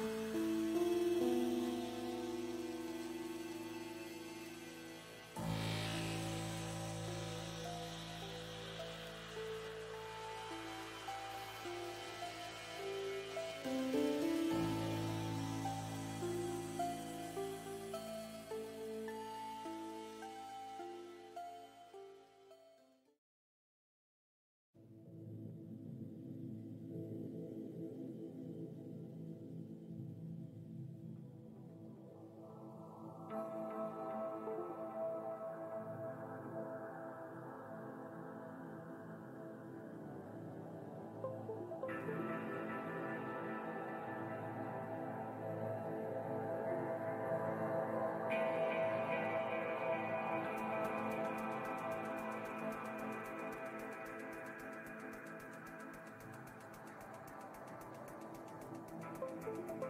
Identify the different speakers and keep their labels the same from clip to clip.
Speaker 1: thank you Thank you.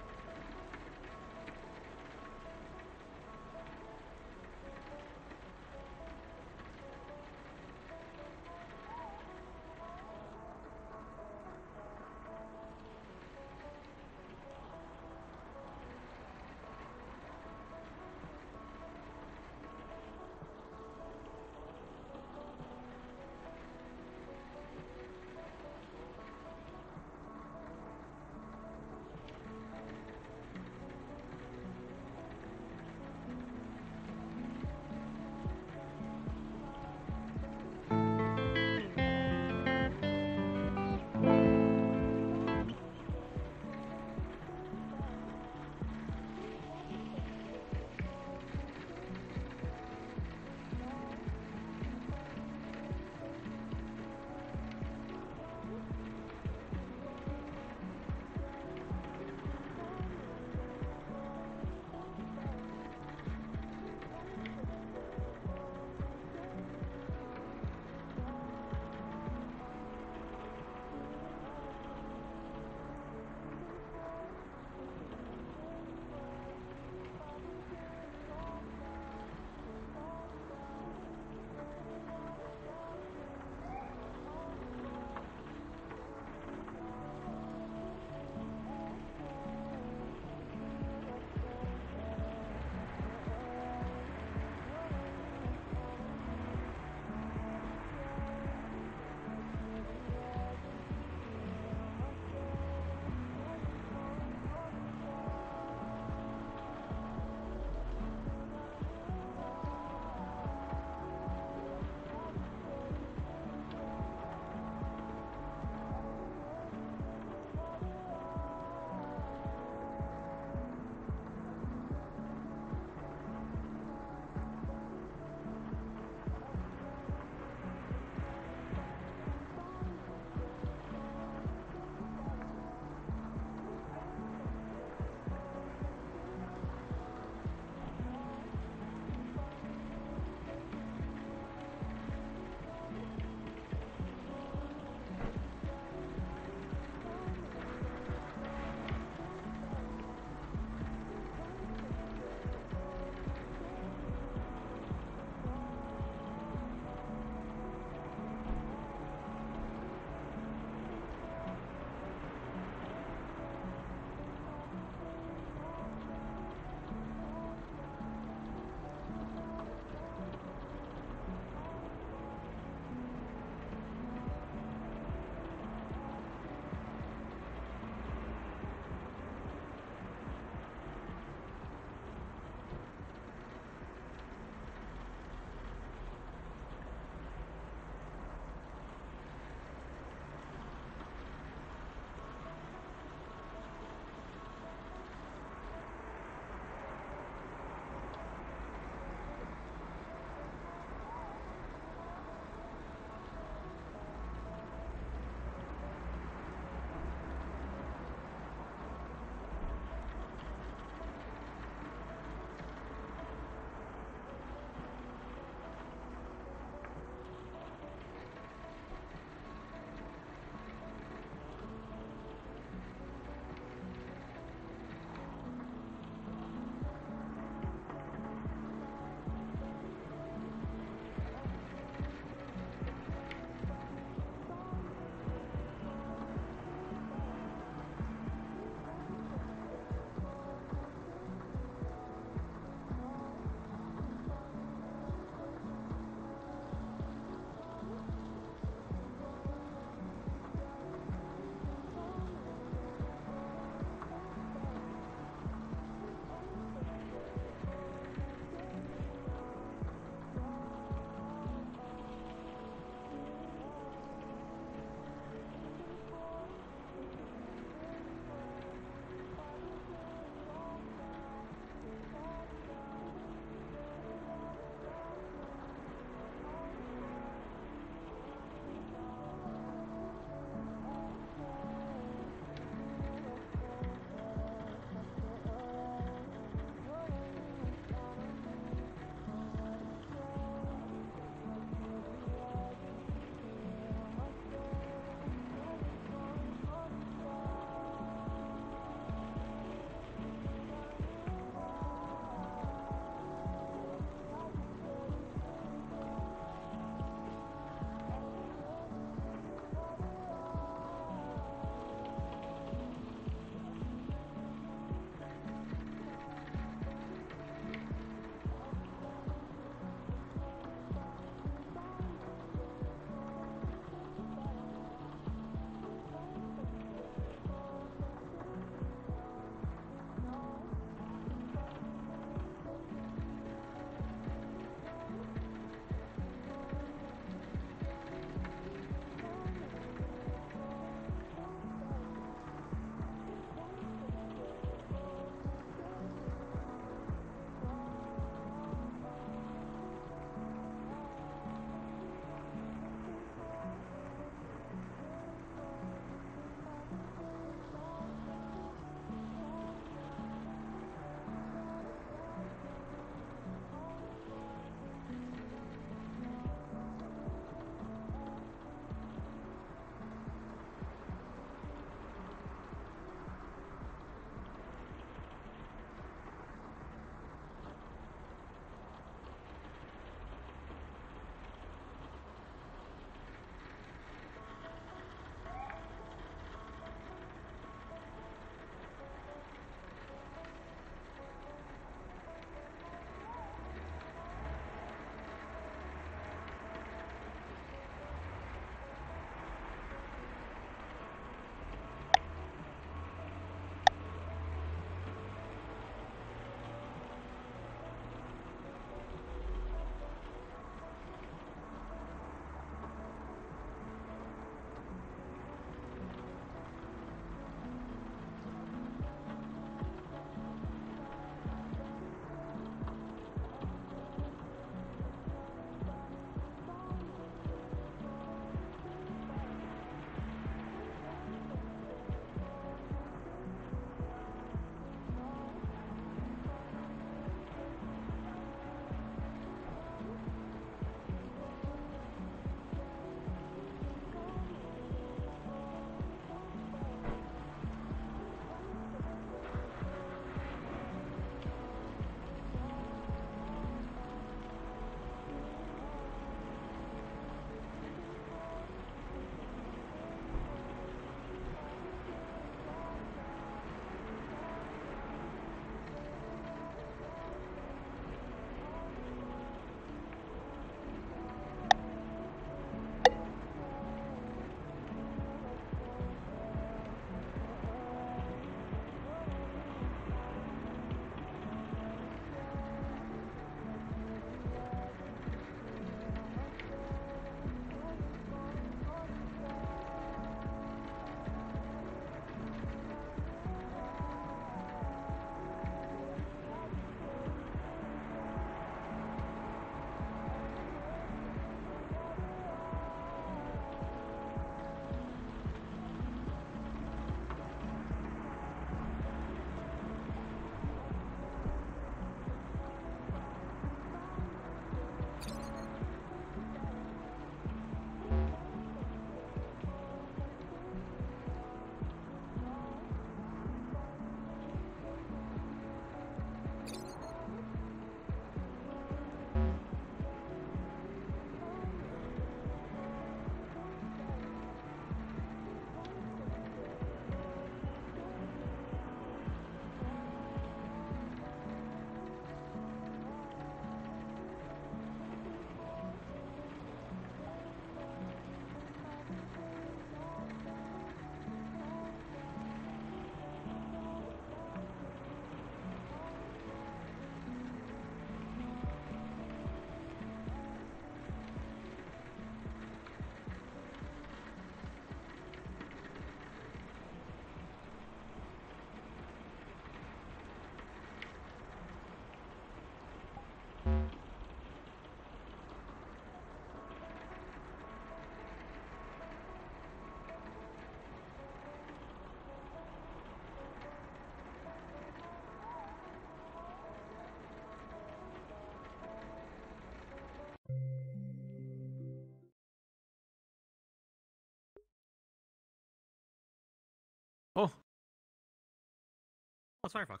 Speaker 2: What's oh, Firefox.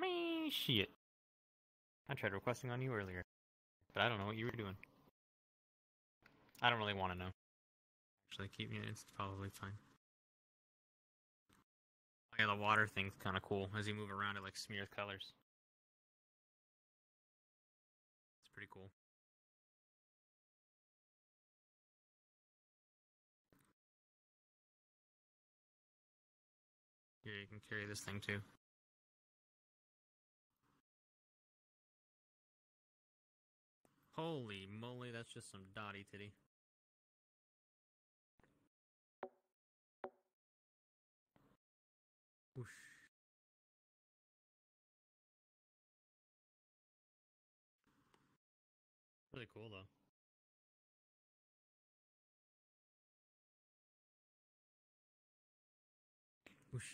Speaker 2: Me shit. I tried requesting on you earlier, but I don't know what you were doing. I don't really want to know. Actually, keep me. It's probably fine. Oh yeah, the water thing's kind of cool. As you move around, it like smears colors. can carry this thing too. Holy moly, that's just some dotty titty. Whoosh. Really cool though. Whoosh.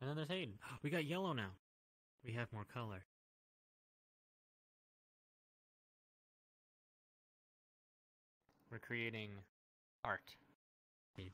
Speaker 2: And then there's Hayden. We got yellow now. We have more color. We're creating art. Hayden.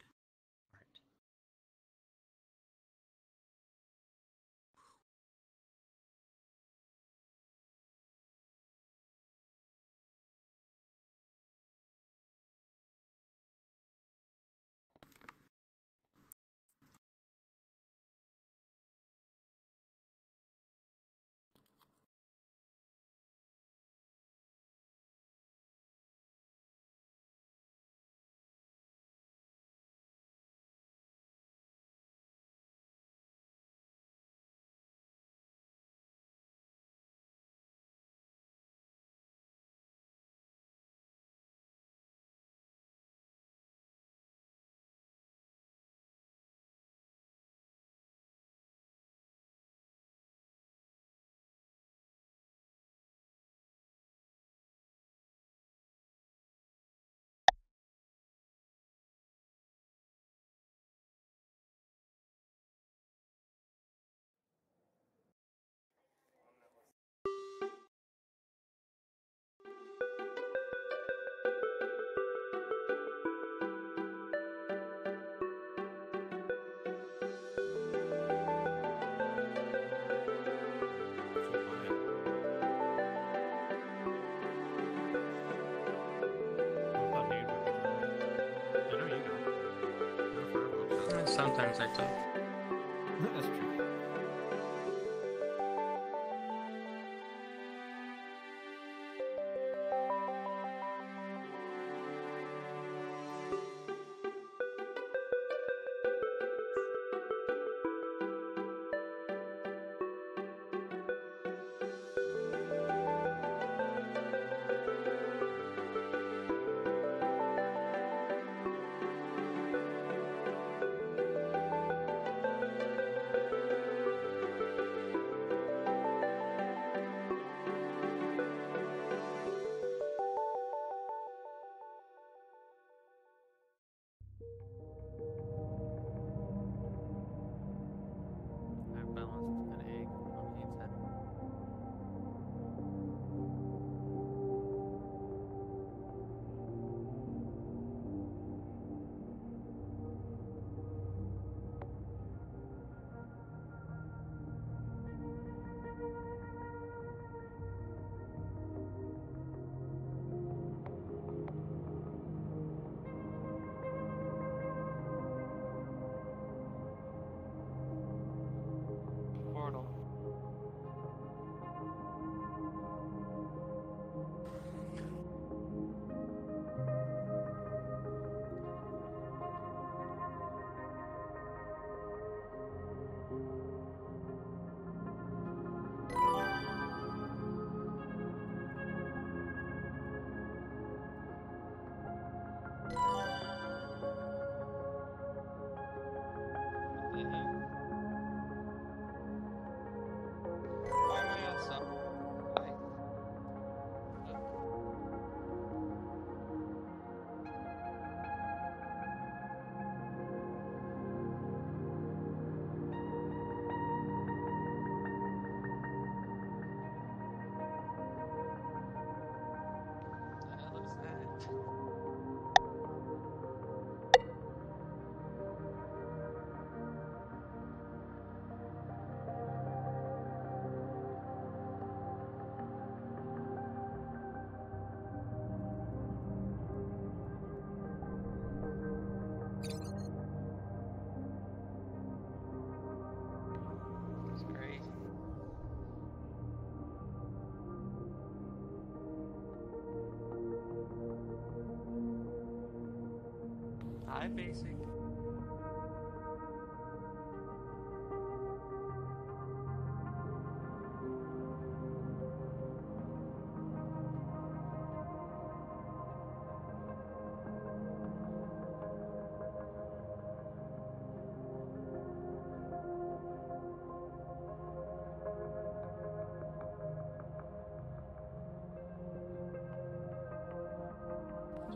Speaker 3: sometimes I do.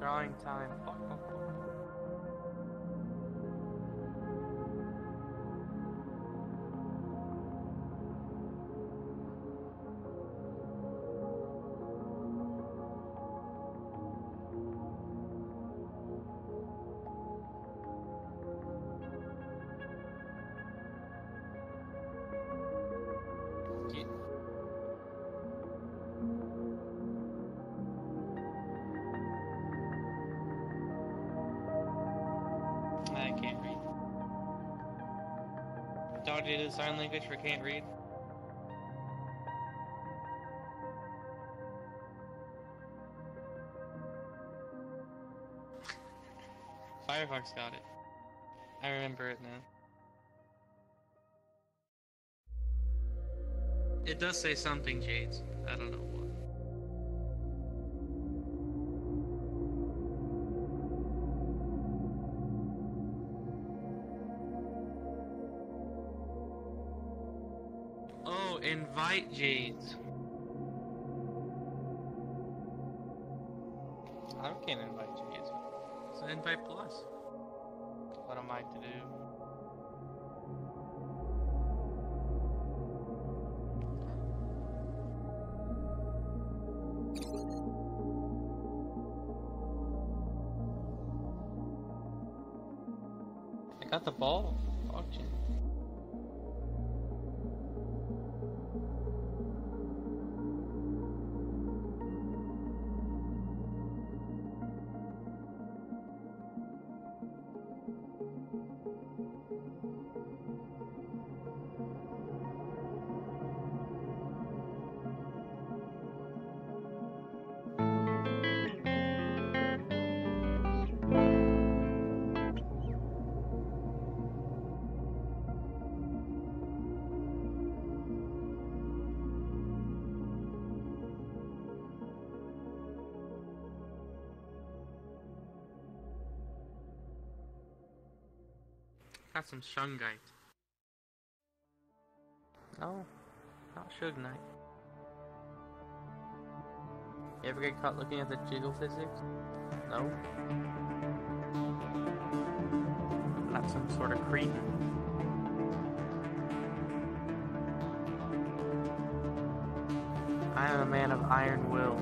Speaker 3: Drawing time. outdated sign language for can't read? Firefox got it. I remember it now. It does say something, Jades. I don't know. like to do.
Speaker 1: I got the ball.
Speaker 3: some shungite. No, oh, not shugnite. You ever get caught looking at the jiggle physics? No. not some sort of creep. I am a man of iron will.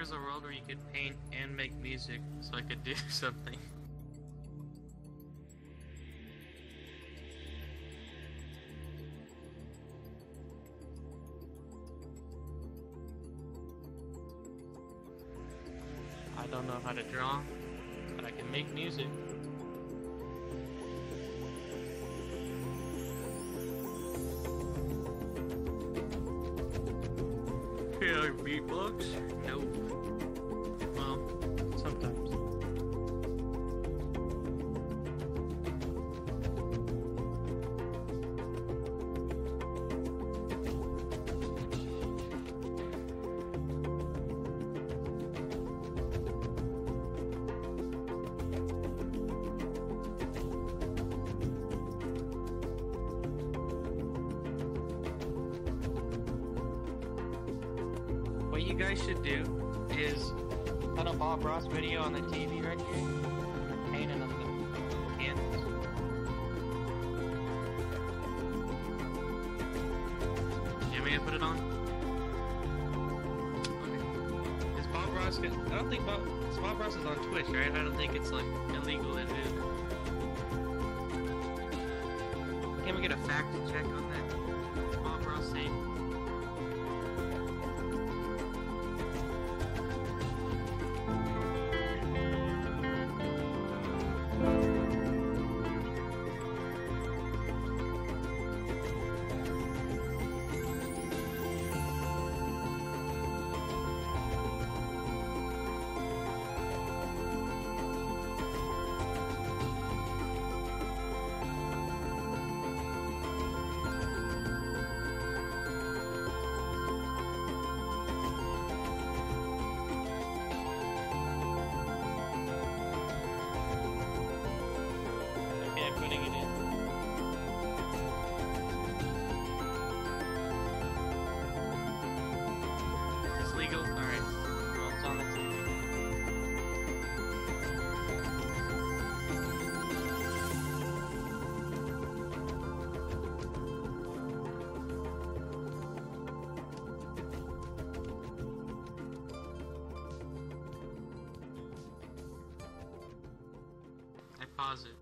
Speaker 3: there's a world where you could paint and make music, so I could do something. I don't know how to draw, but I can make music.
Speaker 4: Yeah, beatbox.
Speaker 3: guys should do is put a Bob Ross video on the TV right here, paint it on the canvas. You want me to put it on? Okay. Is Bob Ross I don't think Bob, Bob Ross is on Twitch, right? I don't think it's like illegal to do. Can we get a fact check on that? closet.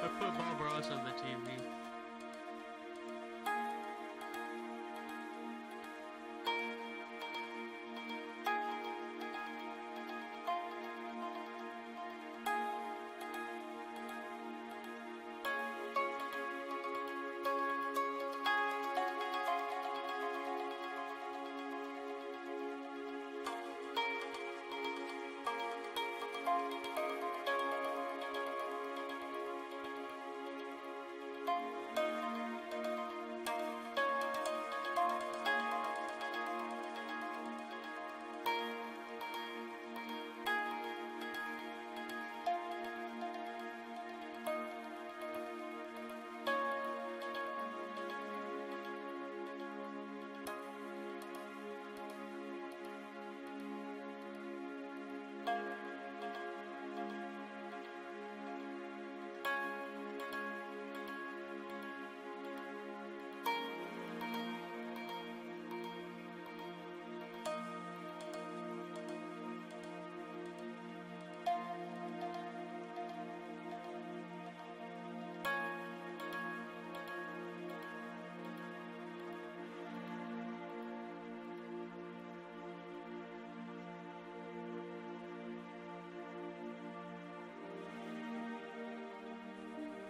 Speaker 1: I put Bob Ross on the TV.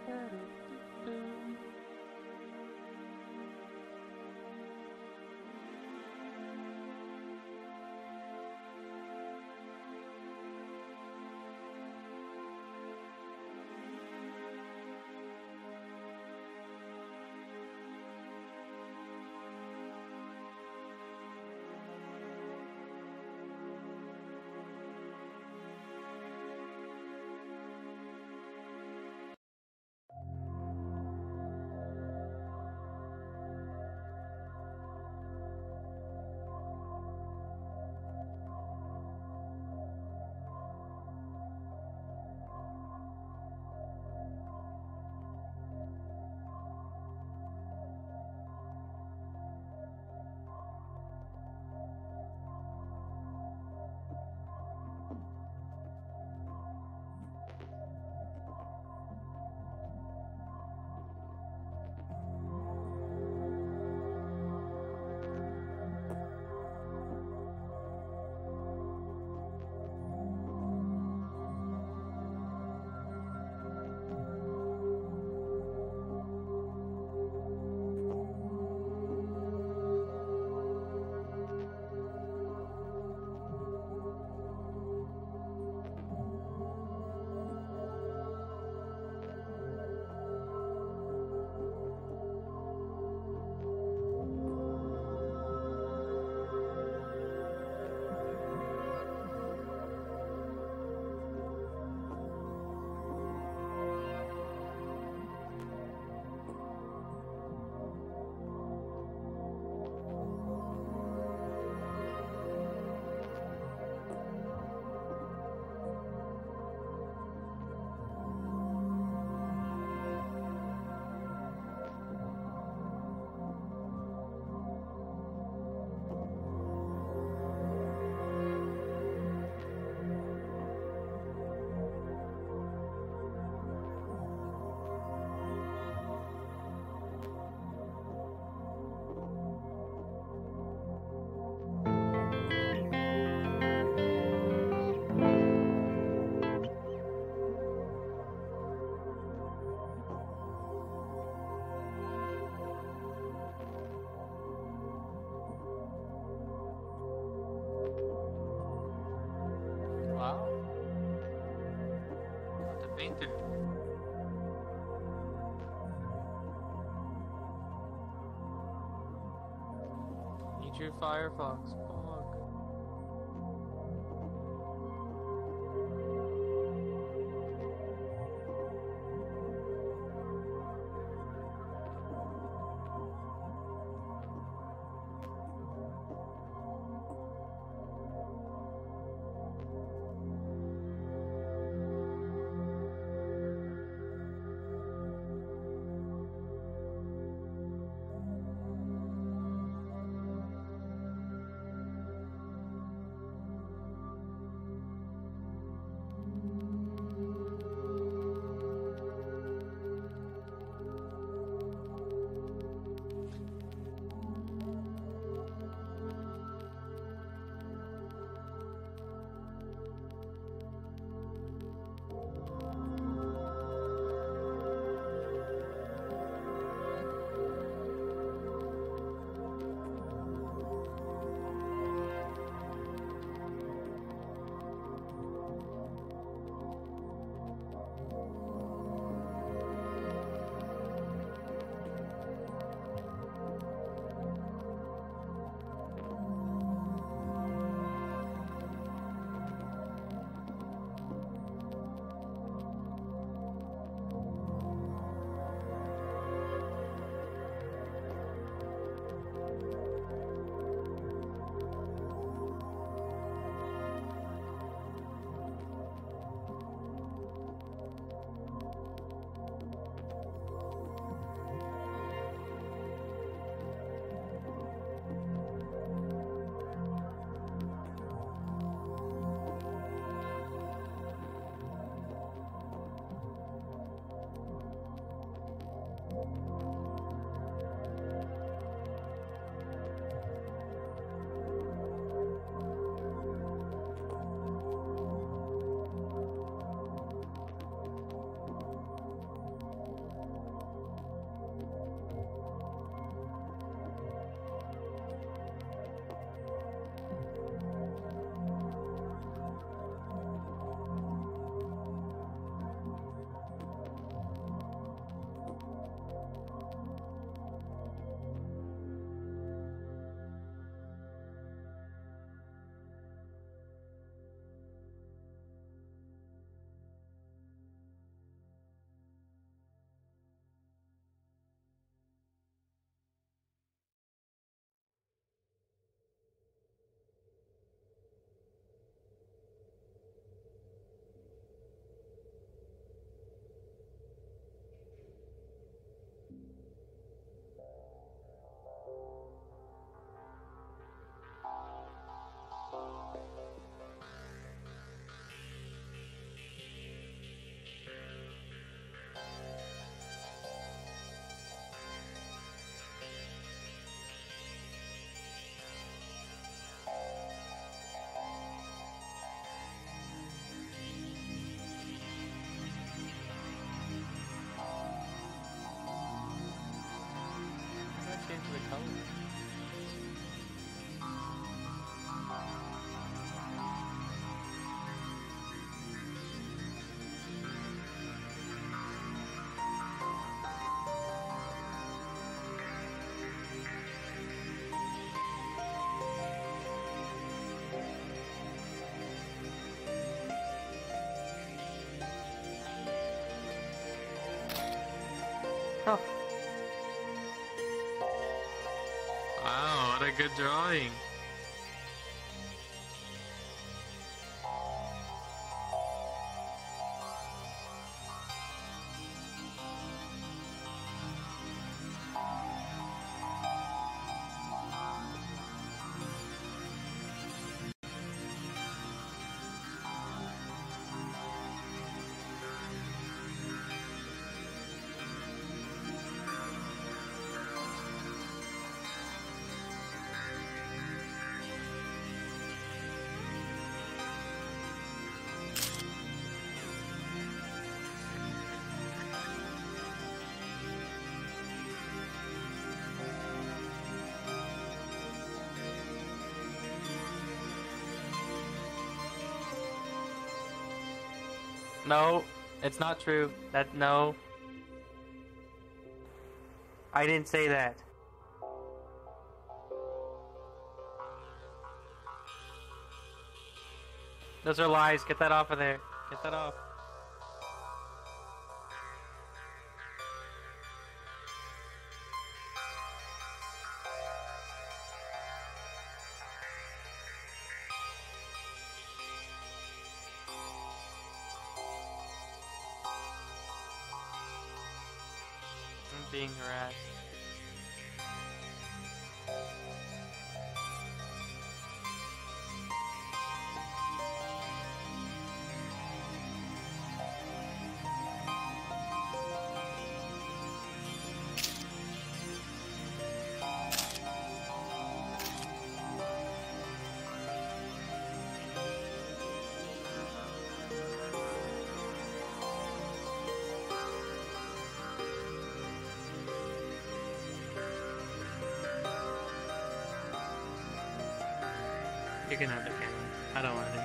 Speaker 1: Daddy. wanted.
Speaker 3: your Firefox. change the color. not a good drawing. No, it's not true. That no. I didn't say that. Those are lies. Get that off of there. Get that off. can have the camera. I don't want it.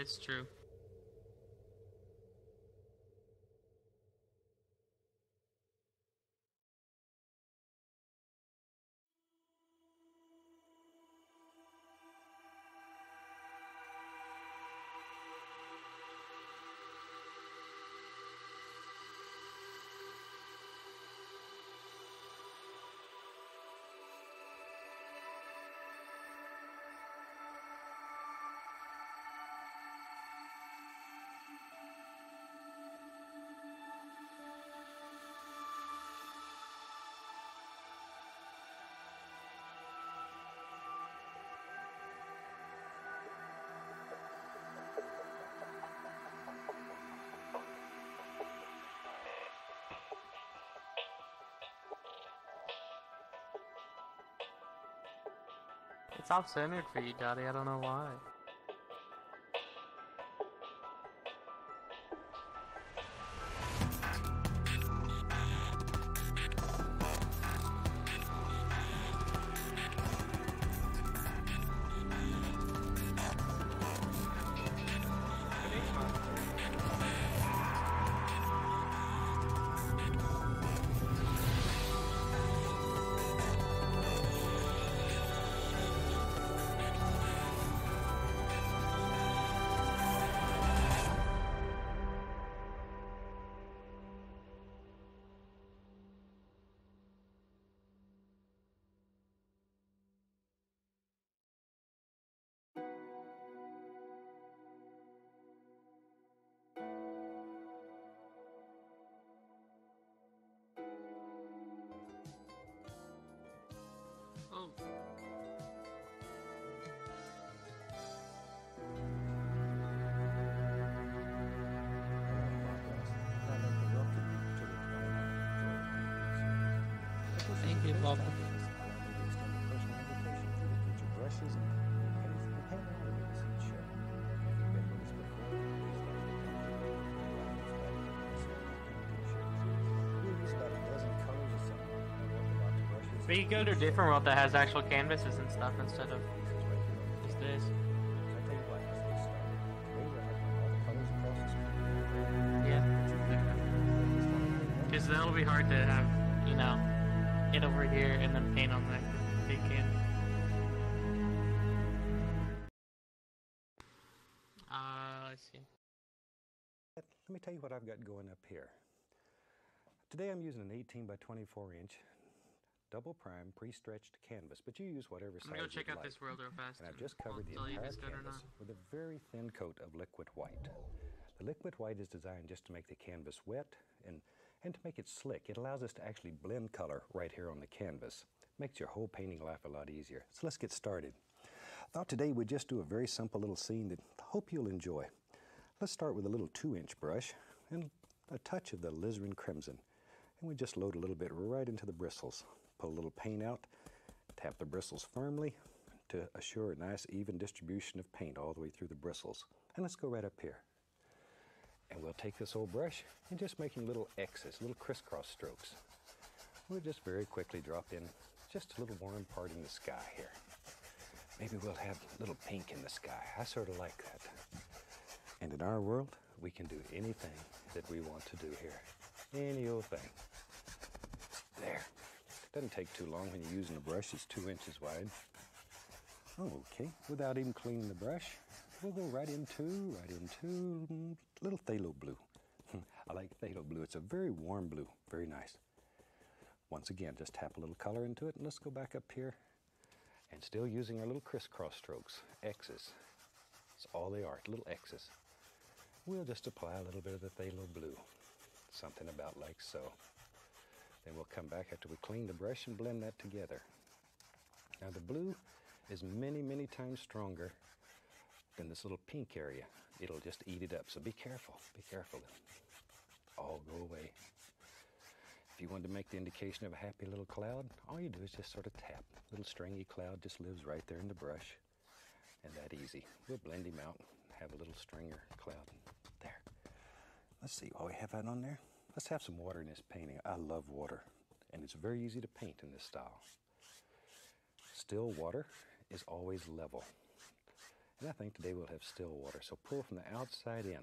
Speaker 3: it's true. It's off centered for you, Daddy. I don't know why. We could go to a different world that has actual canvases and stuff instead of just this. Yeah. Because that'll be hard to have, you know, it over here and then paint on the
Speaker 1: big canvas.
Speaker 5: Uh, ah, let see. Let me tell you what I've got going up here. Today I'm using an 18 by 24 inch double prime pre-stretched canvas, but you use whatever size I'm gonna go check out like. this
Speaker 3: world real fast. And I've just covered I'll the entire canvas
Speaker 5: with a very thin coat of liquid white. The liquid white is designed just to make the canvas wet and, and to make it slick. It allows us to actually blend color right here on the canvas. Makes your whole painting life a lot easier. So let's get started. I Thought today we'd just do a very simple little scene that I hope you'll enjoy. Let's start with a little two inch brush and a touch of the alizarin crimson. And we just load a little bit right into the bristles. Put a little paint out, tap the bristles firmly to assure a nice even distribution of paint all the way through the bristles. And let's go right up here. And we'll take this old brush and just making little X's, little crisscross strokes. We'll just very quickly drop in just a little warm part in the sky here. Maybe we'll have a little pink in the sky. I sort of like that. And in our world, we can do anything that we want to do here. Any old thing. There. Doesn't take too long when you're using a brush, it's two inches wide. Okay, without even cleaning the brush, we'll go right into, right into little phthalo blue. I like phthalo blue. It's a very warm blue, very nice. Once again, just tap a little color into it, and let's go back up here and still using our little crisscross strokes, X's. That's all they are, little X's. We'll just apply a little bit of the phthalo blue, something about like so and we'll come back after we clean the brush and blend that together. Now the blue is many, many times stronger than this little pink area. It'll just eat it up, so be careful, be careful. It'll all go away. If you want to make the indication of a happy little cloud, all you do is just sort of tap. Little stringy cloud just lives right there in the brush, and that easy. We'll blend him out, have a little stringer cloud. There. Let's see what we have that on there. Let's have some water in this painting. I love water, and it's very easy to paint in this style. Still water is always level. And I think today we'll have still water. So pull from the outside in.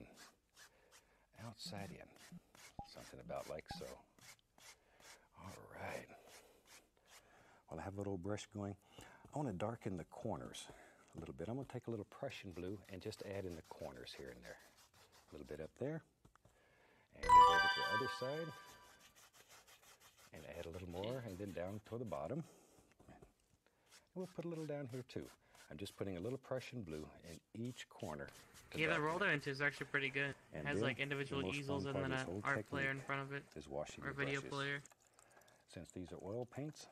Speaker 5: Outside in. Something about like so. All right. Well, I have a little brush going. I want to darken the corners a little bit. I'm going to take a little Prussian blue and just add in the corners here and there. A little bit up there and go over to the other side and add a little more and then down toward the bottom. And we'll put a little down here too. I'm just putting a little Prussian blue in each corner.
Speaker 3: Yeah, the roller into is actually pretty good. And it has like individual easels and then an art player in front of it. Is washing or video brushes. player.
Speaker 5: Since these are oil paints,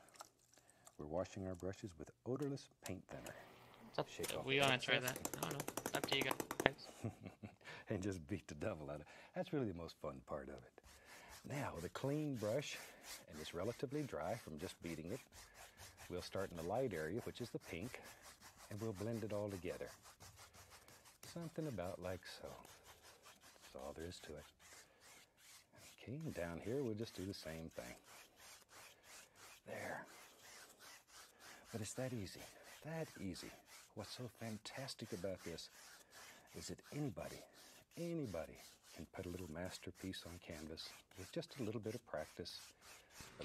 Speaker 5: we're washing our brushes with odorless paint thinner. Up, we want to try that. I don't know. up to you guys. and just beat the devil out of it. That's really the most fun part of it. Now, with a clean brush, and it's relatively dry from just beating it, we'll start in the light area, which is the pink, and we'll blend it all together. Something about like so. That's all there is to it. Okay, and down here we'll just do the same thing. There. But it's that easy, that easy. What's so fantastic about this is that anybody Anybody can put a little masterpiece on canvas with just a little bit of practice.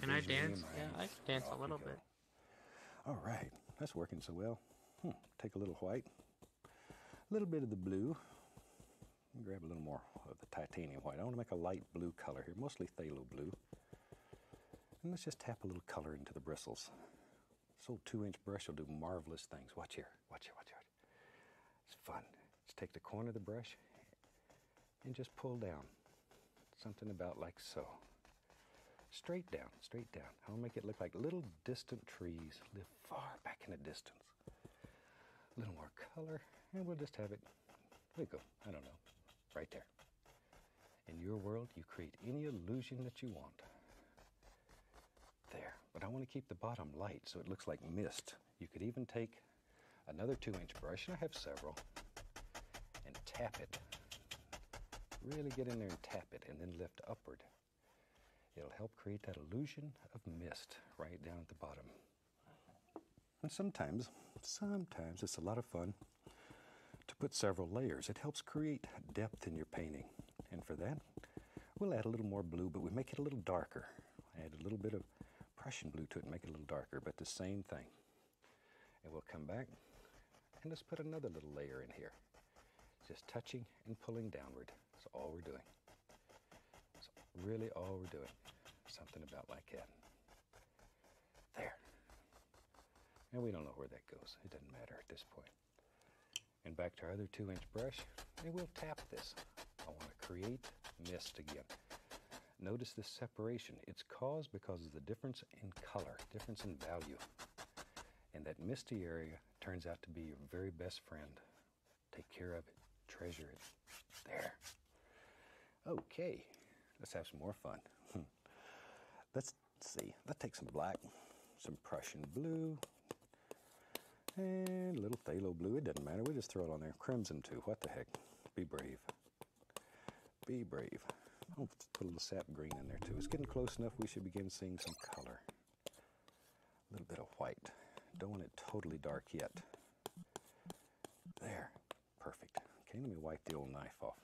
Speaker 5: Can I dance? Yeah, I can dance a little bit. All right, that's working so well. Hmm. Take a little white, a little bit of the blue. Grab a little more of the titanium white. I want to make a light blue color here, mostly phthalo blue. And let's just tap a little color into the bristles. This old two-inch brush will do marvelous things. Watch here, watch here, watch here. It's fun. Let's take the corner of the brush and just pull down. Something about like so. Straight down, straight down. I'll make it look like little distant trees live far back in the distance. A little more color, and we'll just have it, there you go, I don't know, right there. In your world, you create any illusion that you want. There, but I want to keep the bottom light so it looks like mist. You could even take another two inch brush, and I have several, and tap it Really get in there and tap it and then lift upward. It'll help create that illusion of mist right down at the bottom. And sometimes, sometimes it's a lot of fun to put several layers. It helps create depth in your painting. And for that, we'll add a little more blue, but we make it a little darker. Add a little bit of Prussian blue to it and make it a little darker, but the same thing. And we'll come back and just put another little layer in here. Just touching and pulling downward. That's all we're doing. That's really all we're doing. Something about like that. There. And we don't know where that goes. It doesn't matter at this point. And back to our other two inch brush, and we'll tap this. I want to create mist again. Notice this separation. It's caused because of the difference in color, difference in value. And that misty area turns out to be your very best friend. Take care of it, treasure it. There. Okay, let's have some more fun. let's see, let's take some black, some Prussian blue, and a little phthalo blue. It doesn't matter, we just throw it on there. Crimson too, what the heck. Be brave. Be brave. I'll put a little sap green in there too. It's getting close enough, we should begin seeing some color. A little bit of white. Don't want it totally dark yet. There, perfect. Okay, let me wipe the old knife off.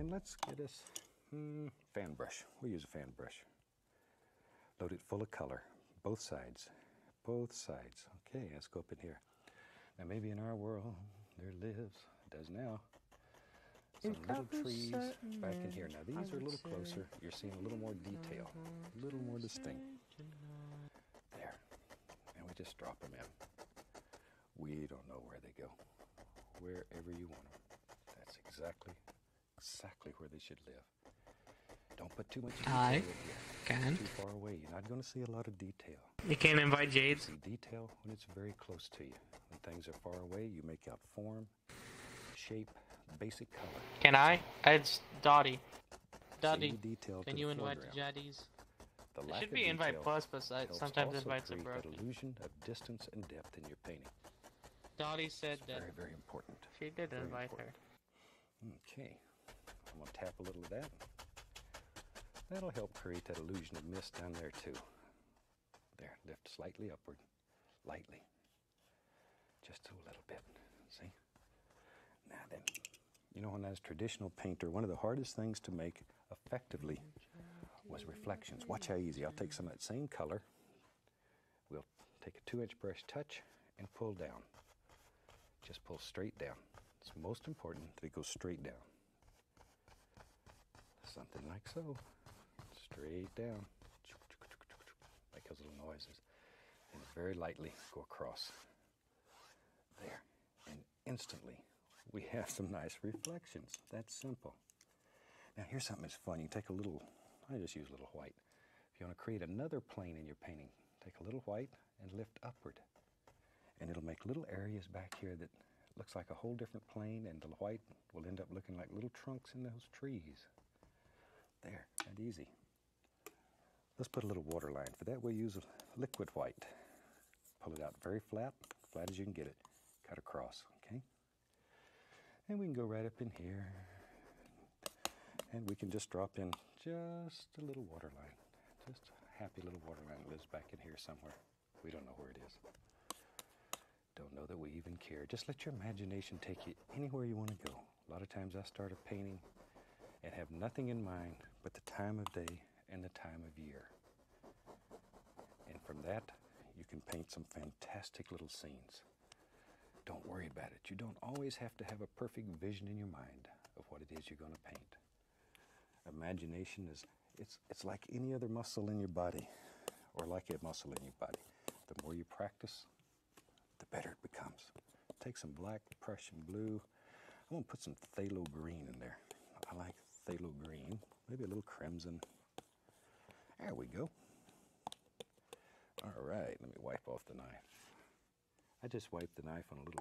Speaker 5: And let's get us hmm, fan brush. We'll use a fan brush. Load it full of color, both sides, both sides. Okay, let's go up in here. Now maybe in our world there lives, does now, some it little trees back in here. Now these are a little closer. You're seeing a little more detail, a little more distinct. There. And we just drop them in. We don't know where they go. Wherever you want them. That's exactly exactly where they should live. Don't put too much I can. Too far away. You're not going to see a lot of detail. You can't invite Jade. See detail when it's very close to you. When things are far away, you make out form, shape, basic color.
Speaker 3: Can I? It's Dotty. Dotty, can you invite Jaddies? The it should be invite plus, but sometimes invites are broken.
Speaker 5: illusion of distance and depth in your painting.
Speaker 3: Dotty said that. Very, very important. She did
Speaker 5: very invite important. her. Okay. I'm gonna tap a little of that. That'll help create that illusion of mist down there too. There, lift slightly upward, lightly. Just a little bit, see? Now then, you know, when I was traditional painter, one of the hardest things to make effectively was reflections. Watch how easy. I'll take some of that same color. We'll take a two inch brush touch and pull down. Just pull straight down. It's most important that it goes straight down something like so. Straight down. Make those little noises. And very lightly go across. There. And instantly we have some nice reflections. That's simple. Now here's something that's fun. You can take a little, I just use a little white. If you want to create another plane in your painting, take a little white and lift upward. And it'll make little areas back here that looks like a whole different plane and the white will end up looking like little trunks in those trees. There, and easy. Let's put a little water line. For that, we'll use liquid white. Pull it out very flat, flat as you can get it. Cut across, okay? And we can go right up in here. And we can just drop in just a little water line. Just a happy little water line lives back in here somewhere. We don't know where it is. Don't know that we even care. Just let your imagination take you anywhere you want to go. A lot of times I start a painting and have nothing in mind but the time of day and the time of year. And from that, you can paint some fantastic little scenes. Don't worry about it. You don't always have to have a perfect vision in your mind of what it is you're going to paint. Imagination is it's it's like any other muscle in your body or like a muscle in your body. The more you practice, the better it becomes. Take some black, Prussian blue. I'm going to put some phthalo green in there. I like phthalo green maybe a little crimson. There we go. All right, let me wipe off the knife. I just wiped the knife on a little,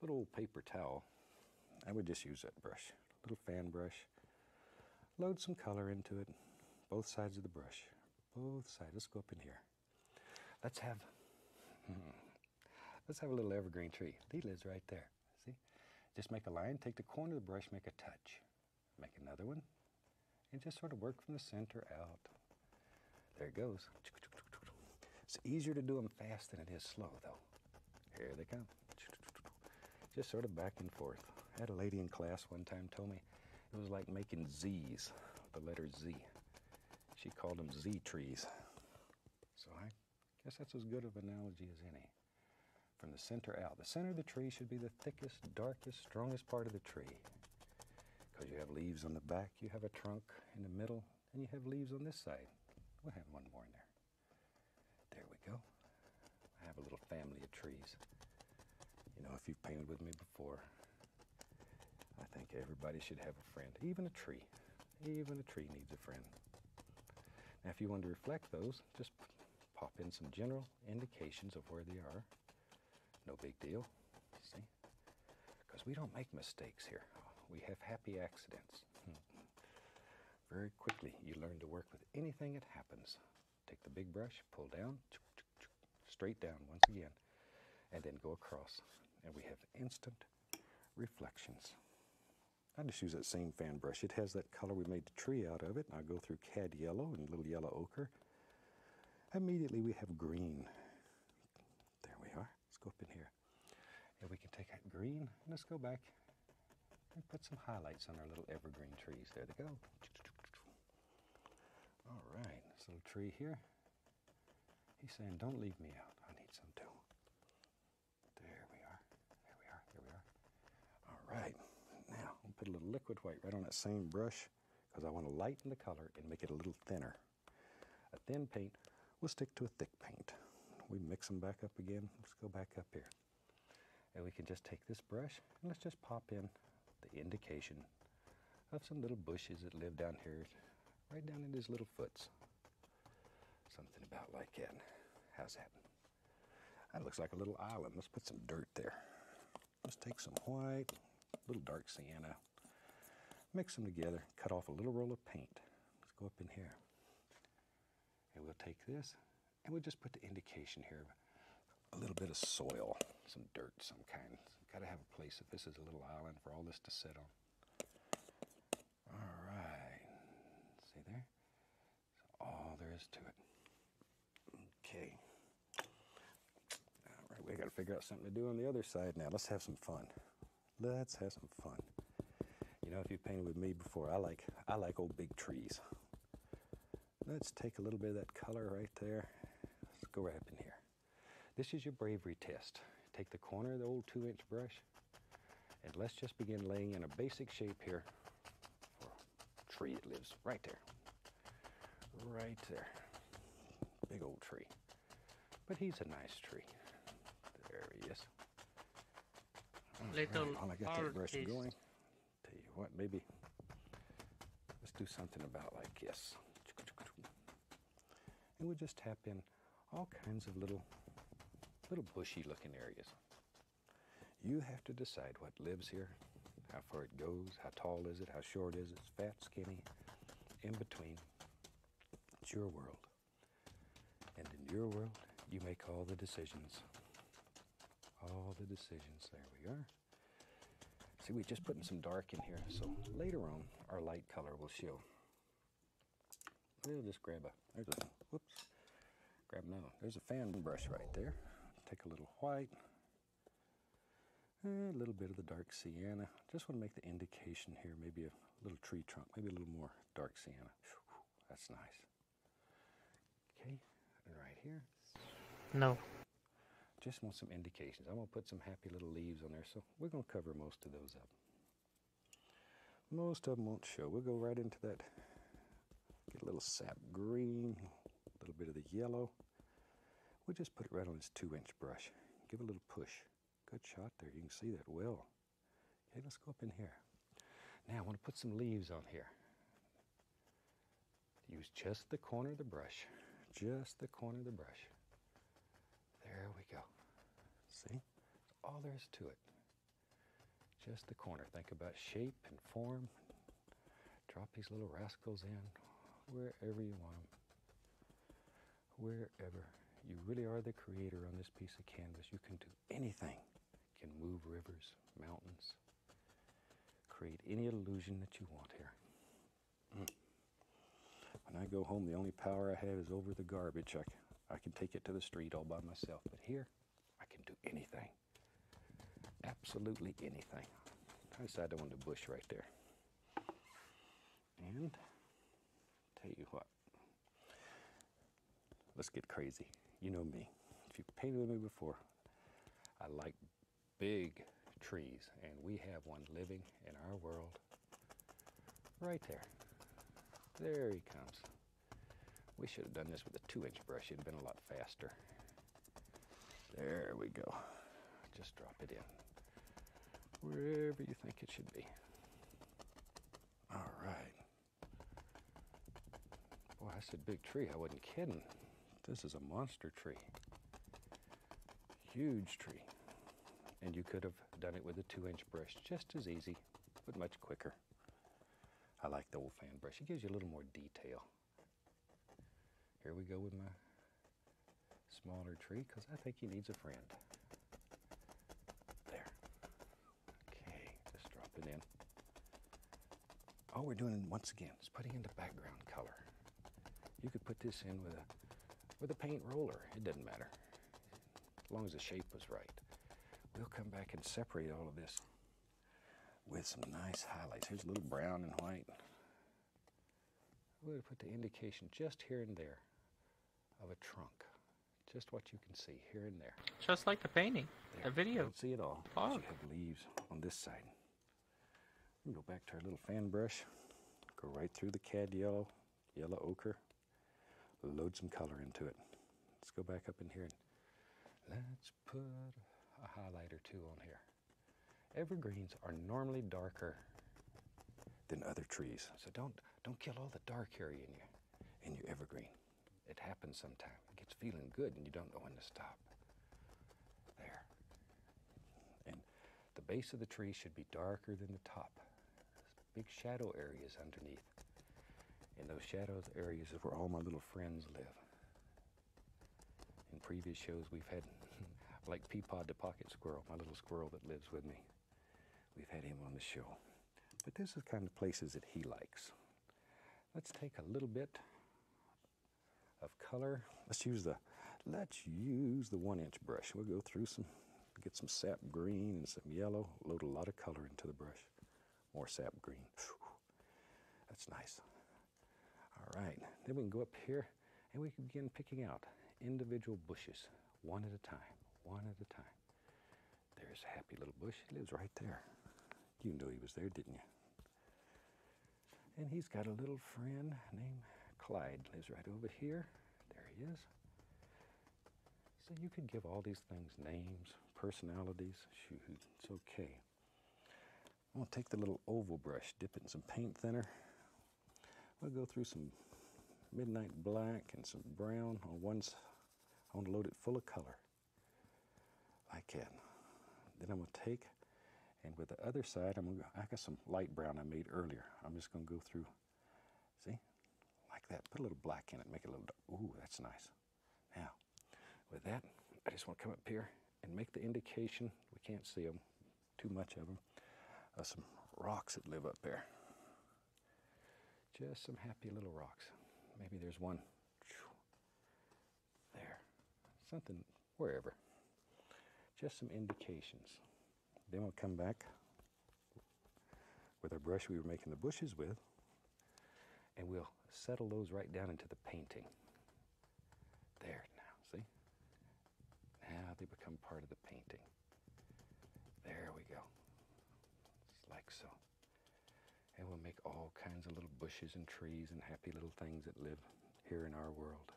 Speaker 5: little paper towel. I would just use that brush, a little fan brush. Load some color into it, both sides of the brush, both sides. Let's go up in here. Let's have, hmm, let's have a little evergreen tree. He lives right there. See, just make a line, take the corner of the brush, make a touch, make another one, and just sort of work from the center out. There it goes. It's easier to do them fast than it is slow, though. Here they come. Just sort of back and forth. I had a lady in class one time told me it was like making Z's, the letter Z. She called them Z trees. So I guess that's as good of an analogy as any. From the center out. The center of the tree should be the thickest, darkest, strongest part of the tree because you have leaves on the back, you have a trunk in the middle, and you have leaves on this side. We'll have one more in there. There we go. I have a little family of trees. You know, if you've painted with me before, I think everybody should have a friend, even a tree. Even a tree needs a friend. Now, if you want to reflect those, just pop in some general indications of where they are. No big deal, see? Because we don't make mistakes here. We have happy accidents. Hmm. Very quickly, you learn to work with anything that happens. Take the big brush, pull down, straight down once again, and then go across. And we have instant reflections. I just use that same fan brush. It has that color we made the tree out of it. And I go through cad yellow and little yellow ochre. Immediately we have green. There we are. Let's go up in here. And we can take that green and let's go back and put some highlights on our little evergreen trees. There they go. All right, this little tree here. He's saying, don't leave me out. I need some too. There we are. There we are. There we are. All right. Now, I'll put a little liquid white right on that same brush because I want to lighten the color and make it a little thinner. A thin paint will stick to a thick paint. We mix them back up again. Let's go back up here. And we can just take this brush and let's just pop in the indication of some little bushes that live down here, right down in his little foots. Something about like that. How's that? That looks like a little island. Let's put some dirt there. Let's take some white, little dark sienna, mix them together, cut off a little roll of paint. Let's go up in here. And we'll take this and we'll just put the indication here a little bit of soil, some dirt, some kind, Got to have a place if this is a little island for all this to sit on. All right. See there? That's all there is to it. Okay. All right, we got to figure out something to do on the other side now. Let's have some fun. Let's have some fun. You know, if you've painted with me before, I like I like old big trees. Let's take a little bit of that color right there. Let's go right up in here. This is your bravery test. Take the corner of the old two inch brush and let's just begin laying in a basic shape here for a tree that lives right there. Right there. Big old tree. But he's a nice tree. There he is. Little right, I got that brush going, tell you what, maybe let's do something about like this. And we'll just tap in all kinds of little little bushy looking areas. You have to decide what lives here, how far it goes, how tall is it, how short is it, it's fat, skinny, in between. It's your world. And in your world, you make all the decisions. All the decisions. There we are. See, we're just putting some dark in here, so later on, our light color will show. We'll just grab a, there's a, whoops, grab another. There's a fan brush right there take a little white, eh, a little bit of the dark sienna. Just want to make the indication here, maybe a little tree trunk, maybe a little more dark sienna. Whew, that's nice. Okay, and right here. No. Just want some indications. I'm going to put some happy little leaves on there, so we're going to cover most of those up. Most of them won't show. We'll go right into that, get a little sap green, a little bit of the yellow. We'll just put it right on this two inch brush. Give it a little push. Good shot there, you can see that well. Okay, let's go up in here. Now I want to put some leaves on here. Use just the corner of the brush, just the corner of the brush. There we go. See, That's all there is to it. Just the corner. Think about shape and form. Drop these little rascals in wherever you want them. Wherever you really are the creator on this piece of canvas. You can do anything. You can move rivers, mountains, create any illusion that you want here. Mm. When I go home, the only power I have is over the garbage. I, I can take it to the street all by myself, but here I can do anything. Absolutely anything. I decided I wanted a bush right there. And tell you what, let's get crazy you know me. If you've painted with me before, I like big trees, and we have one living in our world right there. There he comes. We should have done this with a two inch brush. It'd been a lot faster. There we go. Just drop it in wherever you think it should be. All right. Boy, I said big tree. I wasn't kidding. This is a monster tree. Huge tree. And you could have done it with a two inch brush just as easy, but much quicker. I like the old fan brush. It gives you a little more detail. Here we go with my smaller tree because I think he needs a friend. There. Okay, just drop it in. All we're doing once again is putting in the background color. You could put this in with a with a paint roller. It doesn't matter. As long as the shape was right. We'll come back and separate all of this with some nice highlights. Here's a little brown and white. We'll put the indication just here and there of a trunk. Just what you can see here and there. Just like the painting, there. the video. You see it all. Oh. We have leaves on this side. We'll go back to our little fan brush, go right through the cad yellow, yellow ochre load some color into it. Let's go back up in here and let's put a highlight or two on here. Evergreens are normally darker than other trees. So don't, don't kill all the dark here in your, in your evergreen. It happens sometimes. It gets feeling good and you don't know when to stop. There. And the base of the tree should be darker than the top. There's big shadow areas underneath. In those shadows areas is where all my little friends live. In previous shows, we've had, like Peapod the pocket squirrel, my little squirrel that lives with me, we've had him on the show. But this is kind of places that he likes. Let's take a little bit of color. Let's use the let's use the one inch brush. We'll go through some, get some sap green and some yellow, load a lot of color into the brush. More sap green. That's nice right, then we can go up here and we can begin picking out individual bushes, one at a time, one at a time. There's a happy little bush. He lives right there. You knew he was there, didn't you? And he's got a little friend named Clyde. Lives right over here. There he is. So you could give all these things names, personalities. Shoot, it's okay. I'm gonna take the little oval brush, dip it in some paint thinner, I'll go through some midnight black and some brown on one side. I want to load it full of color. I can. Then I'm going to take, and with the other side, I'm going to, I got some light brown I made earlier. I'm just going to go through, see, like that. Put a little black in it, make it a little, ooh, that's nice. Now, with that, I just want to come up here and make the indication, we can't see them, too much of them, of some rocks that live up there. Just some happy little rocks. Maybe there's one there, something wherever. Just some indications. Then we'll come back with our brush we were making the bushes with, and we'll settle those right down into the painting. There now, see? Now they become part of the painting. There we go. like so will make all kinds of little bushes and trees and happy little things that live here in our world.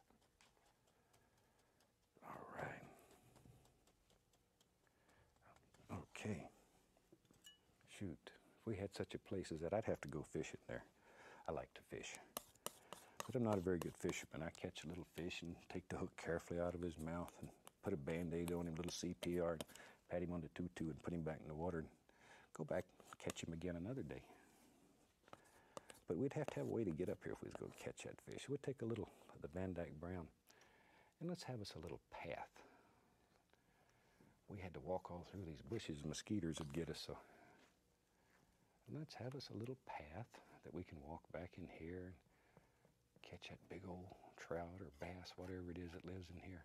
Speaker 5: All right. Okay. Shoot. If we had such a place as that, I'd have to go fishing there. I like to fish. But I'm not a very good fisherman. I catch a little fish and take the hook carefully out of his mouth and put a band-aid on him, little CPR, and pat him on the tutu and put him back in the water and go back and catch him again another day. But we'd have to have a way to get up here if we was going to catch that fish. we would take a little of the Van Dyke Brown and let's have us a little path. We had to walk all through these bushes. Mosquitoes would get us, so let's have us a little path that we can walk back in here and catch that big old trout or bass, whatever it is that lives in here.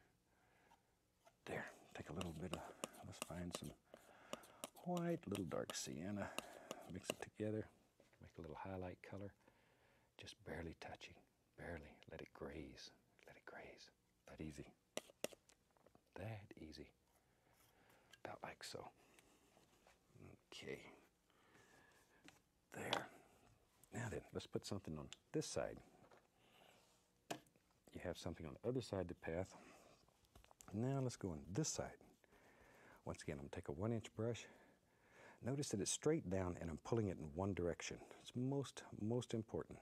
Speaker 5: There, take a little bit of, let's find some white, little dark sienna, mix it together a little highlight color, just barely touching, barely. Let it graze, let it graze. That easy, that easy. About like so. Okay, there. Now then, let's put something on this side. You have something on the other side of the path. Now let's go on this side. Once again, I'm gonna take a one inch brush Notice that it's straight down and I'm pulling it in one direction. It's most, most important.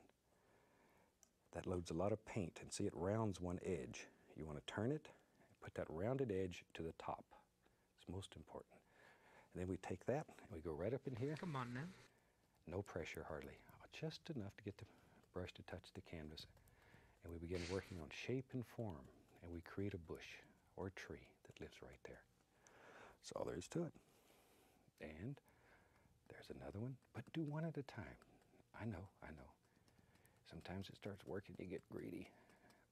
Speaker 5: That loads a lot of paint and see it rounds one edge. You want to turn it and put that rounded edge to the top. It's most important. And then we take that and we go right up in here. Come on now. No pressure hardly. Just enough to get the brush to touch the canvas. And we begin working on shape and form and we create a bush or tree that lives right there. That's all there is to it. And there's another one, but do one at a time. I know, I know. Sometimes it starts working, you get greedy.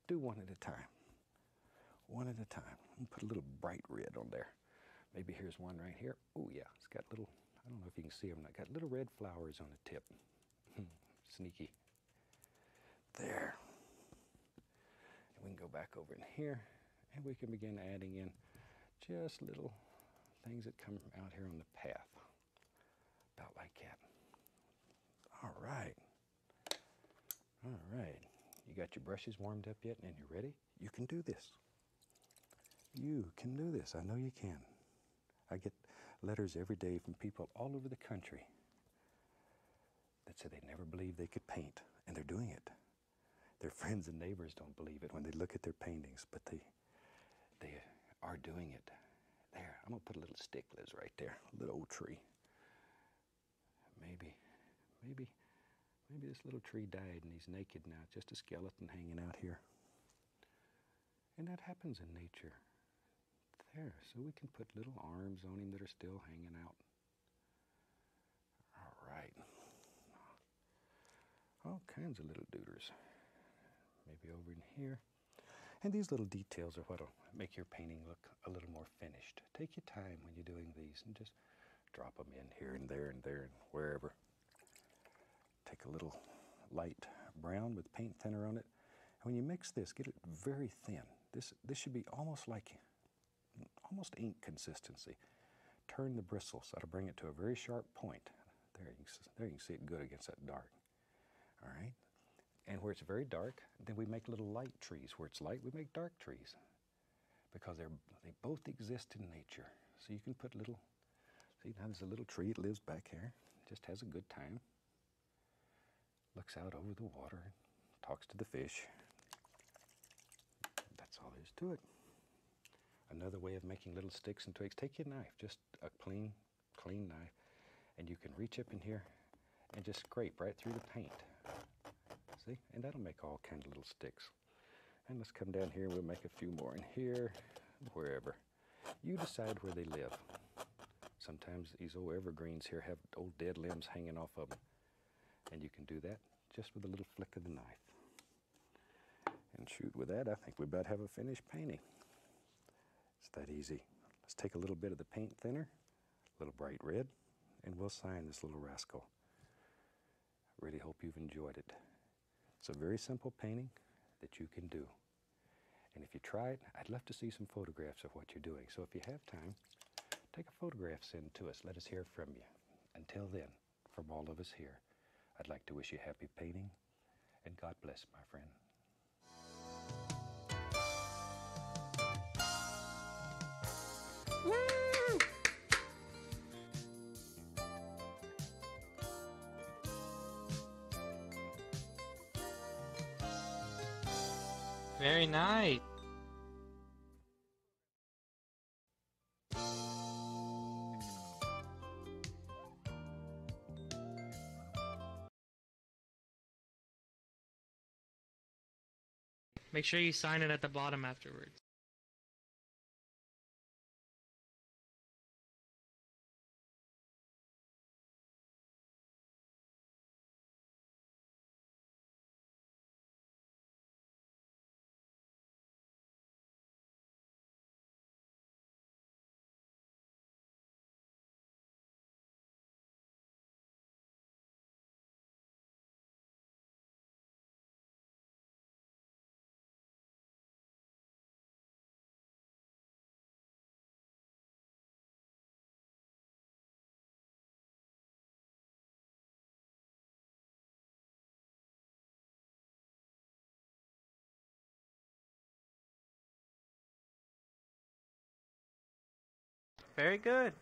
Speaker 5: Do one at a time. One at a time. And put a little bright red on there. Maybe here's one right here. Oh yeah, it's got little, I don't know if you can see them, I got little red flowers on the tip. Sneaky. There. And we can go back over in here and we can begin adding in just little things that come out here on the path. About like that. All right. All right. You got your brushes warmed up yet and you're ready? You can do this. You can do this. I know you can. I get letters every day from people all over the country that say they never believed they could paint, and they're doing it. Their friends and neighbors don't believe it when they look at their paintings, but they, they are doing it. I'm gonna put a little stick Liz right there, a little old tree. Maybe, maybe, maybe this little tree died and he's naked now, just a skeleton hanging out here. And that happens in nature. There, so we can put little arms on him that are still hanging out. All right. All kinds of little dooders. Maybe over in here. And these little details are what will make your painting look a little more finished. Take your time when you're doing these and just drop them in here and there and there and wherever. Take a little light brown with paint thinner on it. And when you mix this, get it very thin. This, this should be almost like, almost ink consistency. Turn the bristles. That'll bring it to a very sharp point. There you, can, there you can see it good against that dark. All right, and where it's very dark, then we make little light trees. Where it's light, we make dark trees because they're, they both exist in nature. So you can put little, see now there's a little tree, it lives back here, just has a good time, looks out over the water, talks to the fish. That's all there is to it. Another way of making little sticks and twigs, take your knife, just a clean, clean knife, and you can reach up in here and just scrape right through the paint see? And that'll make all kinds of little sticks. And let's come down here, we'll make a few more in here, wherever. You decide where they live. Sometimes these old evergreens here have old dead limbs hanging off of them. And you can do that just with a little flick of the knife. And shoot, with that, I think we about have a finished painting. It's that easy. Let's take a little bit of the paint thinner, a little bright red, and we'll sign this little rascal. Really hope you've enjoyed it. It's a very simple painting that you can do. And if you try it, I'd love to see some photographs of what you're doing. So if you have time, take a photograph, send to us. Let us hear from you. Until then, from all of us here, I'd like to wish you happy painting and God bless, my friend.
Speaker 1: Woo!
Speaker 3: Very nice.
Speaker 2: Make sure you sign it at the bottom afterwards. Very good.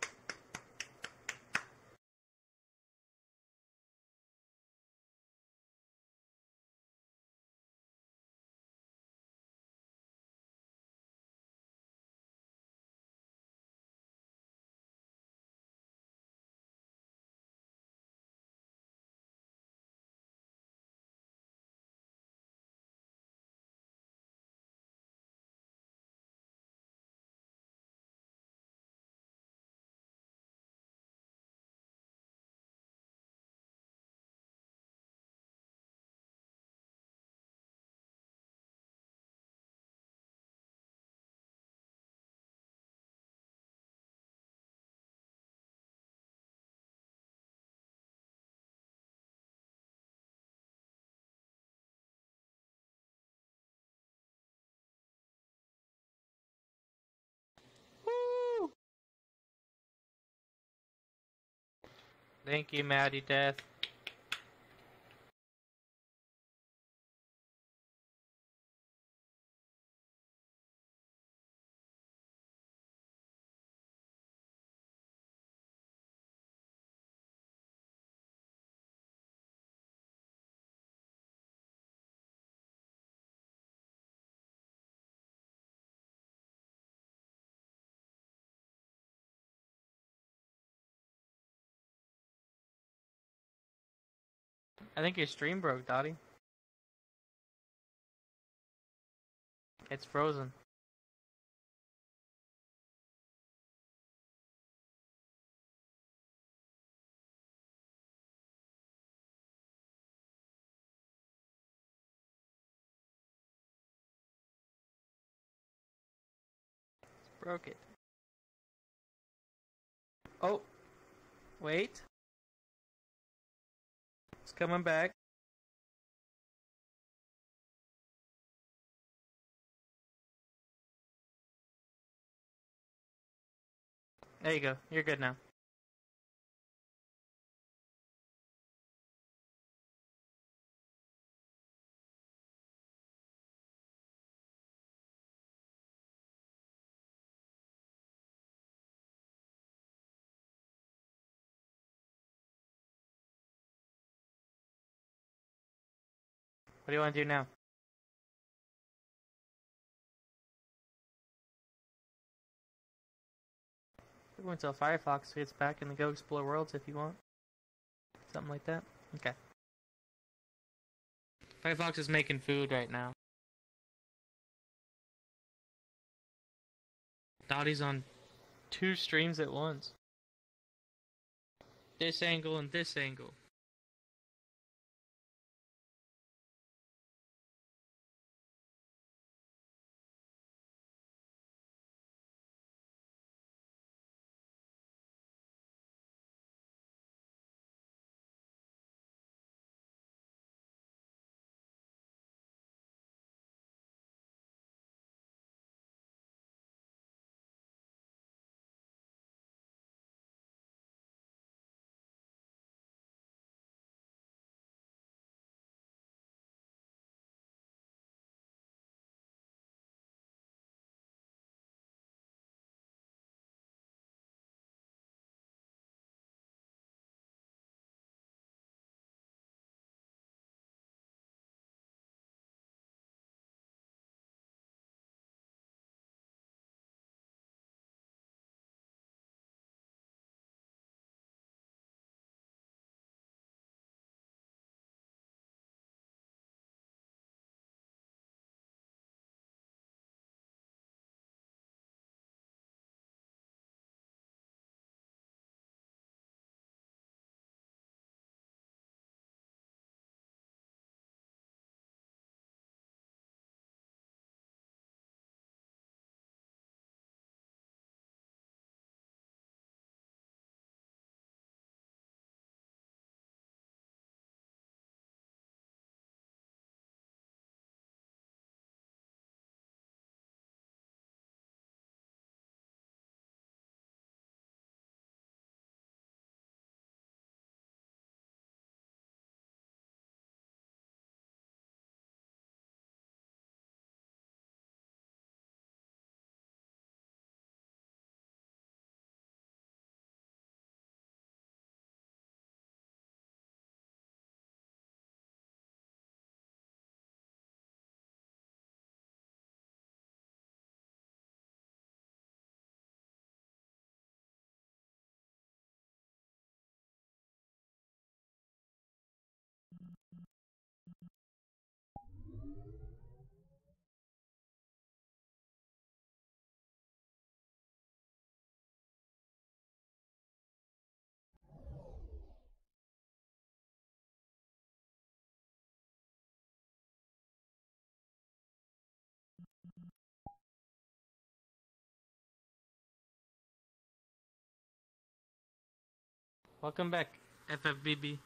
Speaker 2: Thank you, Maddie Death. I think your stream broke, Dotty. It's frozen. broke it. Oh, wait coming back. There you go. You're good now. What do you want to do now? We wait to Firefox gets back and go explore worlds if you want. Something like that. Okay. Firefox is making food right now. Dotty's on two streams at once. This angle and this angle. Welcome back, FFBB.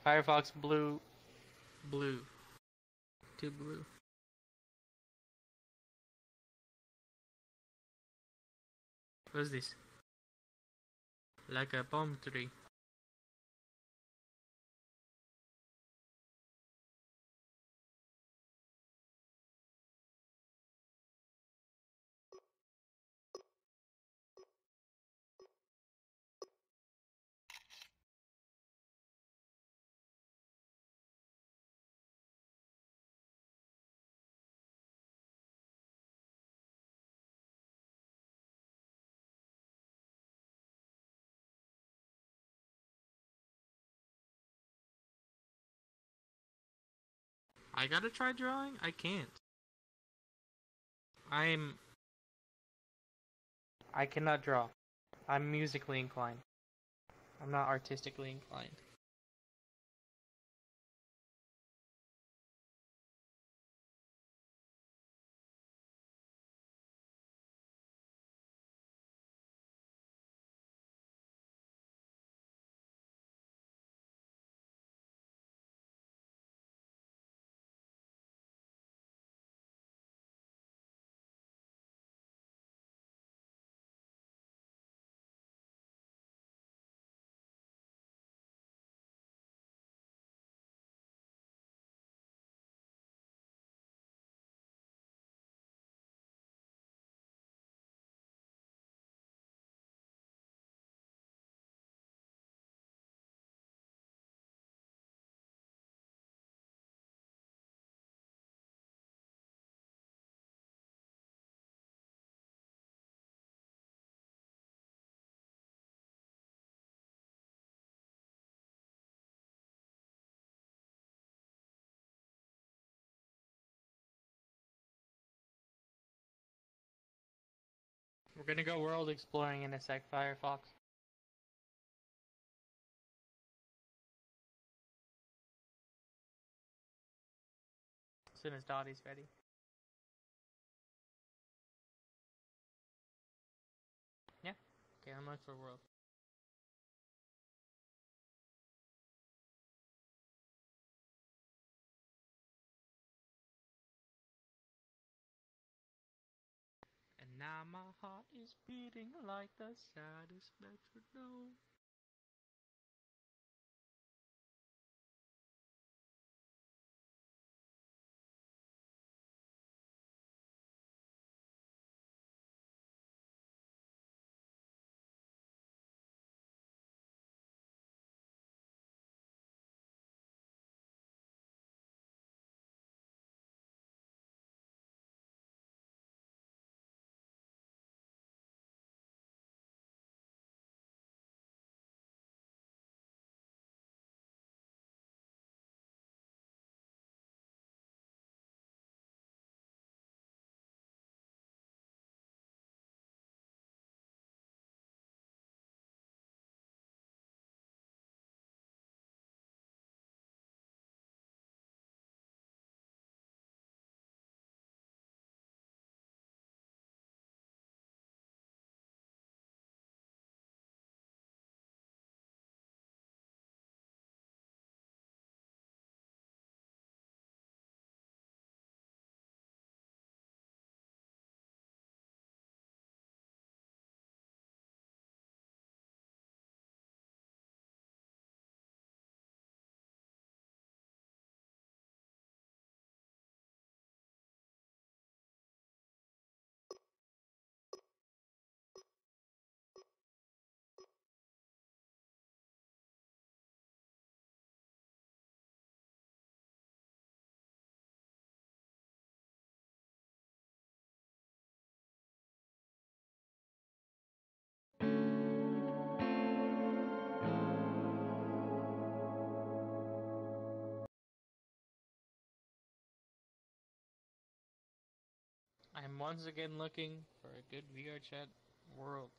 Speaker 2: Firefox blue. Blue. Too blue. What's this? Like a palm tree. I gotta try drawing? I can't. I'm. I cannot draw. I'm musically inclined. I'm not artistically inclined. We're gonna go world exploring in a sec, Firefox. As soon as Dotty's ready. Yeah. Okay, I'm out for world. heart is beating like the saddest metronome.
Speaker 3: I'm once again looking for a good VRChat chat world.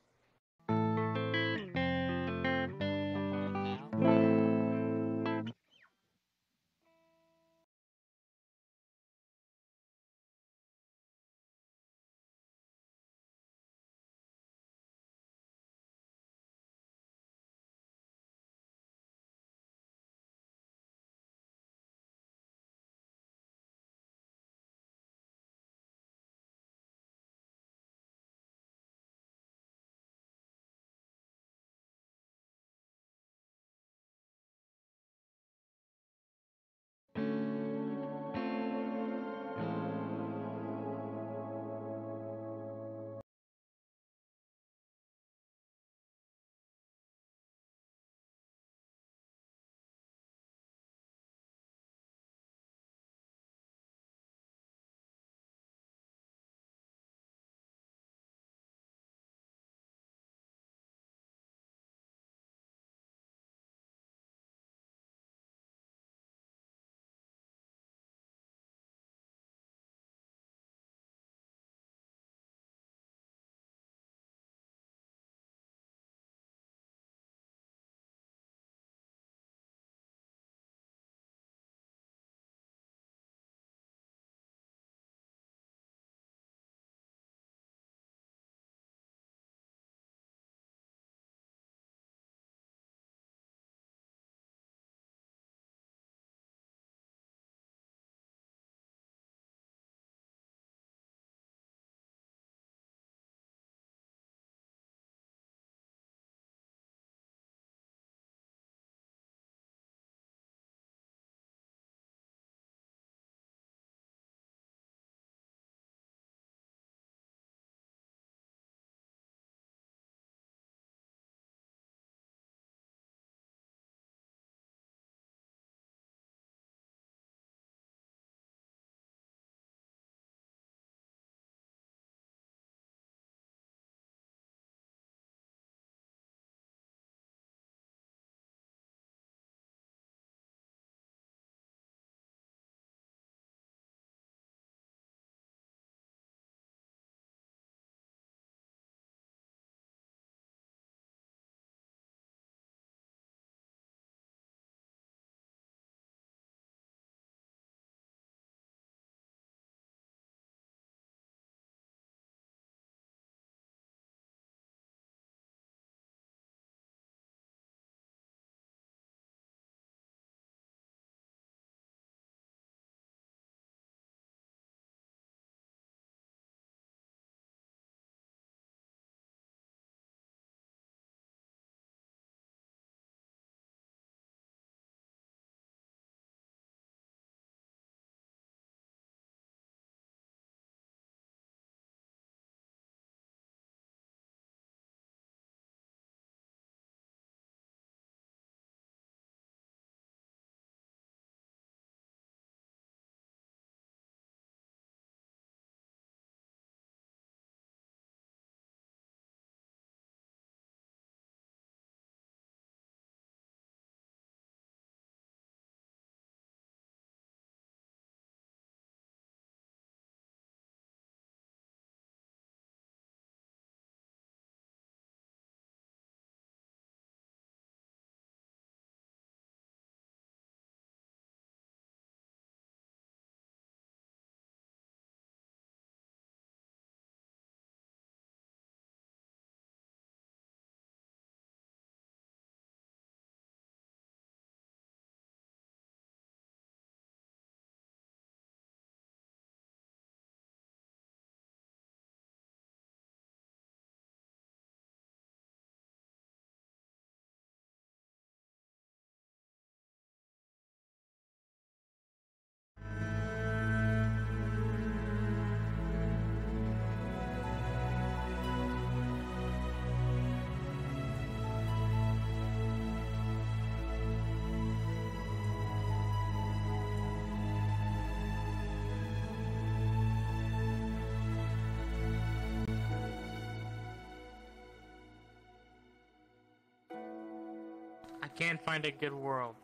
Speaker 3: can't find a good world.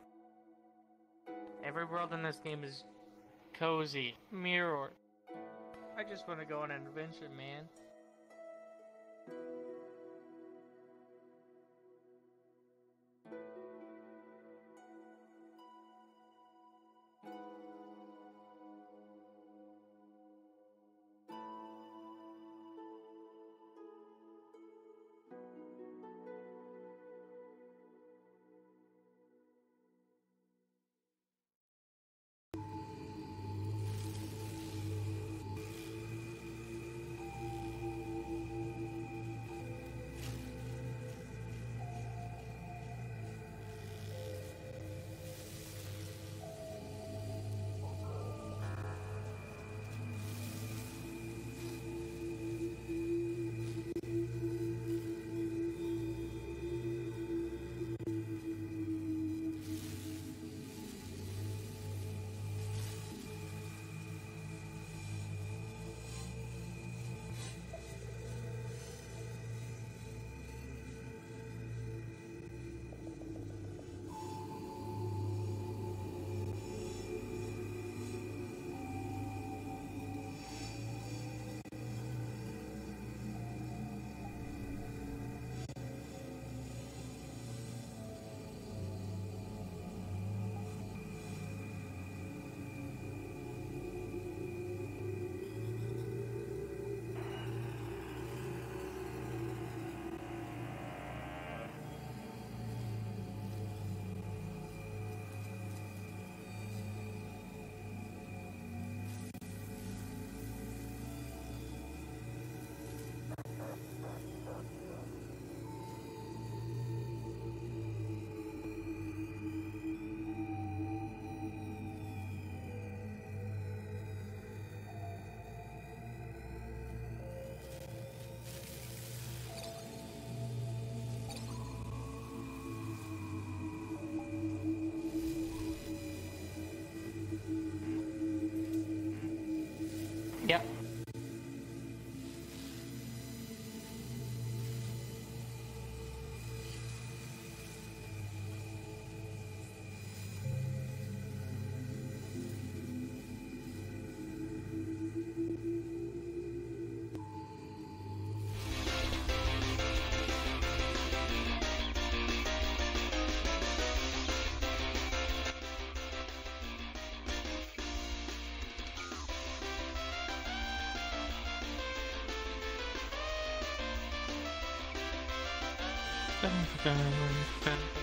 Speaker 3: Every world in this game is cozy, mirror. I just want to go on an adventure, man.
Speaker 1: Thank you.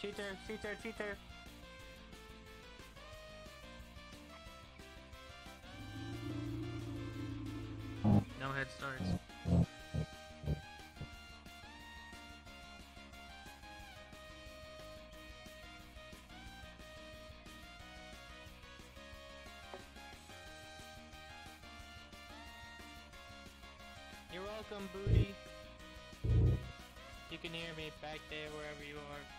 Speaker 3: Cheater, cheater, cheater. No head starts. You're welcome, booty. You can hear me back there wherever you are.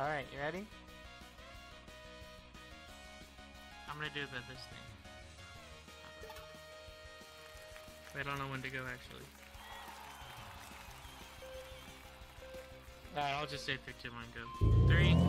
Speaker 3: Alright, you ready? I'm gonna do about this thing. I don't know when to go actually.
Speaker 1: Alright, I'll just say one go. Three.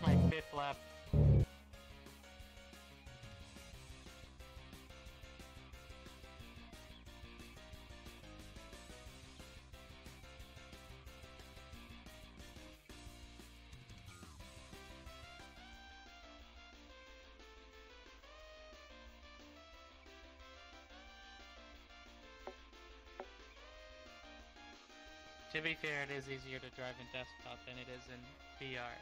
Speaker 3: my fifth lap. To be fair, it is easier to drive in desktop than it is in VR.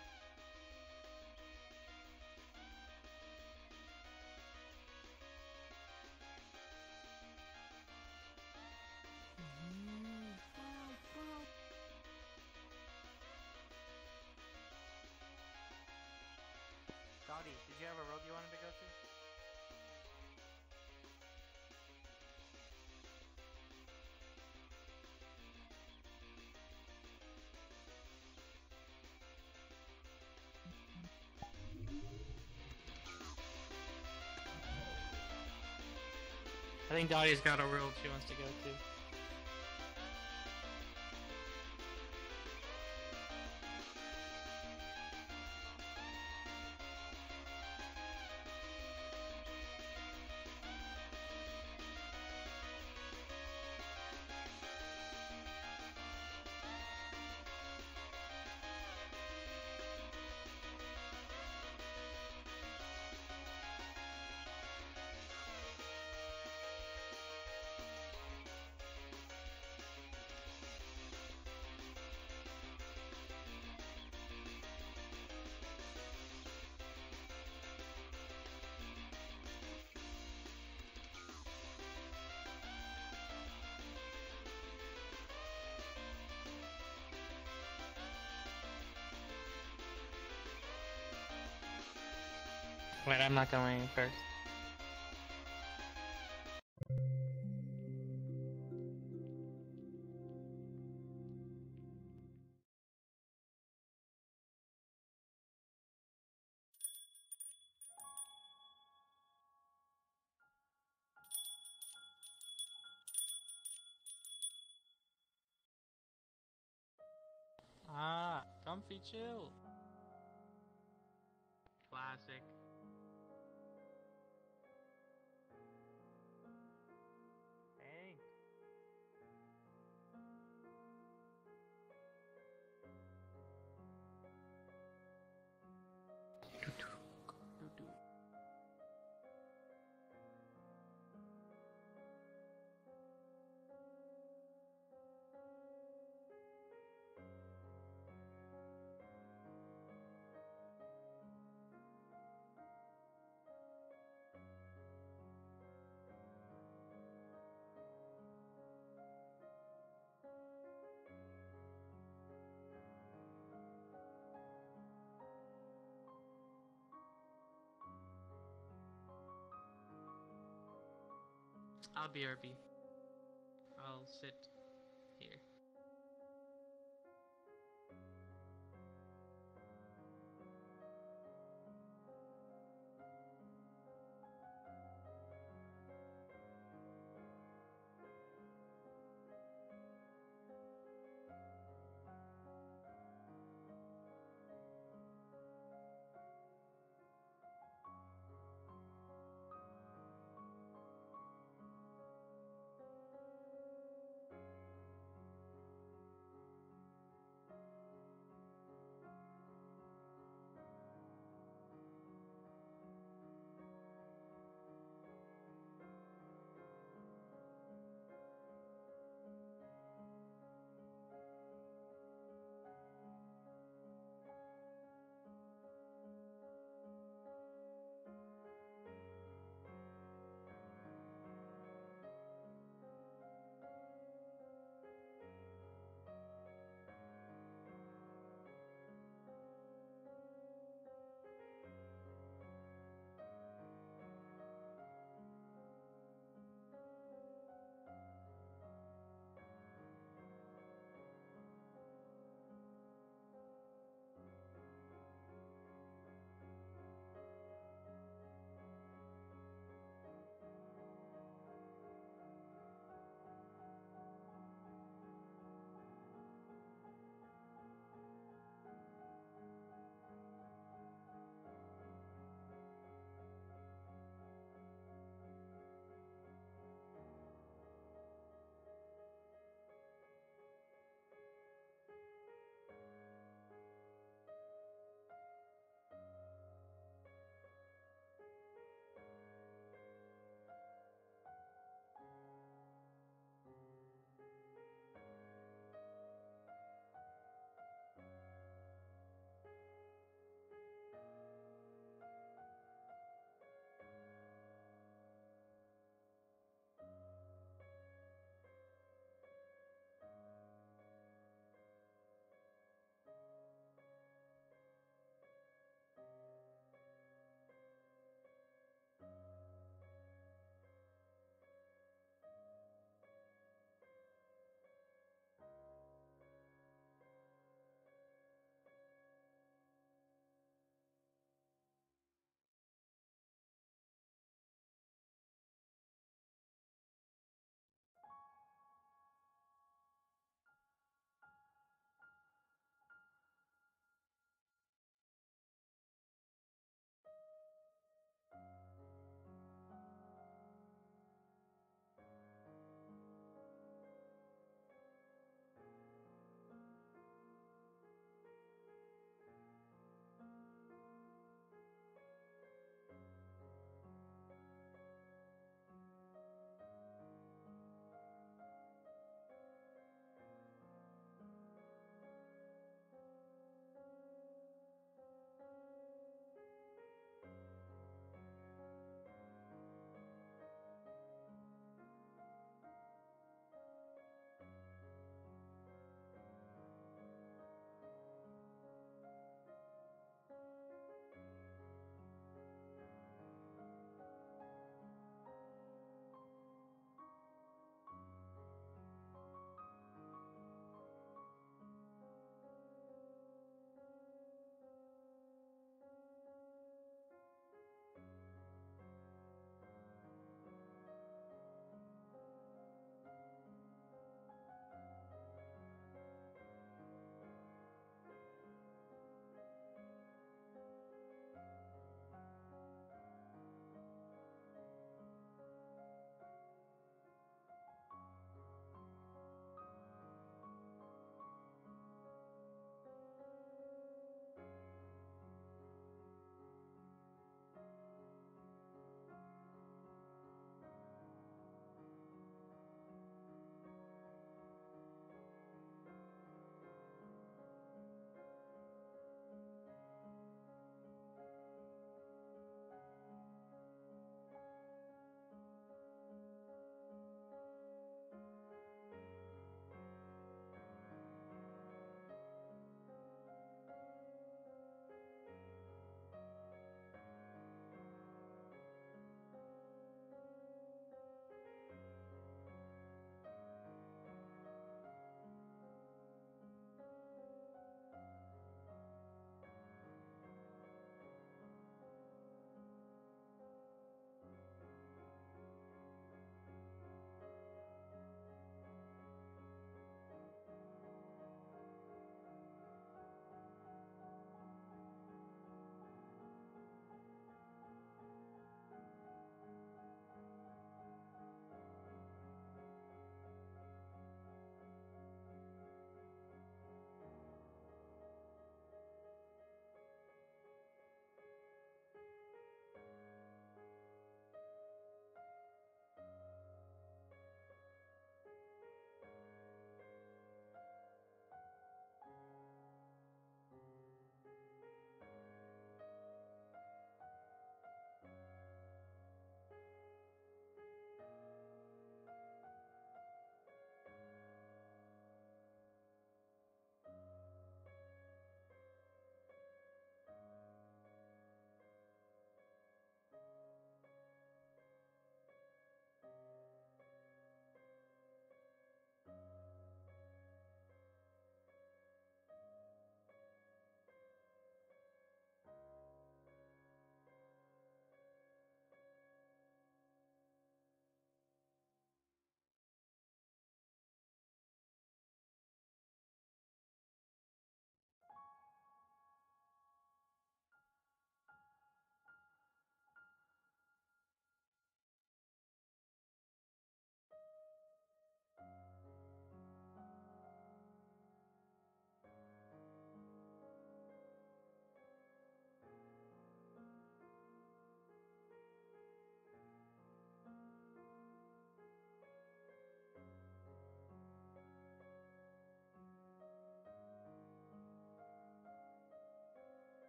Speaker 3: I think Dotty's got a world she wants to go to. Wait, I'm not going first. Ah, comfy chill. I'll be BRB. I'll sit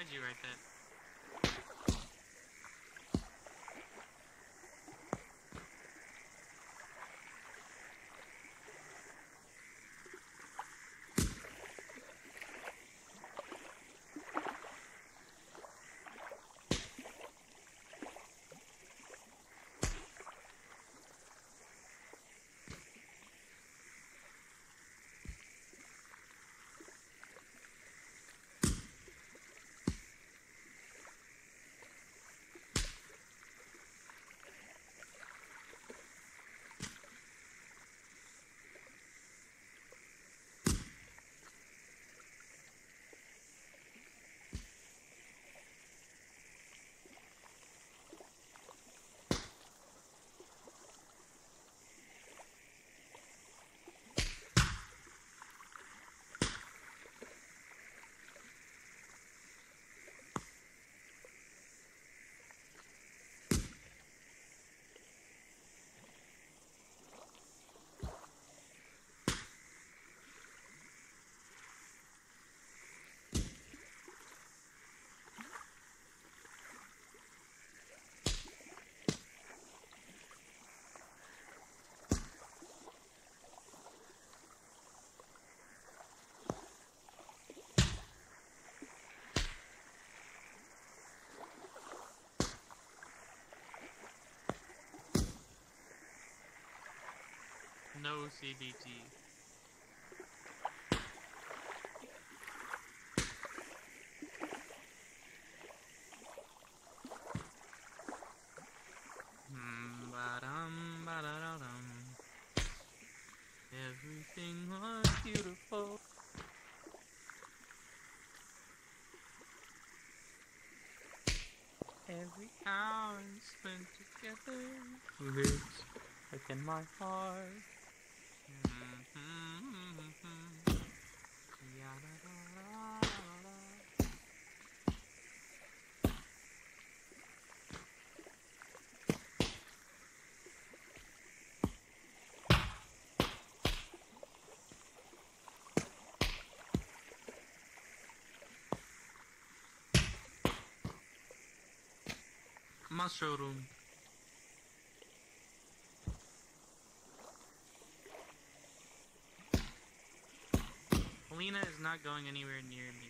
Speaker 3: Why'd you write that? no CBT. Hmm, Everything was beautiful. Every hour spent together lives within my heart. Yılmaz Showroom. Alina is not going anywhere near me.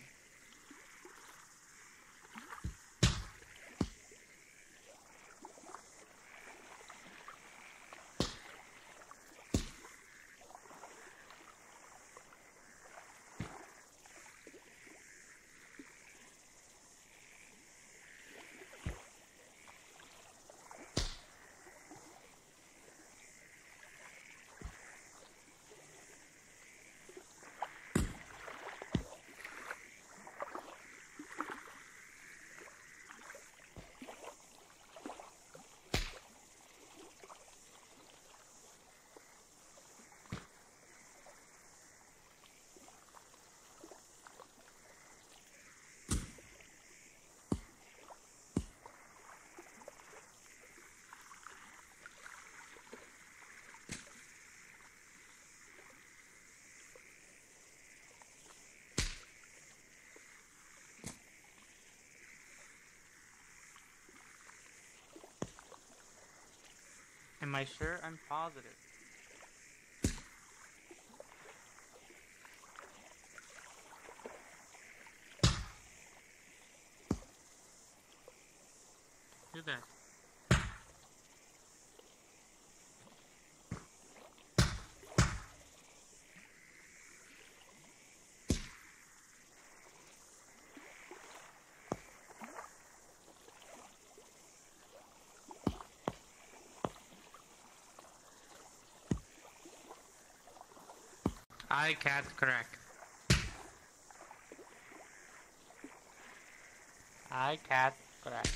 Speaker 3: my shirt? I'm positive. I can't crack.
Speaker 1: I can't crack.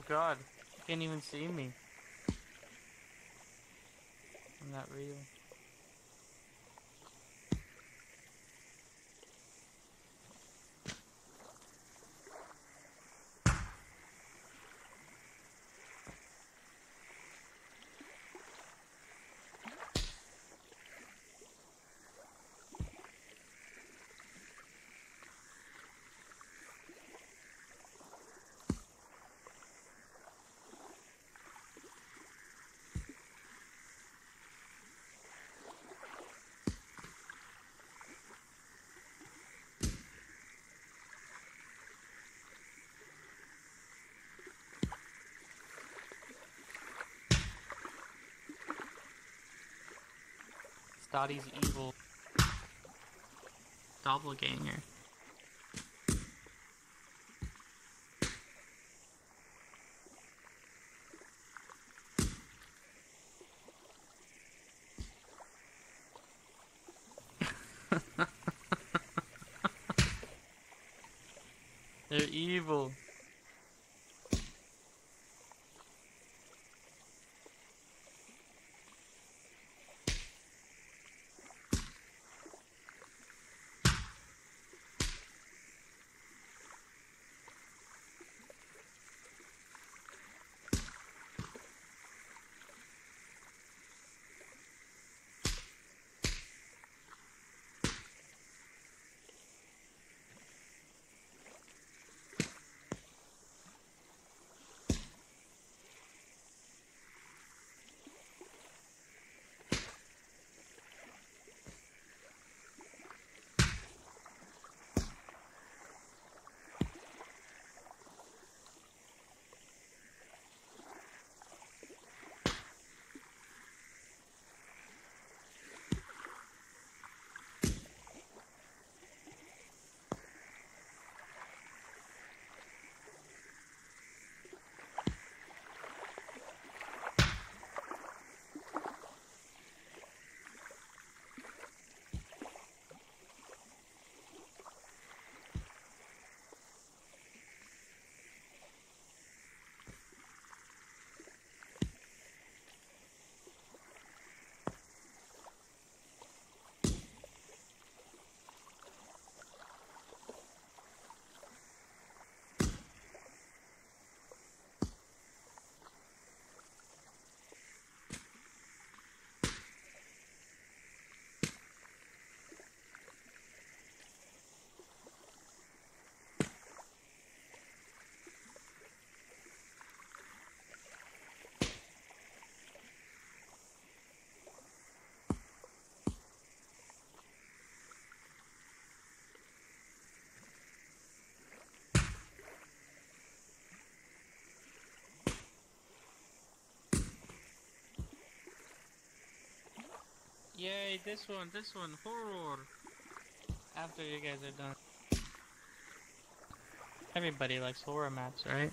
Speaker 3: Oh god, you can't even see me. I'm not real. Daddy's evil doppelganger. They're evil. Yay, this one, this one, horror. After you guys are done. Everybody likes horror maps, right?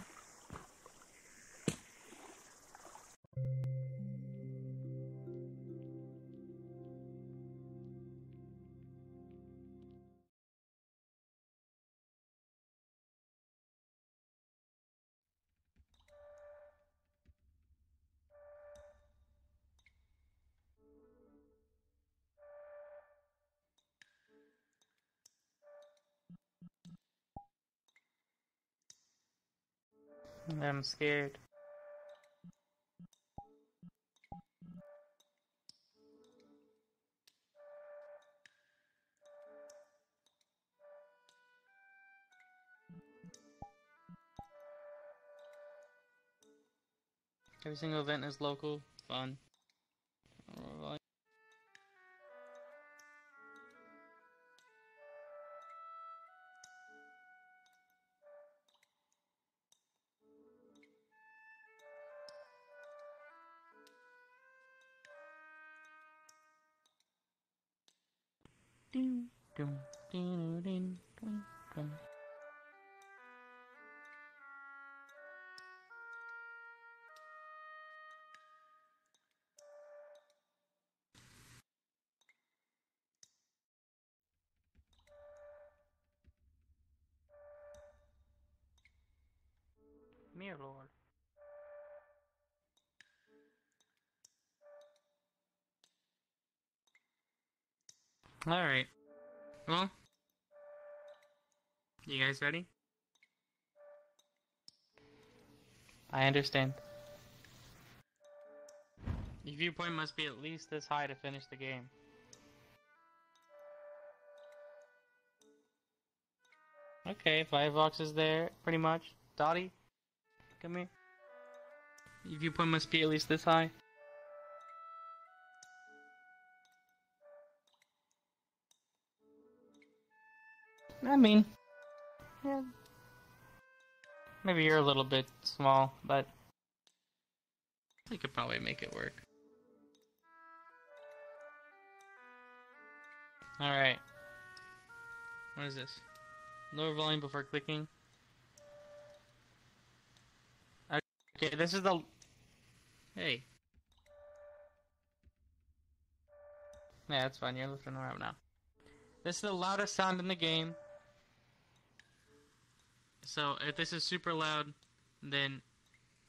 Speaker 3: I'm scared. Every single event is local, fun.
Speaker 1: Alright. Well.
Speaker 3: You guys ready? I understand. The viewpoint must be at least this high to finish the game. Okay, Firefox is there, pretty much. Dotty, come here. The viewpoint must be at least this high.
Speaker 1: I mean,
Speaker 2: yeah.
Speaker 3: Maybe you're a little bit small, but we could probably make it work. Alright. What is this? Lower volume before clicking. Okay, this is the... Hey. Yeah, that's fine. You're listening around now. This is the loudest sound in the game. So if this is super loud, then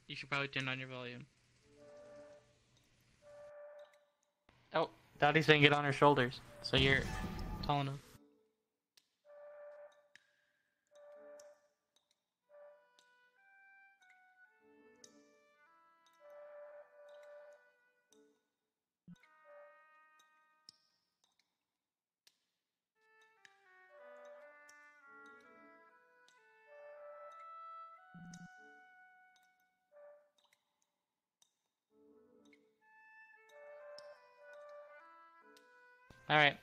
Speaker 3: you should probably turn on your volume. Oh, Dotty's saying get on her shoulders, so you're tall enough.
Speaker 2: Alright.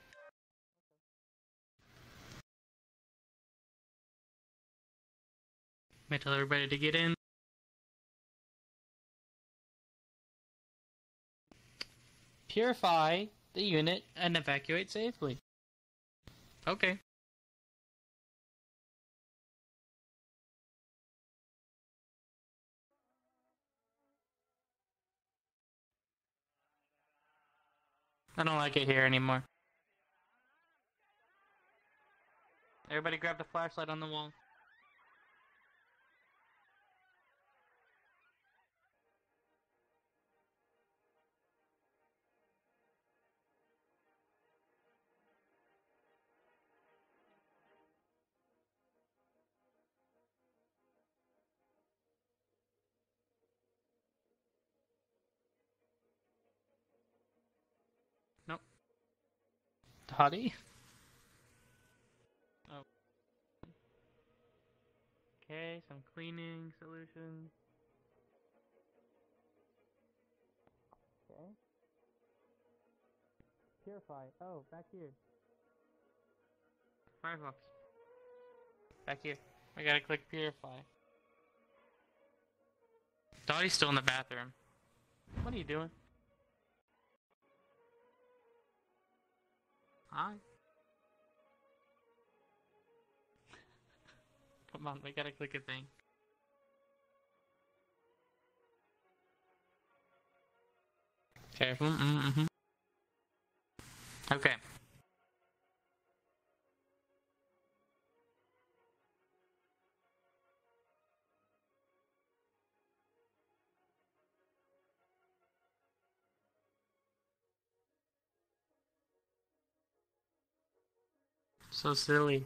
Speaker 2: I tell everybody to get in. Purify the unit and evacuate safely. Okay. I don't like
Speaker 3: it here anymore. Everybody grab the flashlight on the wall.
Speaker 1: Nope. Dotty?
Speaker 3: some cleaning solution. Okay. Purify. Oh, back here. Firefox. Back here. I gotta click purify. Dotty's still in the bathroom. What are you doing? Hi. Come on, we gotta click a thing.
Speaker 1: Careful. mm -hmm. Okay.
Speaker 3: So silly.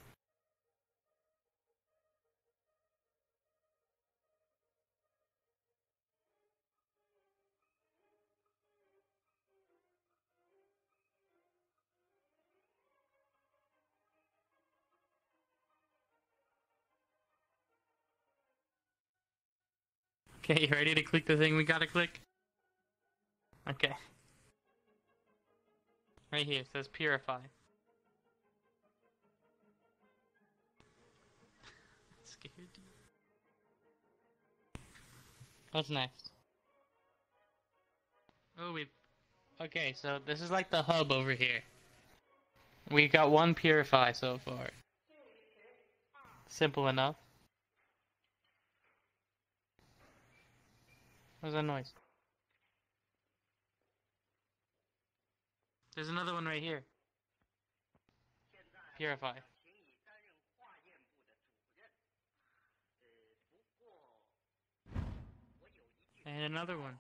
Speaker 2: Okay, you ready to click
Speaker 3: the thing we gotta click? Okay. Right here, says purify. Scared you. What's next? Oh, we... Okay, so this is like the hub over here. We got one purify so far. Simple enough. What's that noise? There's another one right
Speaker 1: here. Purify.
Speaker 6: And another one.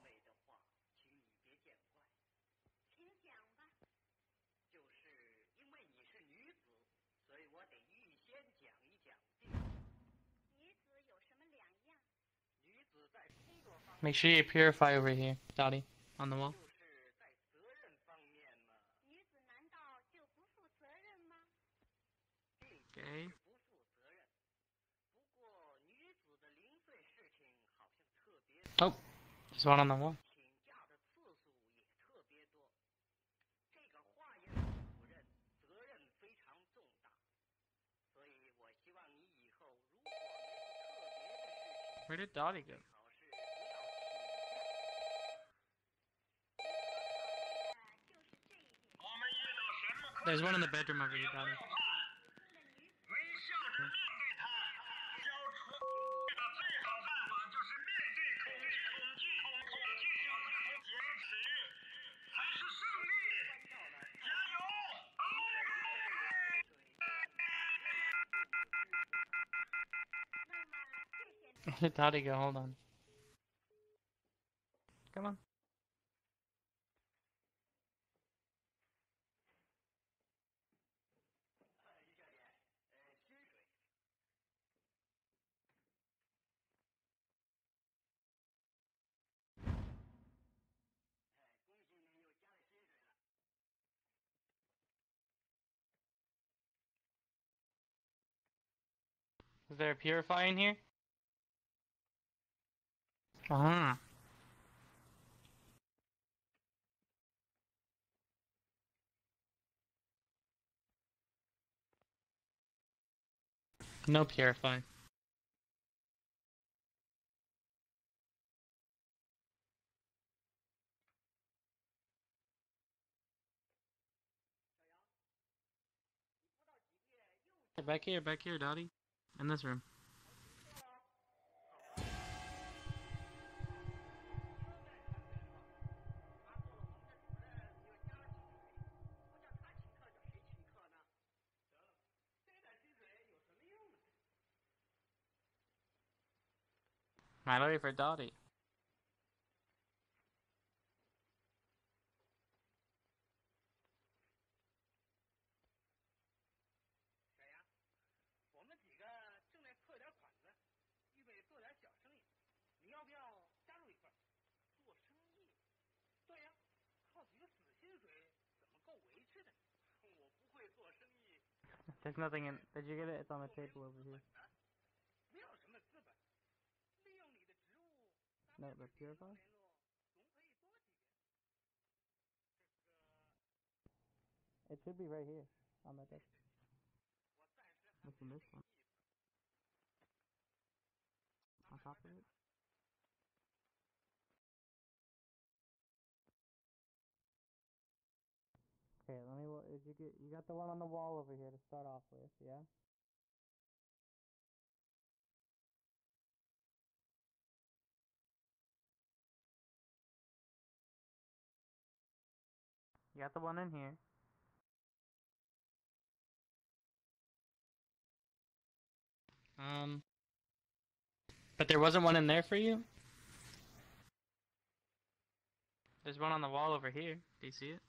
Speaker 3: Make sure you purify over here, Dotty, on the wall. Okay. Oh, there's one on the wall. Where did Dotty go? There's one in the bedroom over here, Donnie. Where Dotty go? Hold on. Come on. there purifying here?
Speaker 2: Uh -huh. No
Speaker 3: purifying. Back here, back here, Dotty. In this room. My lawyer for Dotty. There's nothing in. Did you get it? It's on the table over here. No, the pure It should be right here on that desk.
Speaker 6: What's in this one?
Speaker 2: On top of it?
Speaker 3: Did you get, you got the one on the wall over here to start off with, yeah?
Speaker 2: You got the one in here.
Speaker 3: Um, but there wasn't one in there for you? There's one on the wall over here. Do you see it?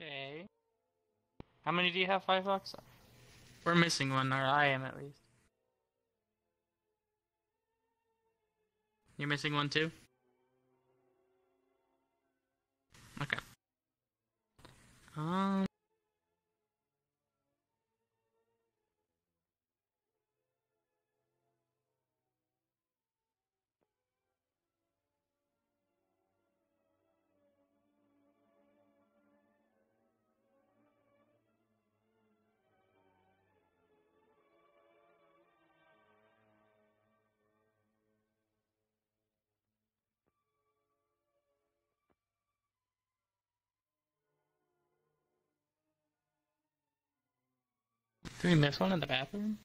Speaker 3: Okay. How many do you have, Firefox? We're missing one, or I am at least. You're missing one too?
Speaker 1: Okay. Um.
Speaker 2: Did we miss one in the bathroom?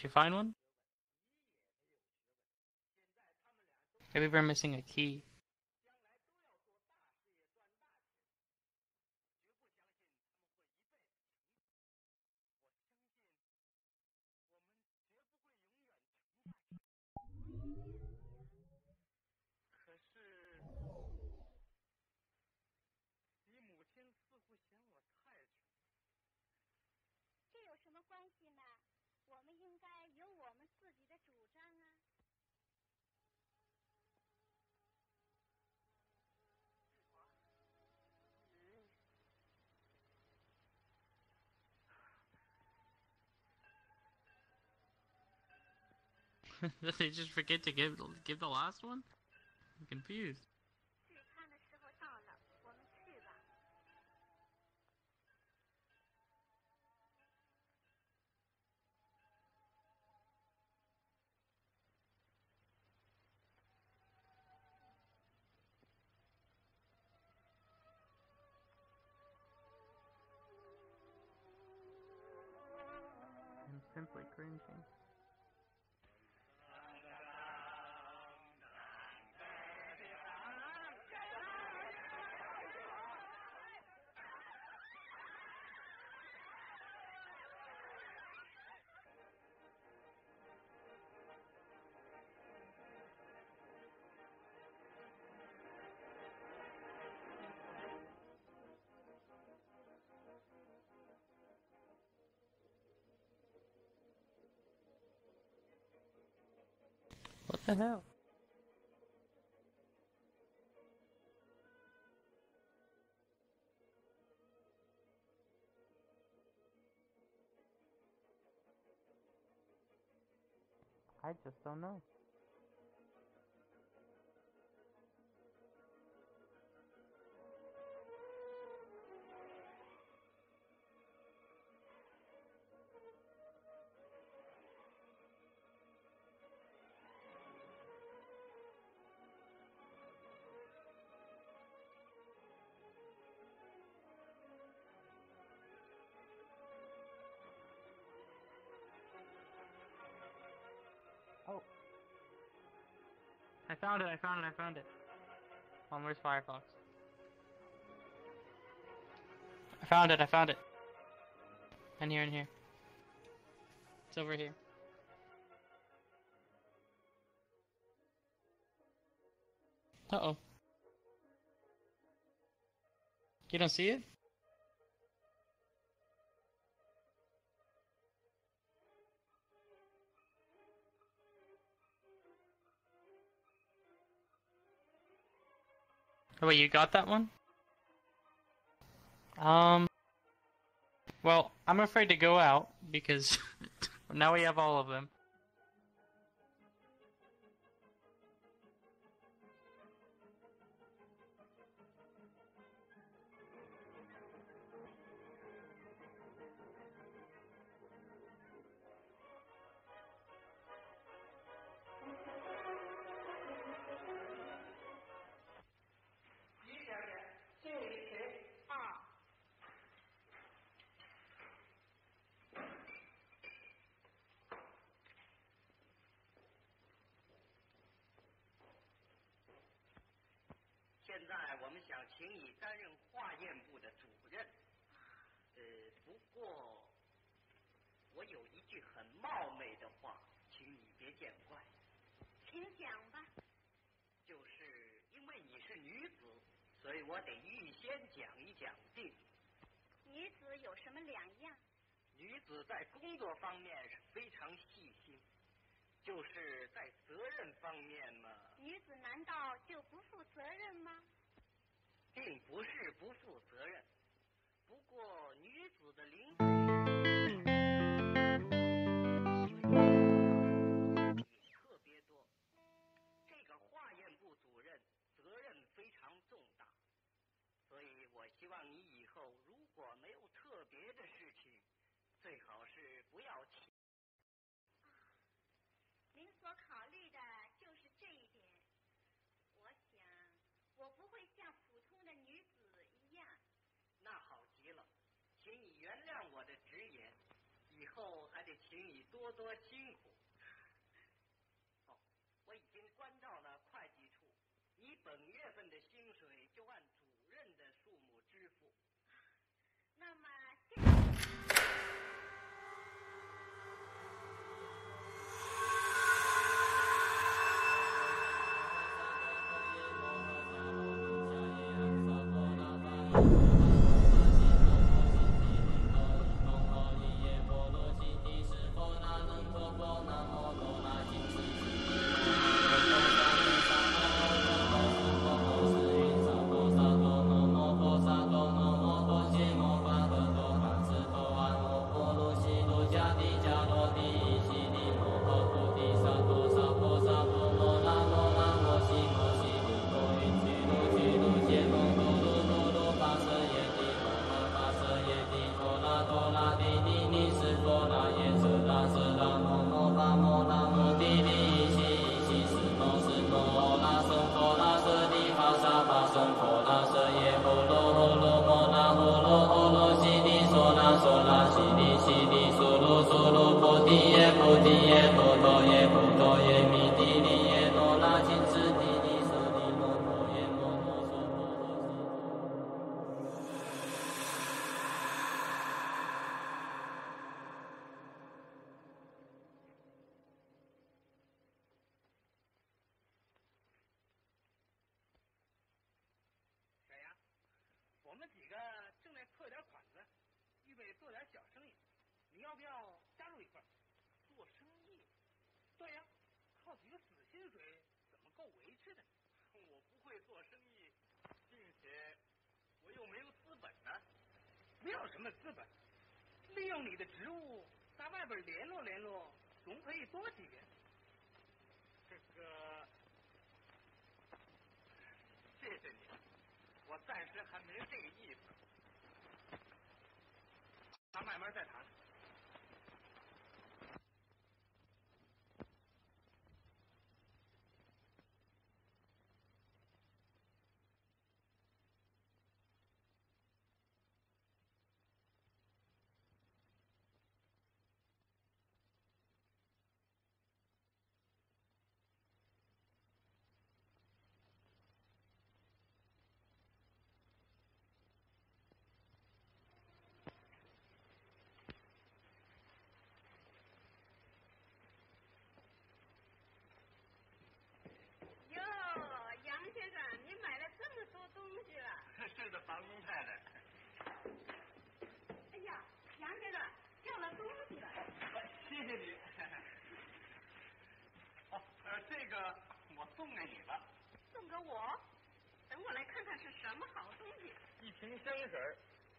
Speaker 1: Did you find
Speaker 3: one? Maybe we're missing a key. Did they just forget to give give the last one? I'm confused. Hello. I just don't know. I found it, I found it, I found it. Um, where's Firefox? I found it, I found it. In here, in here. It's over here. Uh-oh. You don't see it? Oh, wait, you got that one? Um. Well, I'm afraid to go out because now we have all of them.
Speaker 6: 现在我们想请你担任化验部的主任，不过我有一句很冒昧的话，请你别见怪。请讲吧。就是因为你是女子，所以我得预先讲一讲定。女子有什么两样？女子在工作方面是非常细心，就是在责任方面嘛。女子难道就不负责任吗？并不是不负责任，不过女子的淋特别多，这个化验部主任责任非常重大，所以我希望你以后如果没有特别的事情，最好是。请你多多辛苦。哦，我已经关照了会计处，你本月份的薪水。会联络联络，总可以多几个。这个，谢谢你，我暂时还没这个意思，咱慢慢再谈。房东太太，哎呀，杨先生掉了东西了。哎，谢谢你。哦，呃，这个我送给你吧。送给我？等我来看看是什么好东西。一瓶香水，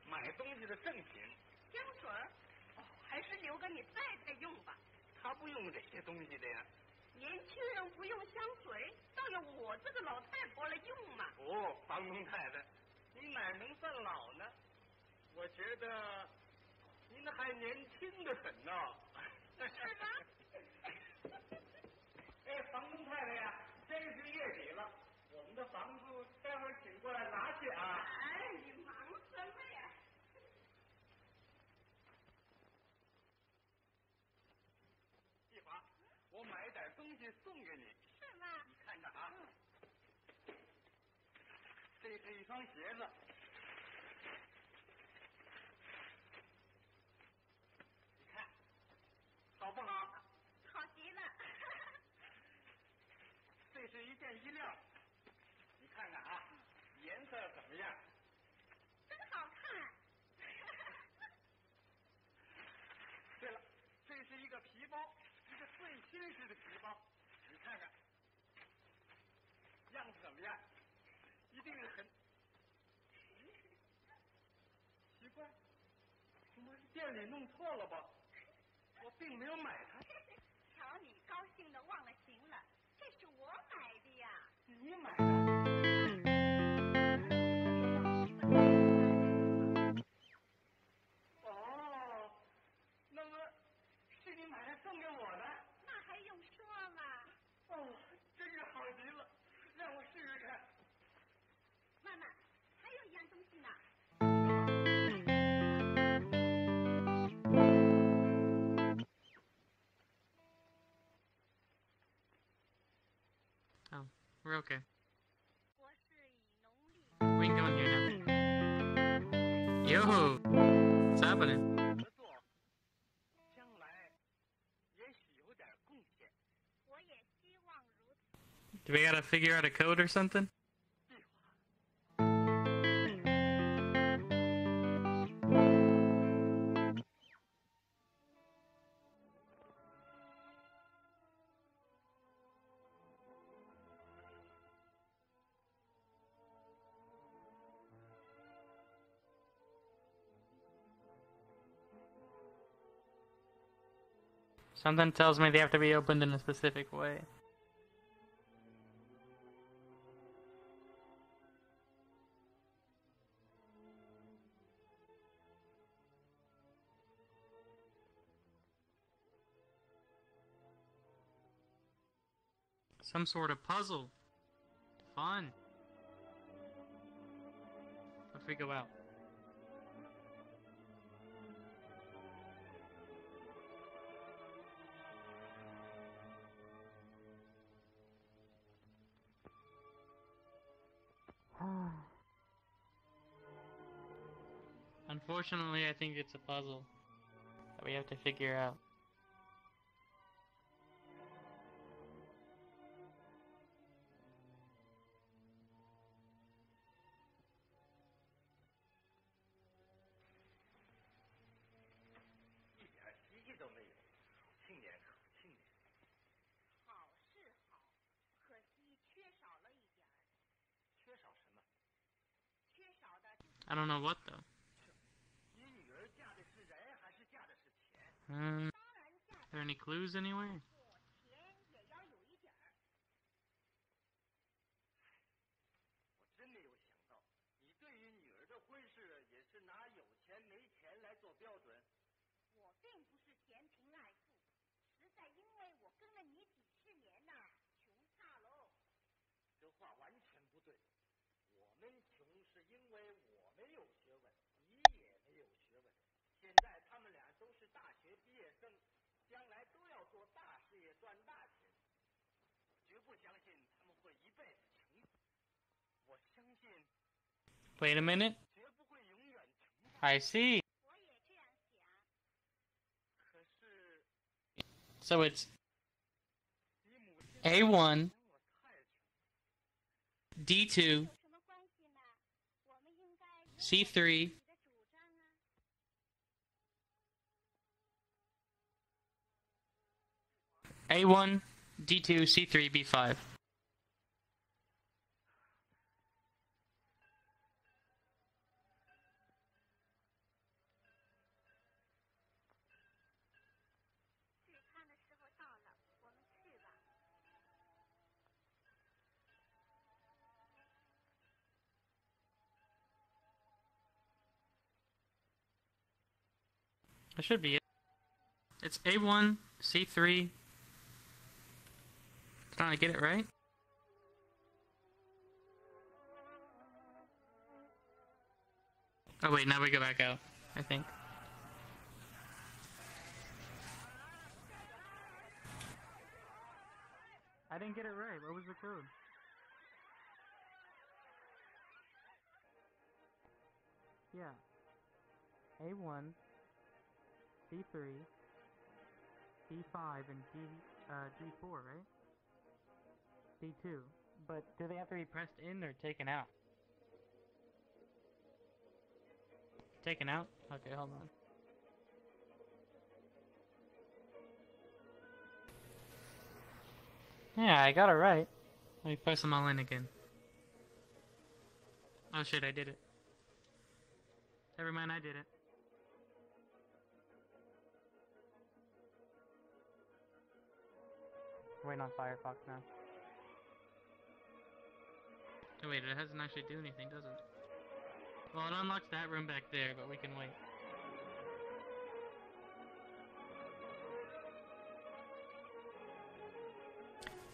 Speaker 6: 买东西的赠品。香水？哦，还是留给你太太用吧。他不用这些东西的呀。年轻人不用香水，倒要我这个老太婆来用嘛。哦，房东太太。你哪能算老呢？我觉得您还年轻的很呢。哎，房东太太呀，真是月底了，我们的房子待会儿请过来拿去啊。哎。一双鞋子。你弄错了吧？我并没有买它。瞧你高兴的忘了形了，这是我买的呀。你买的？哦，那么是你买来送给我的？那还用说吗？哦。
Speaker 3: We're okay.
Speaker 1: We can go in here now. Yo! What's
Speaker 3: happening? Do we gotta figure out a code or something? Something tells me they have to be opened in a specific way. Some sort of puzzle. Fun. Let's figure out. Unfortunately, I think it's a puzzle that we have to figure out. I don't know what though. Are hmm. there any clues anywhere?
Speaker 6: Wait a minute. I
Speaker 3: see. So it's A1, D2, C3, A1, D2, C3, B5. That should be it. It's A1, C3, trying ah, to get it right? Oh wait, now we go back out, I think. I didn't get it right. What was the code? Yeah. A1, b 3 b 5 and D, uh, D4, right? D two, But do they have to be pressed in or taken out?
Speaker 1: Taken out? Okay, hold
Speaker 3: on. Yeah, I got it right. Let me press them all in again. Oh shit, I did it. Never mind, I did it. Waiting on Firefox now. Oh, wait, it doesn't actually do anything, does it? Well, it unlocks that room back there, but we can wait.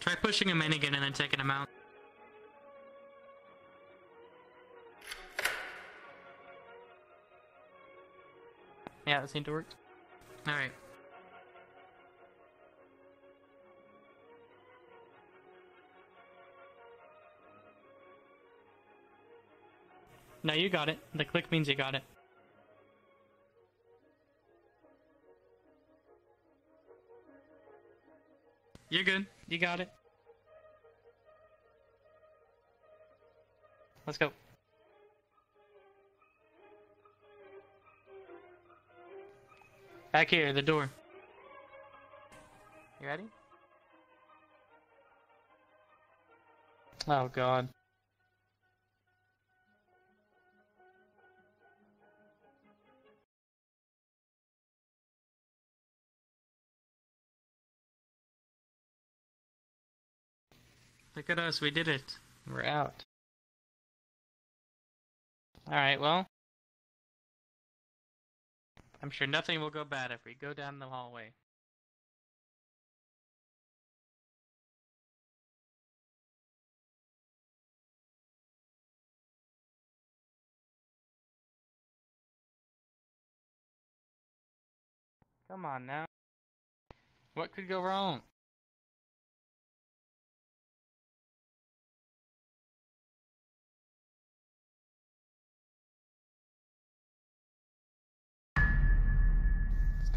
Speaker 3: Try pushing him in again and then taking him out. Yeah, that seemed to work. Alright. No, you got it. The click means you got it. You're good. You got it. Let's go. Back here, the door. You ready?
Speaker 2: Oh god. Look at us, we did it. We're out. Alright, well. I'm sure nothing will go bad if we go down the hallway. Come on now. What could go wrong?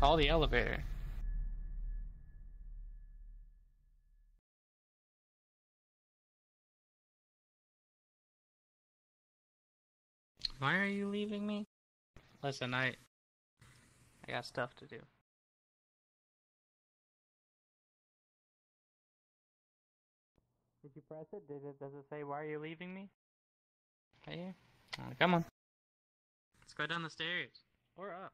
Speaker 2: Call the elevator. Why are you leaving me? Listen, I I got stuff to do.
Speaker 3: Did you press it? Did it does it say why are you leaving me?
Speaker 2: Right come on. Let's go down the stairs. Or up.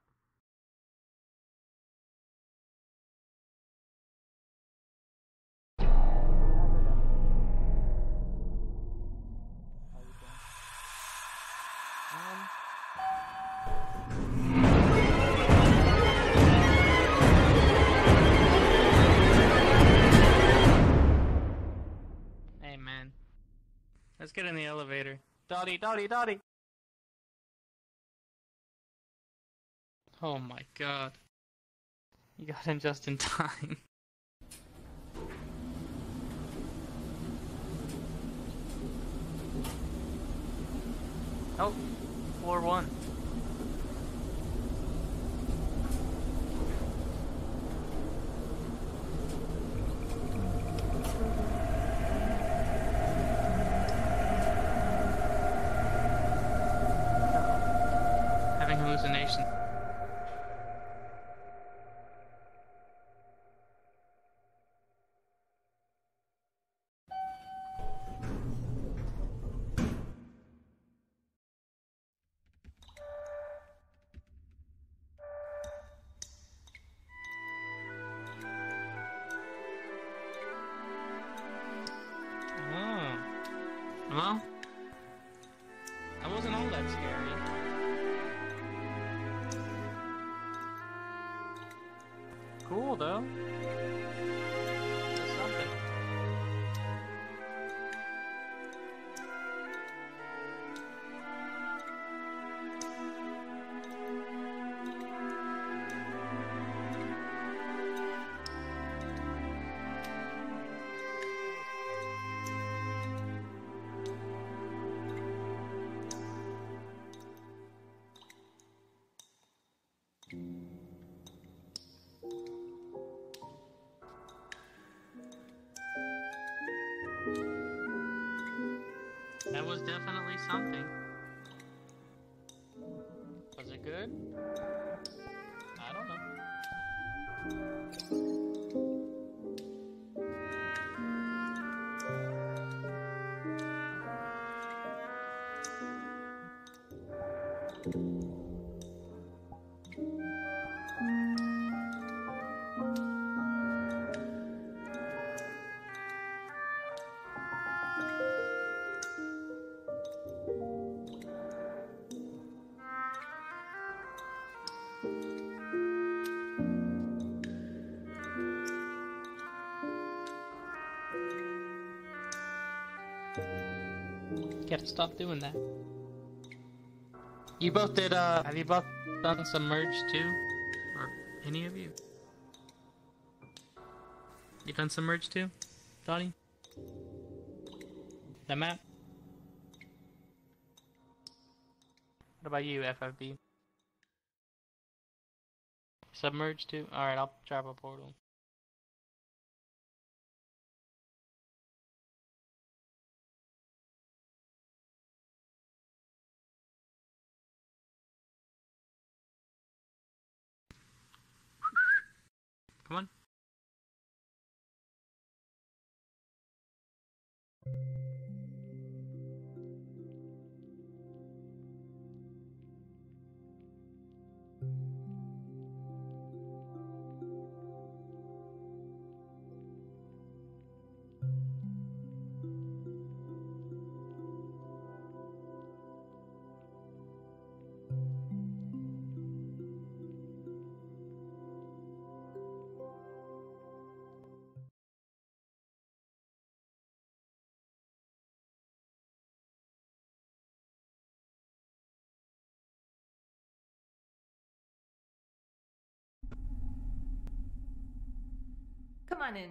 Speaker 1: Let's get in the elevator.
Speaker 2: Dotty, Dotty, Dotty! Oh my god. You got him just in time.
Speaker 3: oh, Four one. something. got to stop doing that. You both did, uh, have you both done some merge too? Or any of you? You done some merge too, Donnie? The map? What about you, FFB?
Speaker 2: Submerge too? Alright, I'll drop a portal. Come on. come on in.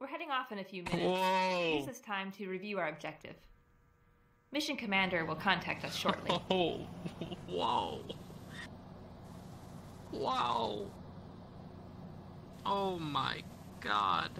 Speaker 7: We're heading off in a few minutes. Whoa. Use this time to review our objective. Mission commander will contact us shortly. Oh,
Speaker 4: whoa. Wow.
Speaker 7: Oh my
Speaker 4: god.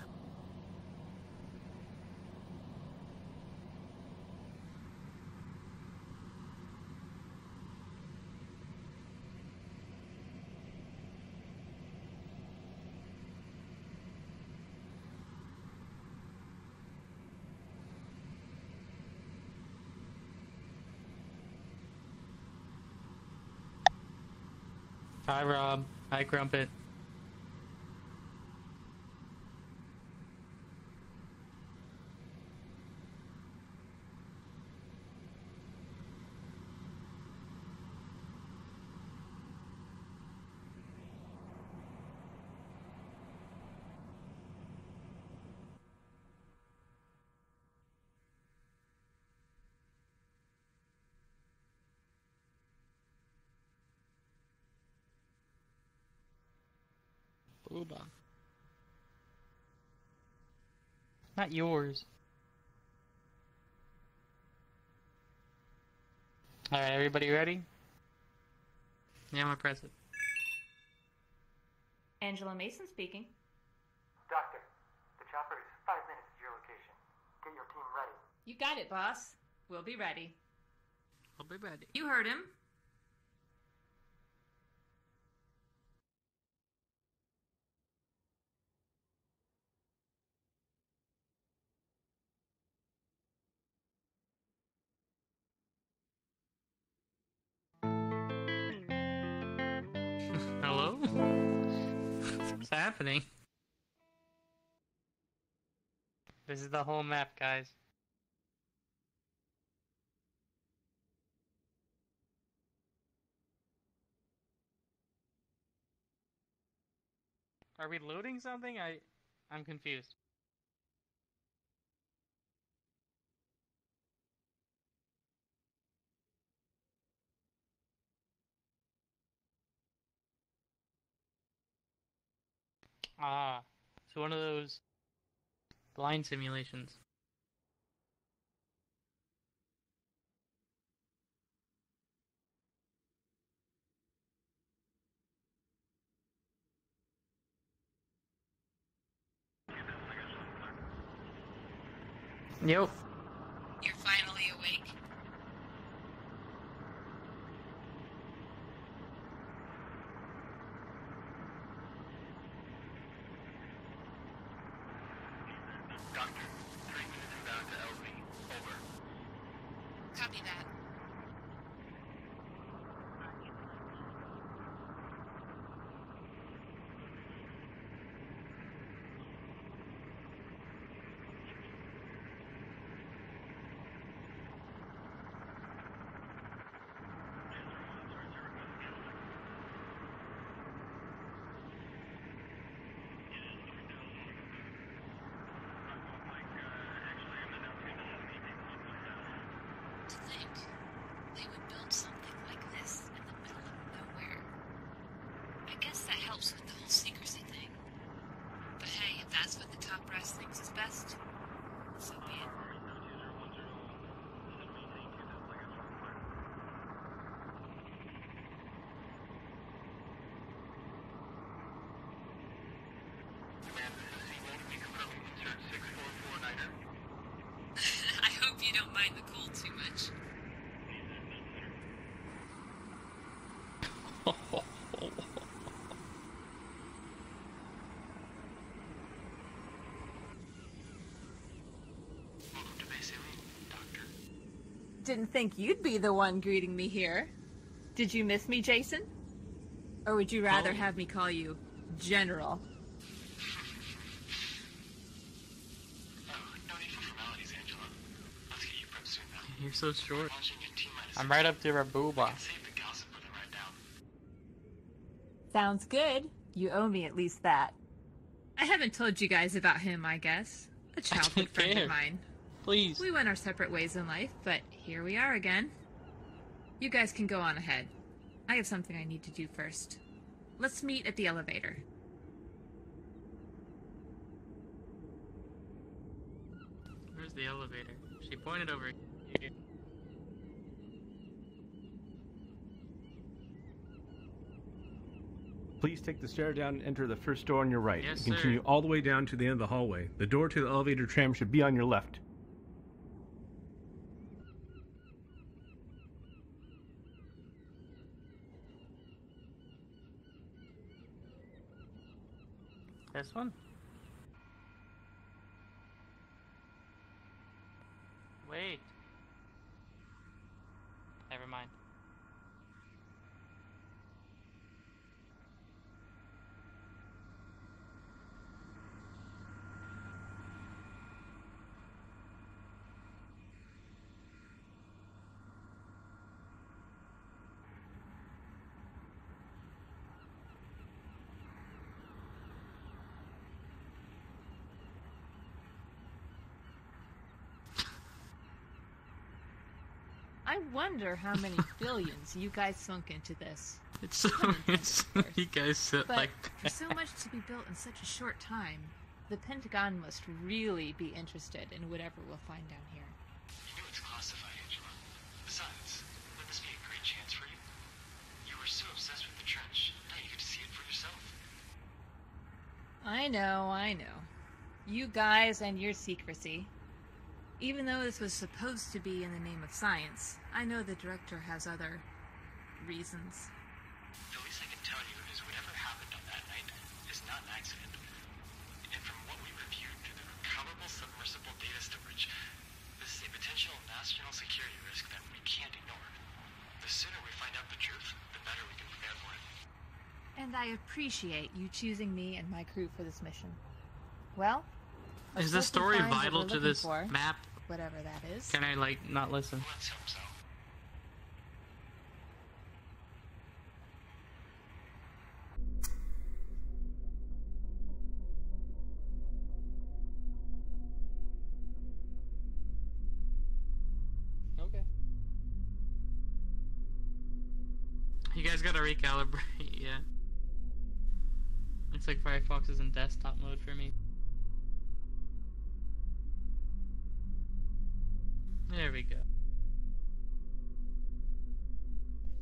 Speaker 3: Hi, Rob. Hi, Crumpet. Not yours. Alright, everybody ready? Yeah, I'm press it.
Speaker 7: Angela Mason speaking.
Speaker 8: Doctor, the chopper is
Speaker 9: five minutes to your location. Get your team ready.
Speaker 7: You got it, boss. We'll be ready. We'll be ready. You heard him.
Speaker 3: What's happening? This is the whole map, guys. Are we loading something? I, I'm confused. Ah, so one of those blind simulations. Yep. You're finally.
Speaker 7: hope you don't mind the cold too much. Didn't think you'd be the one greeting me here. Did you miss me, Jason? Or would you rather oh. have me call you General?
Speaker 3: so short? I'm right up to Rabuba.
Speaker 7: Sounds good. You owe me at least that. I haven't told you guys about him, I guess. A
Speaker 1: childhood friend care. of mine.
Speaker 7: Please. We went our separate ways in life, but here we are again. You guys can go on ahead. I have something I need to do first. Let's meet at the elevator.
Speaker 3: Where's the elevator? She pointed over.
Speaker 10: Please take the stair down and enter the first door on your right. Yes, and continue sir. all the way down to the end of the hallway. The door
Speaker 8: to the elevator tram should be on your left.
Speaker 3: This one? Wait. Never mind.
Speaker 7: I wonder how many billions you guys sunk into this. It's so
Speaker 1: it's, you
Speaker 3: guys sit but like that. For so much
Speaker 7: to be built in such a short time, the Pentagon must really be interested in whatever we'll find down here.
Speaker 9: You know it's classified, Angela. Besides, would this be a great chance for you? You were so obsessed with the trench, now you get to see it for yourself.
Speaker 7: I know, I know. You guys and your secrecy. Even though this was supposed to be in the name of science, I know the director has other reasons. The
Speaker 9: least I can tell you is whatever happened on that night is not an accident. And from what we reviewed through the recoverable submersible data storage, this is a potential national security risk that we can't ignore. The sooner we find out the truth, the better we can prepare for it.
Speaker 7: And I appreciate you choosing me and my crew for this mission. Well, is the story vital to this for, map? Whatever that is.
Speaker 3: Can I like not listen? Firefox is in desktop mode for me. There we go.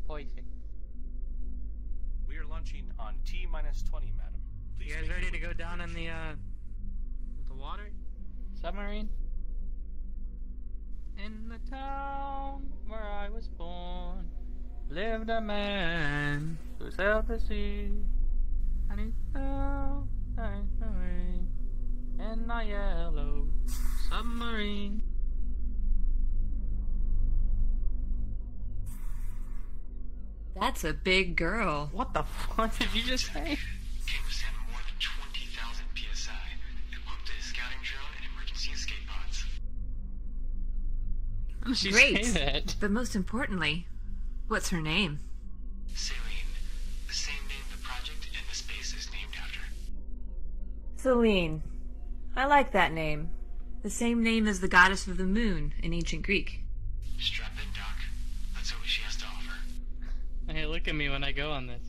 Speaker 3: Poison.
Speaker 8: We are launching
Speaker 10: on T minus 20, madam. Please you guys ready to
Speaker 3: go down in the, uh, the water? Submarine? In the town where I was born lived a man who sailed the sea. And it's down, a yellow submarine.
Speaker 7: That's a big girl. What the fuck did you just say? She's Great. But most importantly, what's her name? Selene. I like that name. The same name as the goddess of the moon in ancient Greek.
Speaker 9: Strap in,
Speaker 3: Doc.
Speaker 1: That's what she has to offer.
Speaker 3: Hey, look at me when I go on this.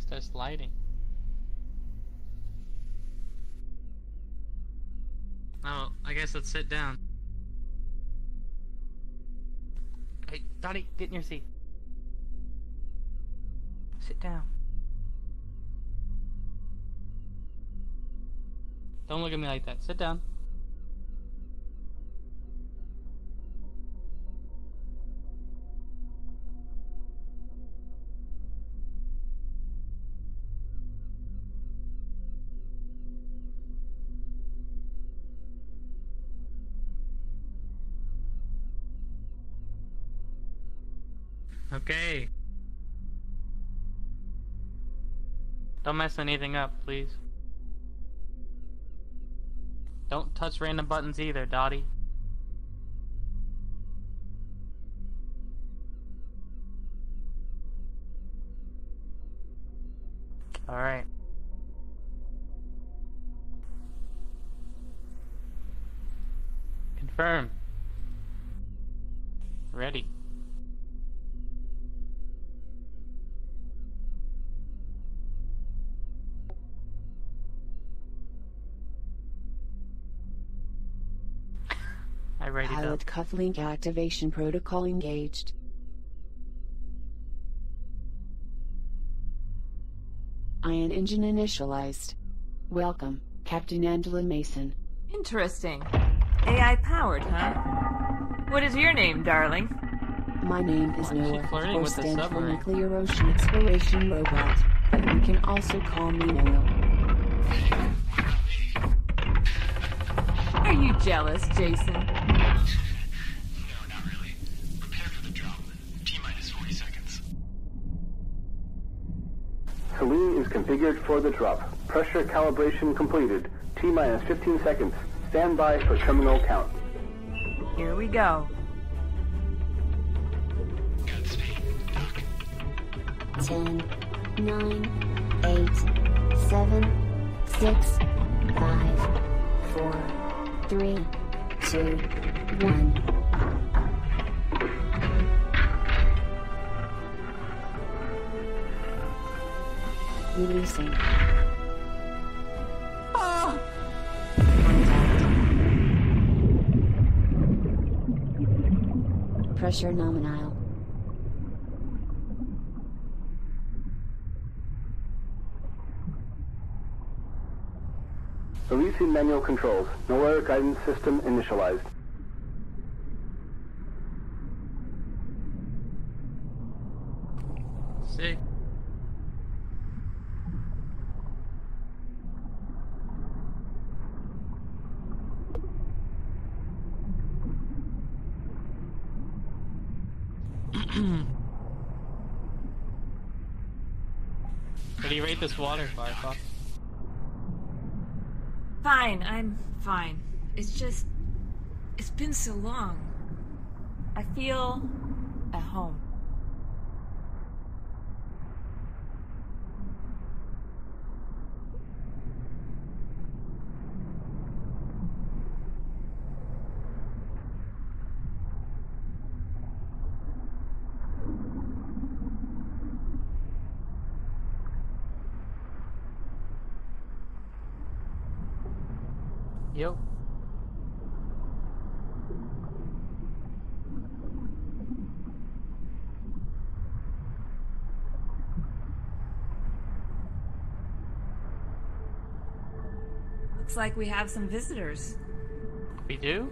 Speaker 3: Start sliding. Oh, I guess let's sit down. Hey, Dotty, get in your seat. Sit down. Don't look at me like that. Sit down. Okay. Don't mess anything up, please. Don't touch random buttons either, Dotty. Alright. Confirm.
Speaker 1: Ready.
Speaker 11: Left cufflink activation protocol engaged. Ion engine initialized. Welcome, Captain Angela Mason.
Speaker 7: Interesting. AI powered, huh? What is your name, darling?
Speaker 11: My name is Noah, or stand for Nuclear Ocean Exploration Robot, but you can also call me Noah. Are you jealous, Jason?
Speaker 10: Balloon is configured for the drop. Pressure calibration completed. T minus 15 seconds. Stand by for terminal count.
Speaker 7: Here we go.
Speaker 11: Ten, nine, eight, seven, six, five, four, three, two, one. Releasing. Pressure nominal.
Speaker 10: Releasing manual controls. No error guidance system initialized.
Speaker 3: take this water, Firefox.
Speaker 7: Fine, I'm fine. It's just. It's been so long. I feel at home. like we have some
Speaker 11: visitors. We do?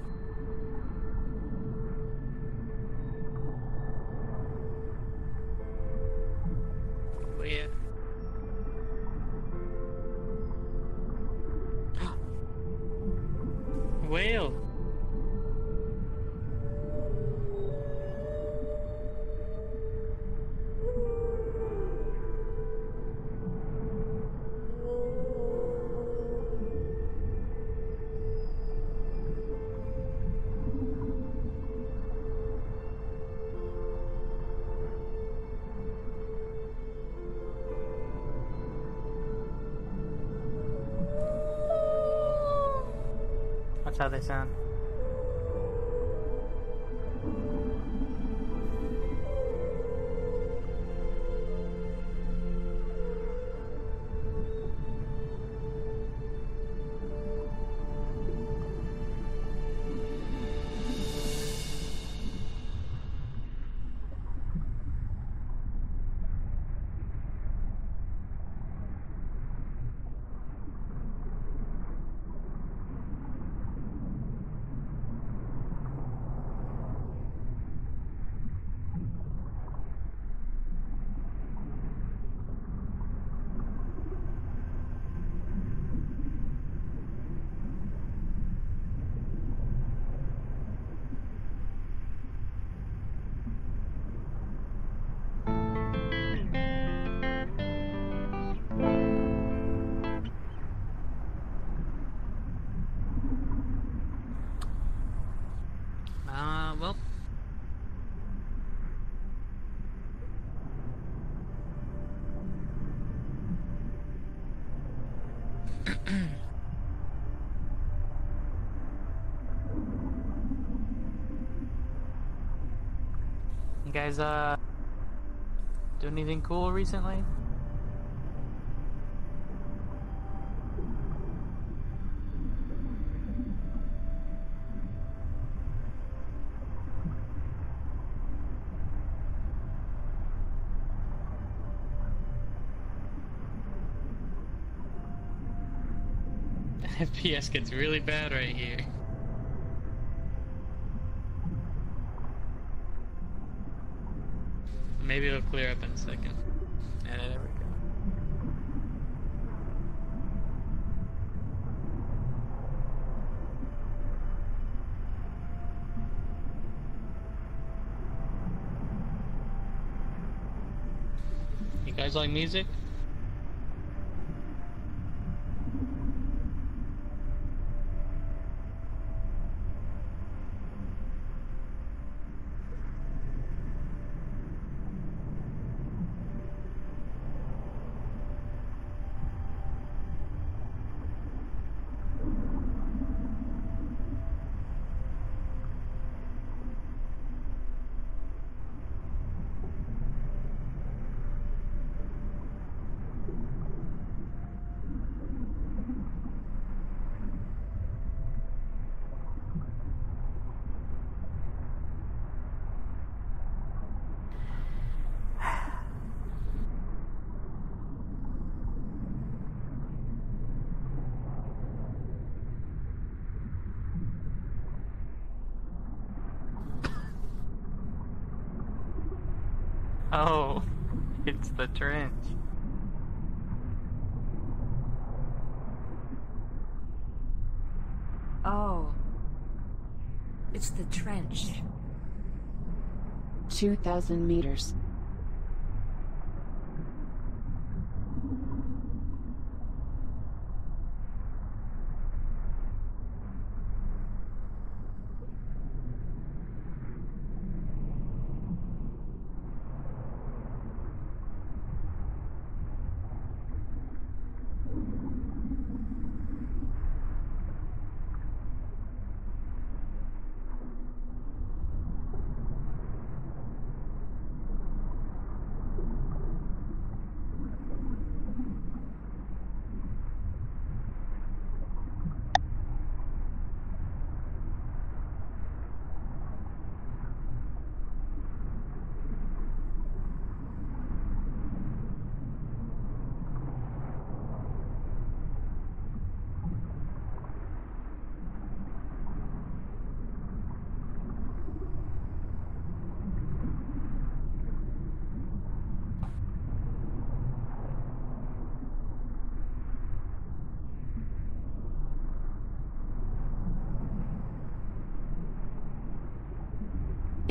Speaker 3: guys uh do anything cool recently? FPS gets really bad right here. Maybe it'll clear up in a second. And You guys like music? Oh, it's the trench.
Speaker 11: Oh. It's the trench. 2,000 meters.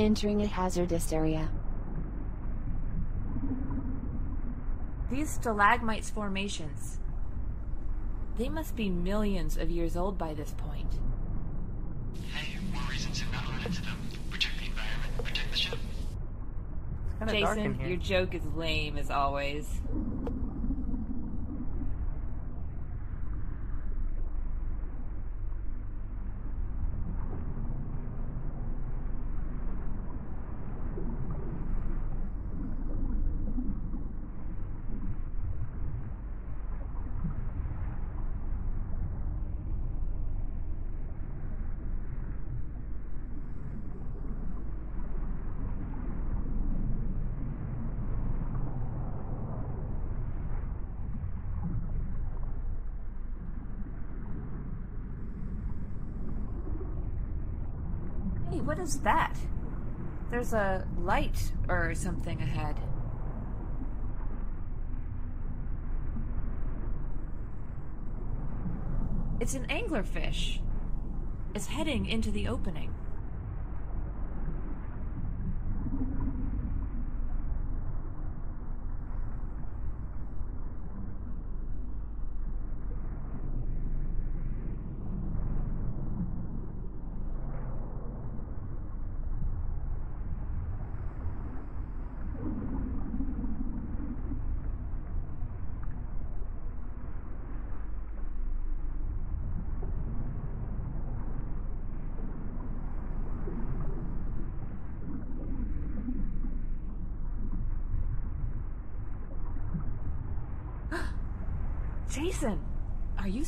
Speaker 11: entering a hazardous area. These
Speaker 7: stalagmites formations. They must be millions of years old by this
Speaker 9: point. Hey, more reasons to not run into them. Protect the environment, protect the ship. Jason, your
Speaker 7: joke is lame as always. is that? There's a light or something ahead. It's an anglerfish. It's heading into the opening.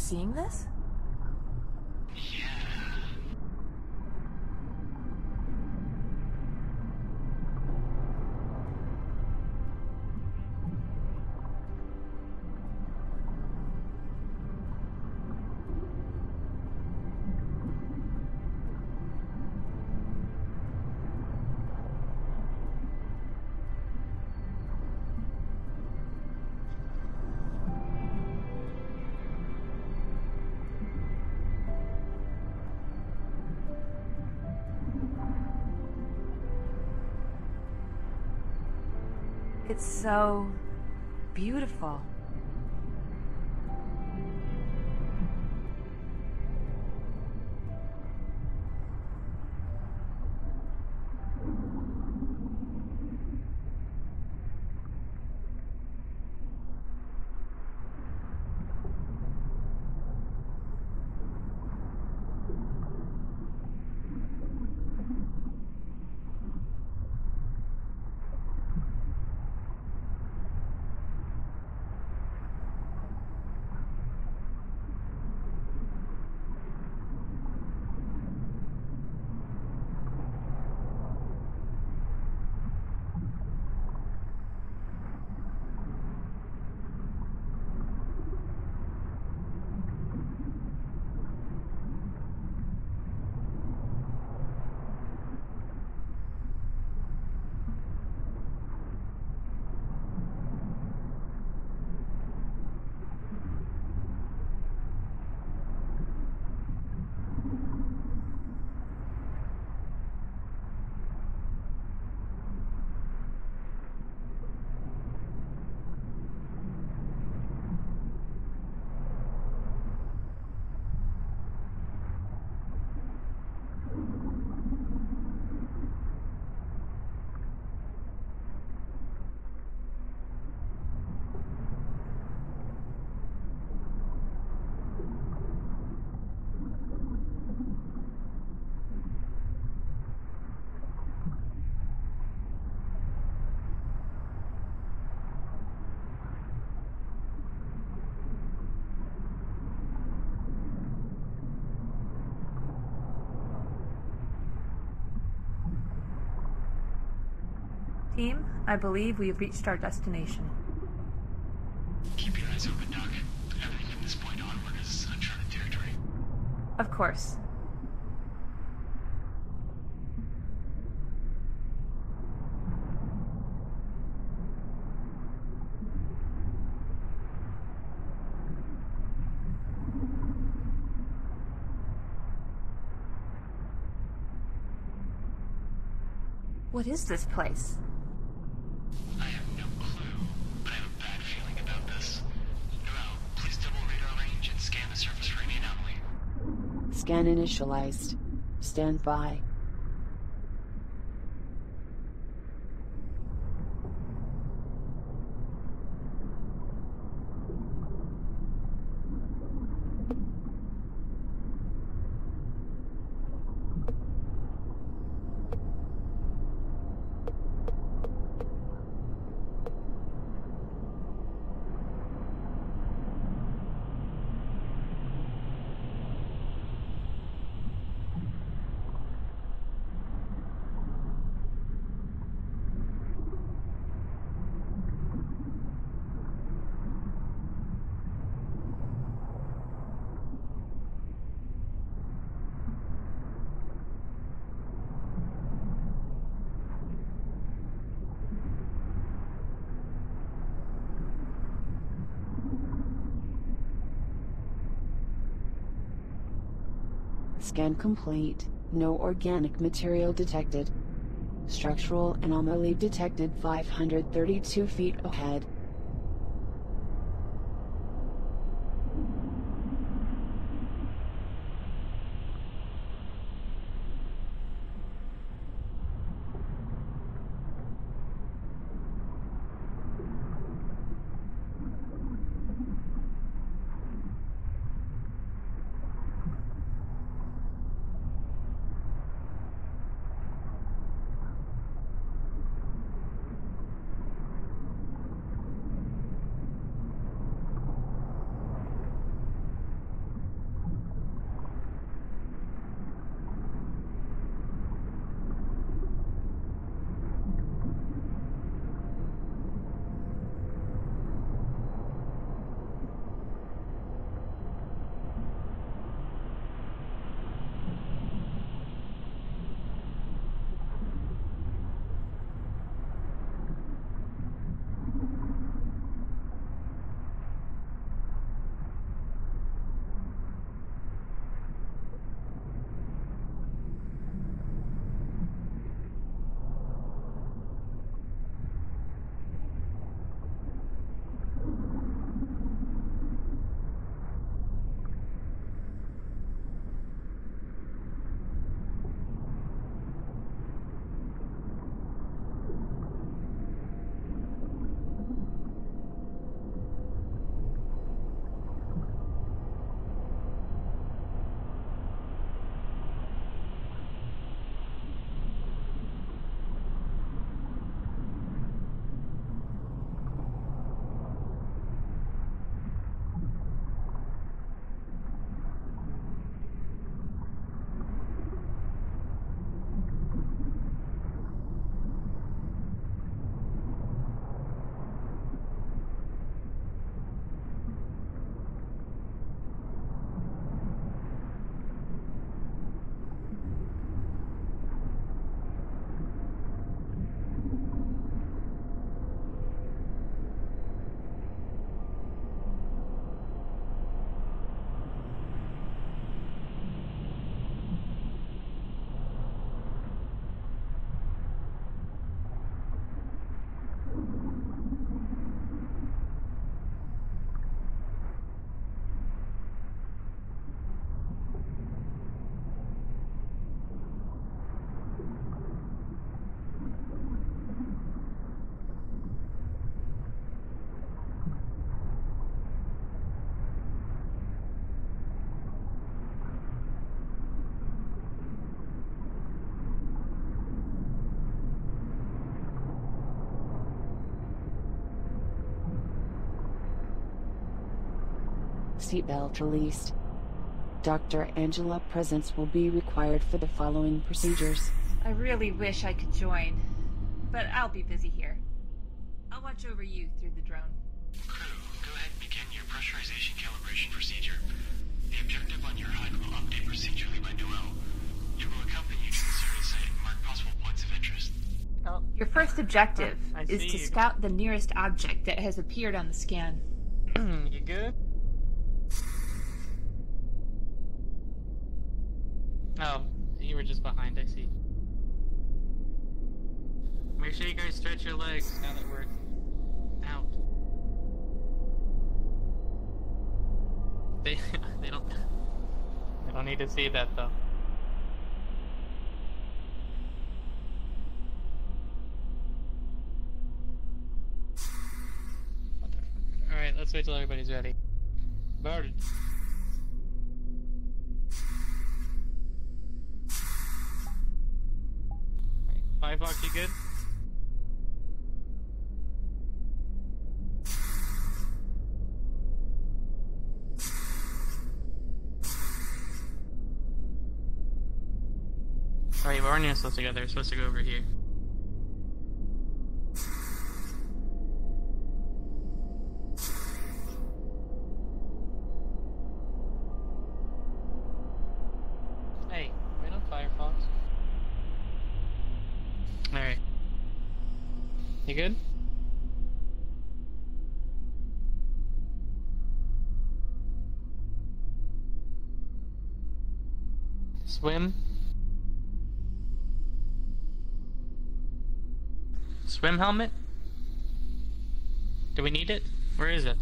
Speaker 7: seeing this? it's so beautiful. I believe we have reached our destination.
Speaker 9: Keep your eyes open, Doc. Everything from this point onward is uncharted
Speaker 7: territory. Of course. What is this
Speaker 11: place? Scan initialized. Stand by. scan complete, no organic material detected. Structural anomaly detected 532 feet ahead. seatbelt released. Dr. Angela presence will be required for the following procedures.
Speaker 7: I really wish I could join, but I'll be busy here. I'll watch over you through the drone. Crew,
Speaker 9: go ahead and begin your pressurization calibration procedure. The objective on your HUD will update procedurally by Noel. It will accompany you to the survey site and mark possible points of interest. Well, oh,
Speaker 7: your first objective oh, is to scout the nearest object that has appeared on the scan. you good?
Speaker 3: Everybody's ready. Bird. Firefox, you good? Alright, Barney is supposed to go there. We're supposed to go over here. swim helmet? Do we need it? Where is it?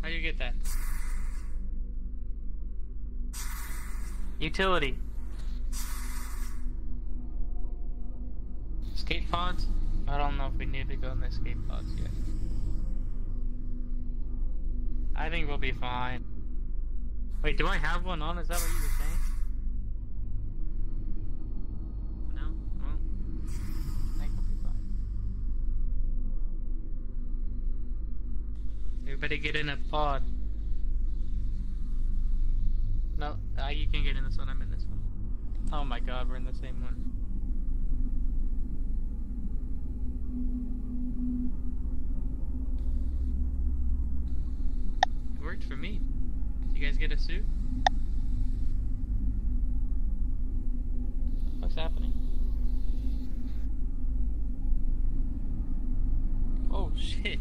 Speaker 3: How do you get that? Utility. Skate pods? I don't know if we need to go in the skate pods yet. I think we'll be fine. Wait, do I have one on? Is that what you were saying? to get in a pod. No, uh, you can get in this one. I'm in this one. Oh my god, we're in the same one. It worked for me. Did you guys get a suit? What's happening? Oh shit.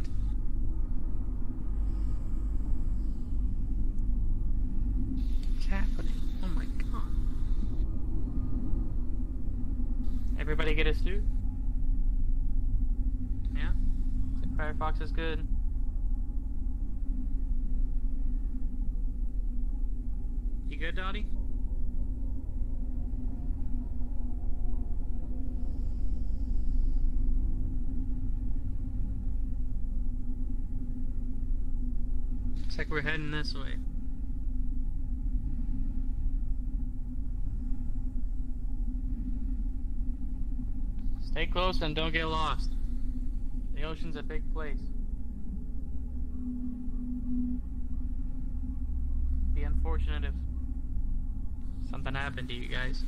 Speaker 3: heading this way. Stay close and don't get lost. The ocean's a big place. Be unfortunate if something happened to you guys.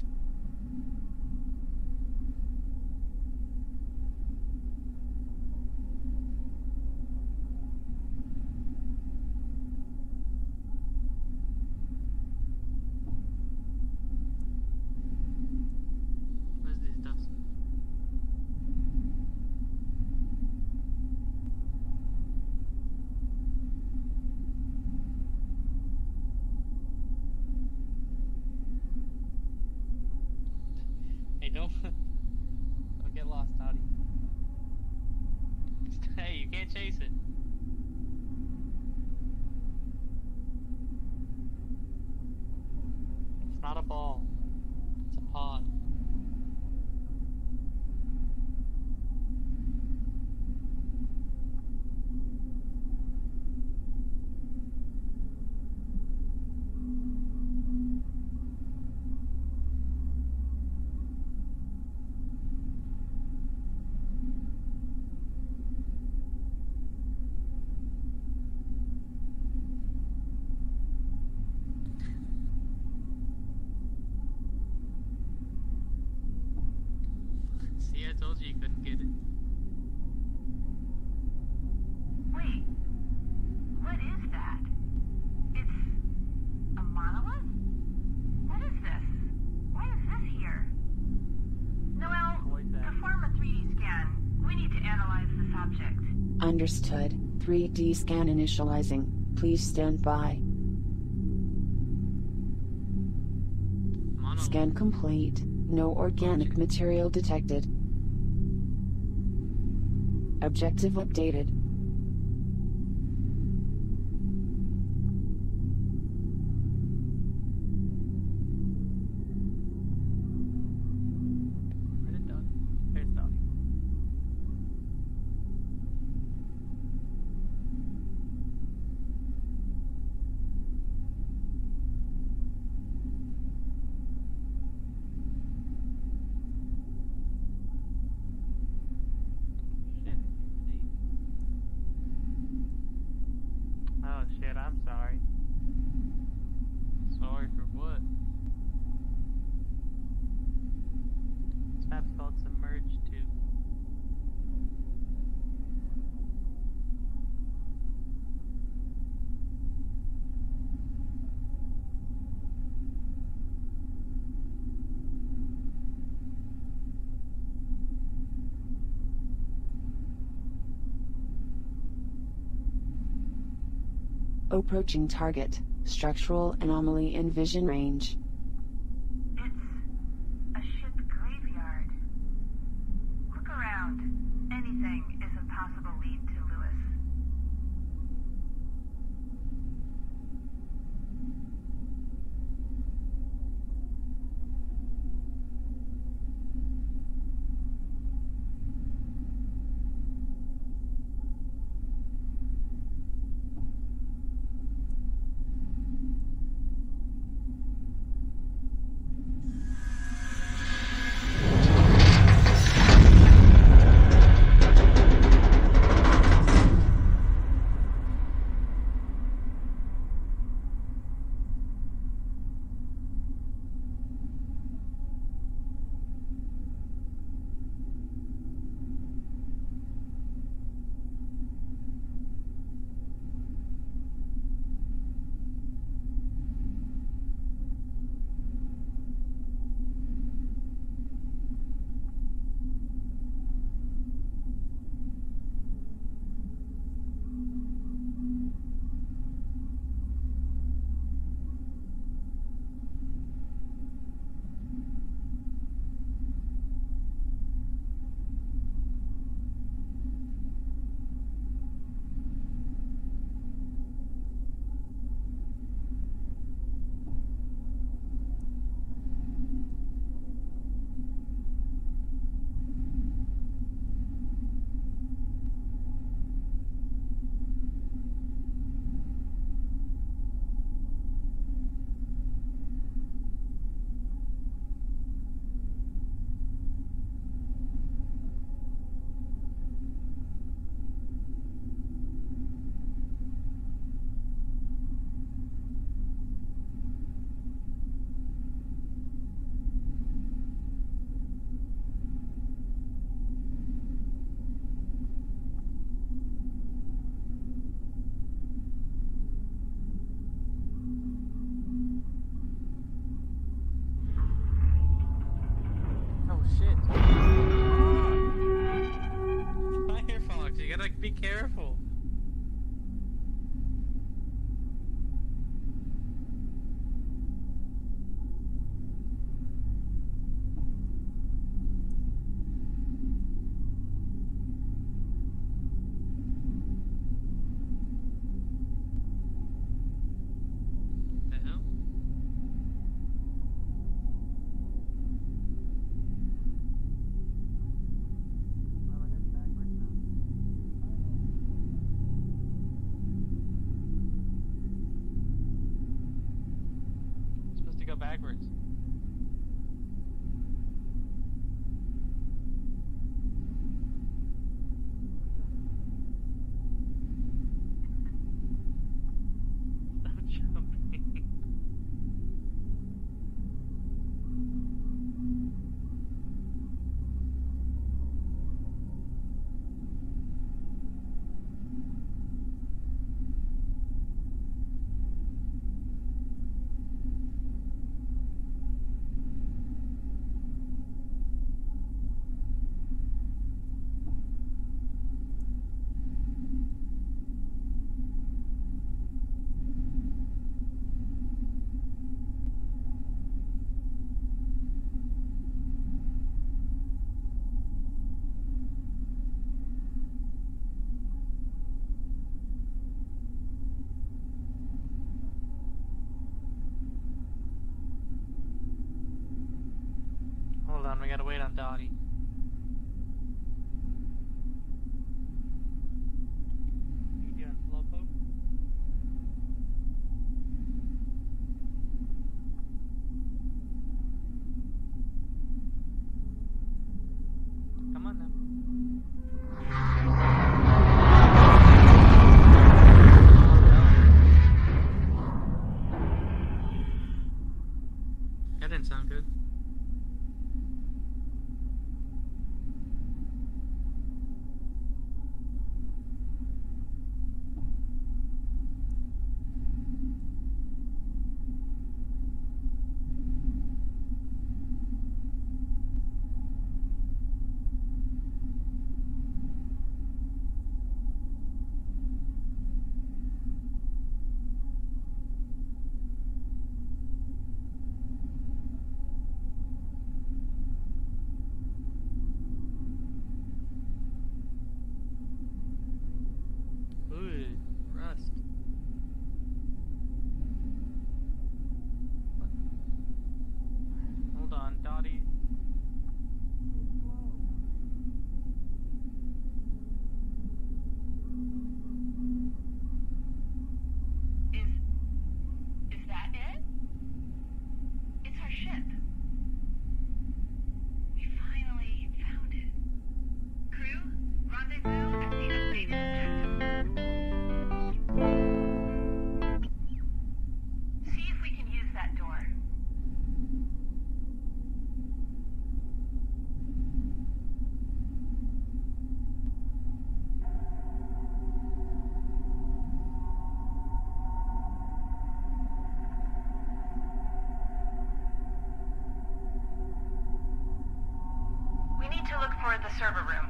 Speaker 11: 3D scan initializing. Please stand by. Mono. Scan complete. No organic material detected. Objective updated.
Speaker 3: I'm sorry. Sorry for what? This map's called some
Speaker 11: approaching target, structural anomaly in vision range.
Speaker 7: server room.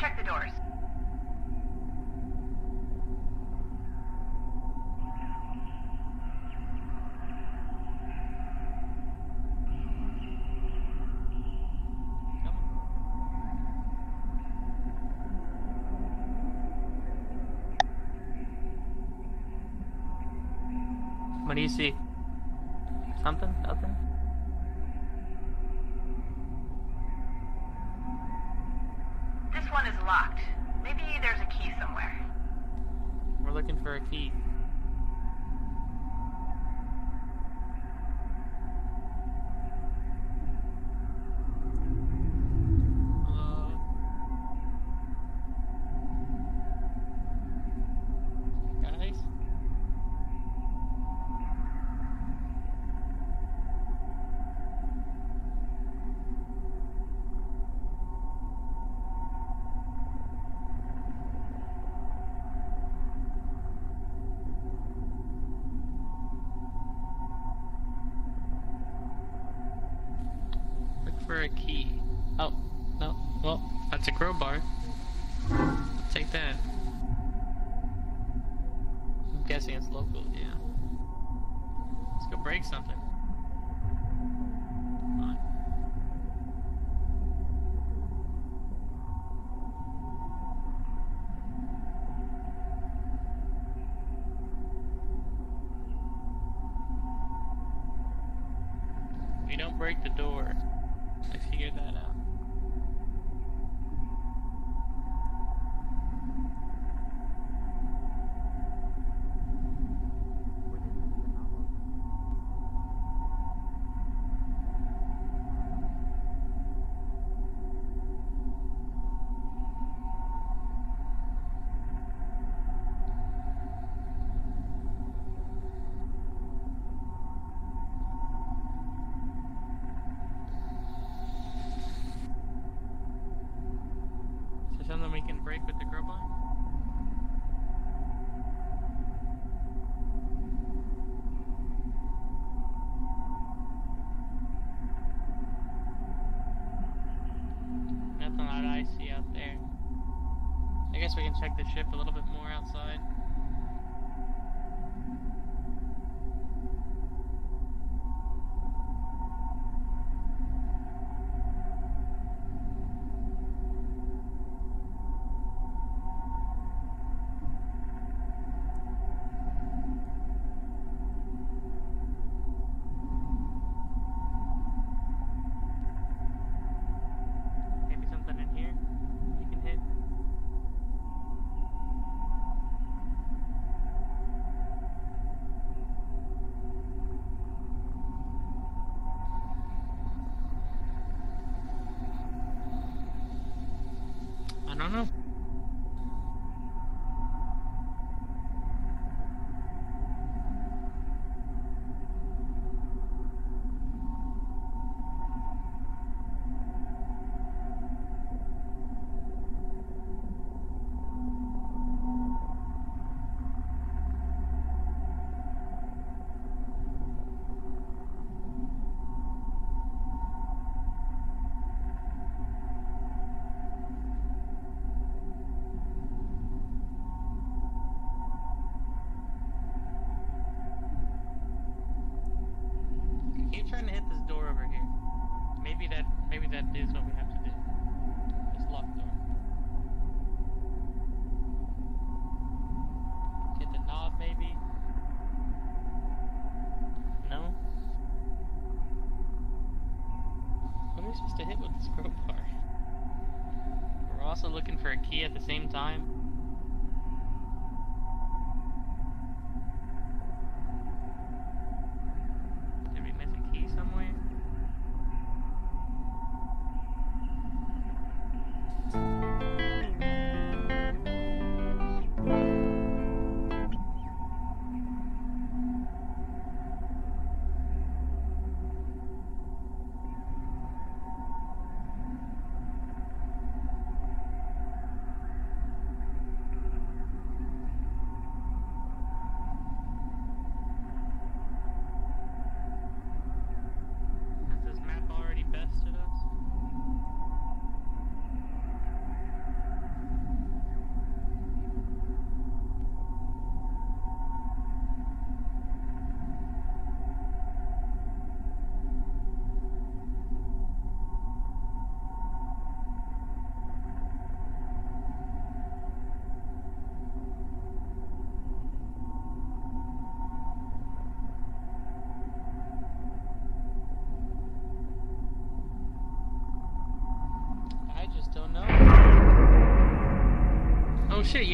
Speaker 7: Check the doors. What do you see?
Speaker 3: Something? for a key. Oh, no. Well, that's a crowbar. take that. I'm guessing it's local, yeah. Let's go break something. check the ship a little bit more outside. to hit with this crowbar. We're also looking for a key at the same time.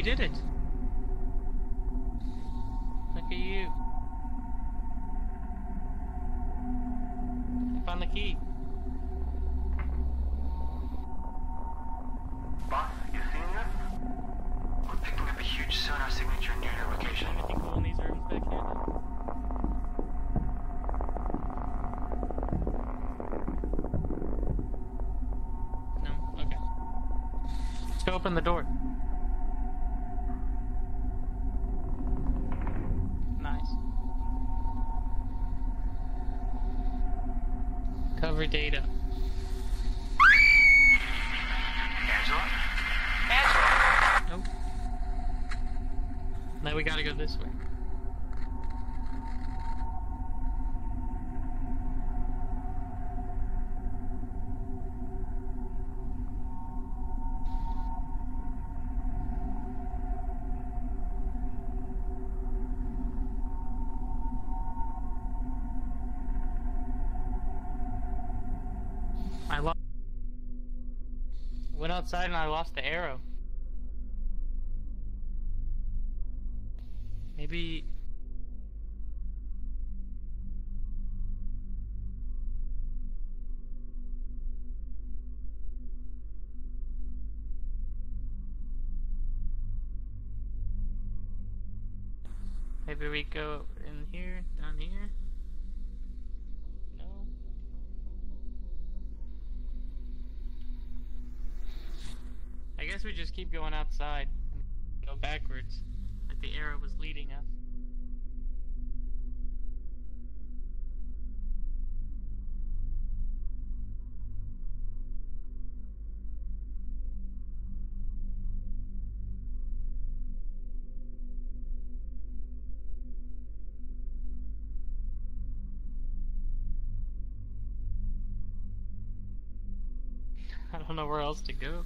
Speaker 3: you did it. Look at you. I found the key.
Speaker 9: Boss, you seen this? We're picking up a huge sonar signature near your location. Anything cool in these rooms back here?
Speaker 1: No? Okay.
Speaker 3: Let's go open the door. outside and I lost the arrow. Maybe... Maybe we go keep going outside and go backwards. Like the arrow was leading us. I don't know where else to go.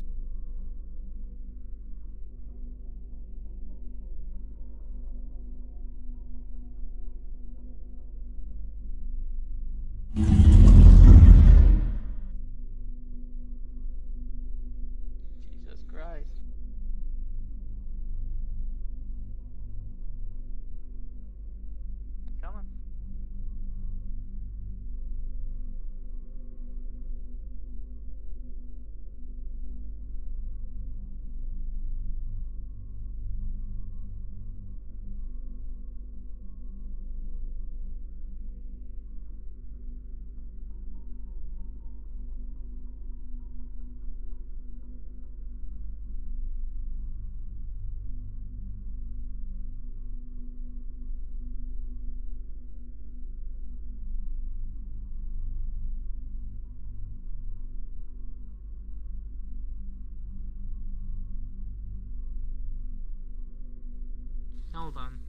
Speaker 3: Hold on.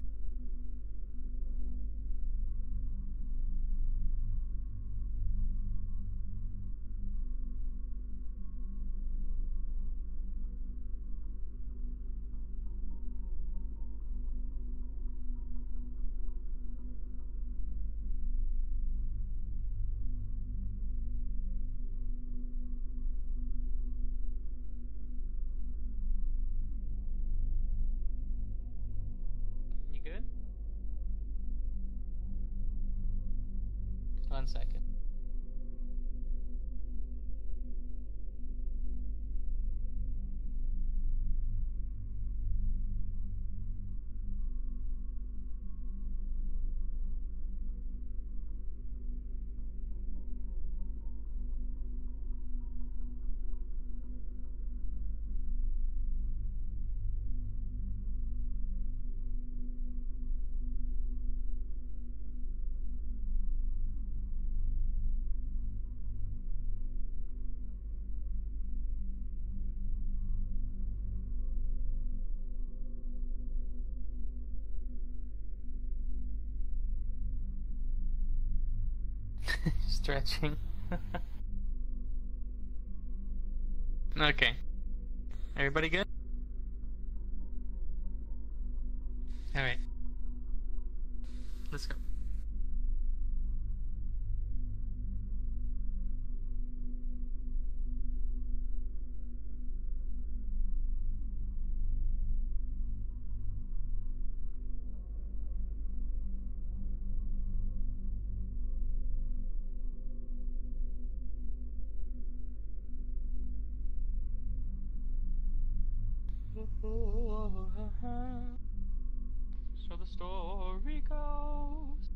Speaker 3: second. Stretching. okay. Everybody good? So the story goes.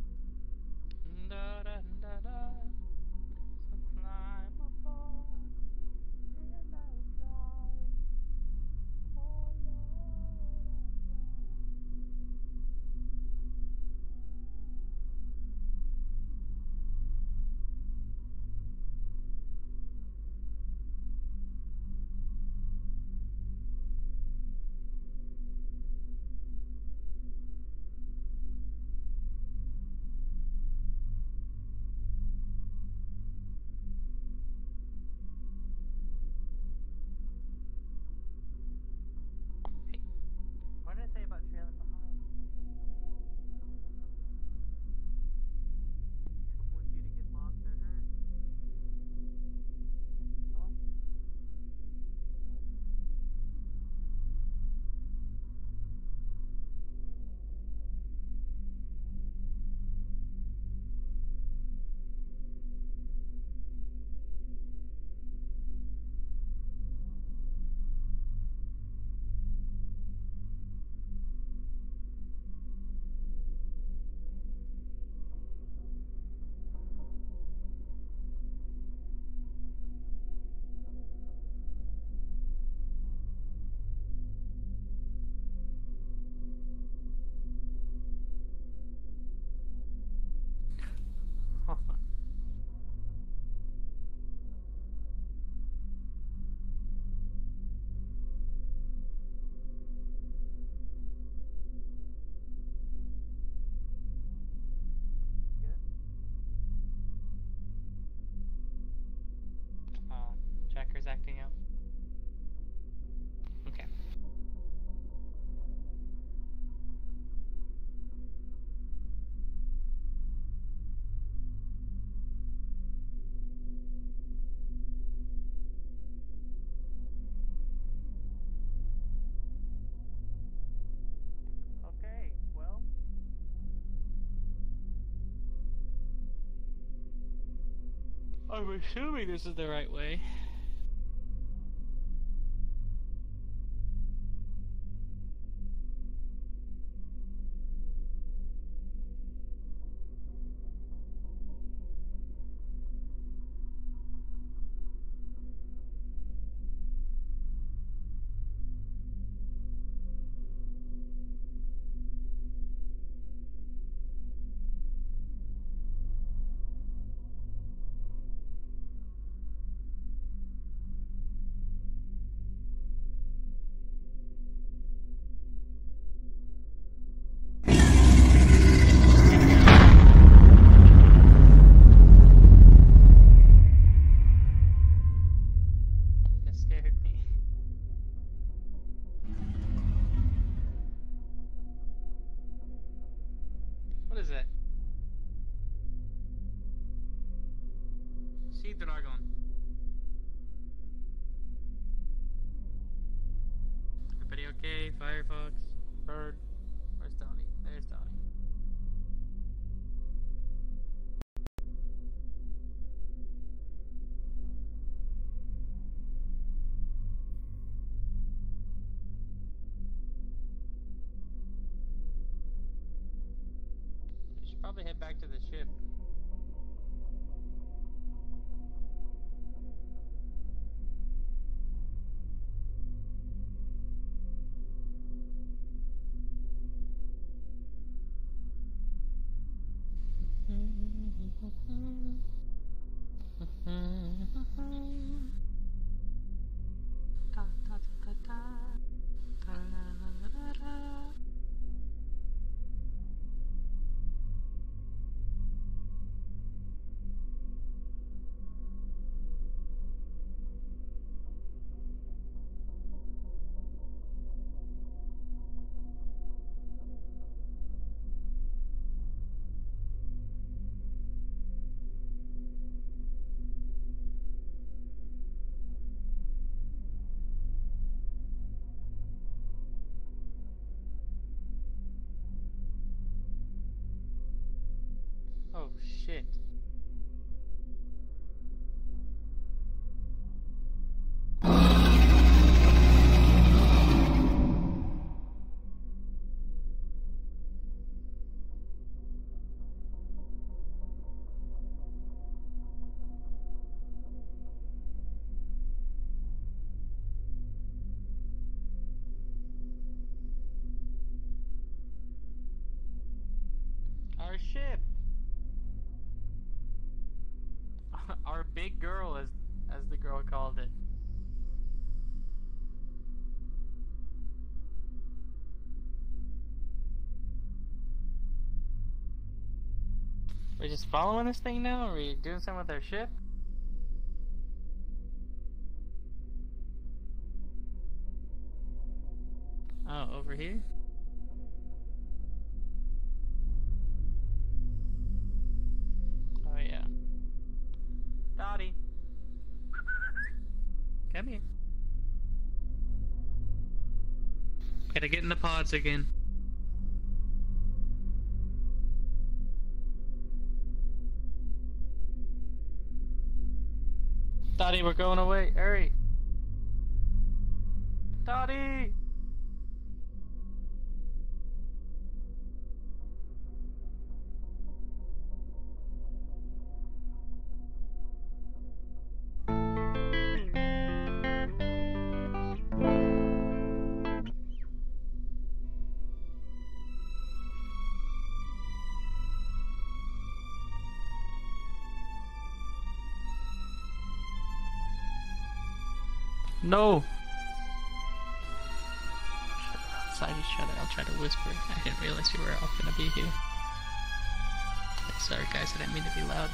Speaker 3: Da, da, da, I'm assuming this is the right way. Okay, Firefox, Bird. Where's Donnie? There's Donnie. We should probably head back to the ship. shit. Our ship! big girl, as as the girl called it. We're just following this thing now? Are we doing something with our ship? Oh, over here? once again. Daddy, we're going away. Hurry. Daddy! No! Outside each other, I'll try to whisper. I didn't realize you were all gonna be here. Sorry guys, I didn't mean to be loud.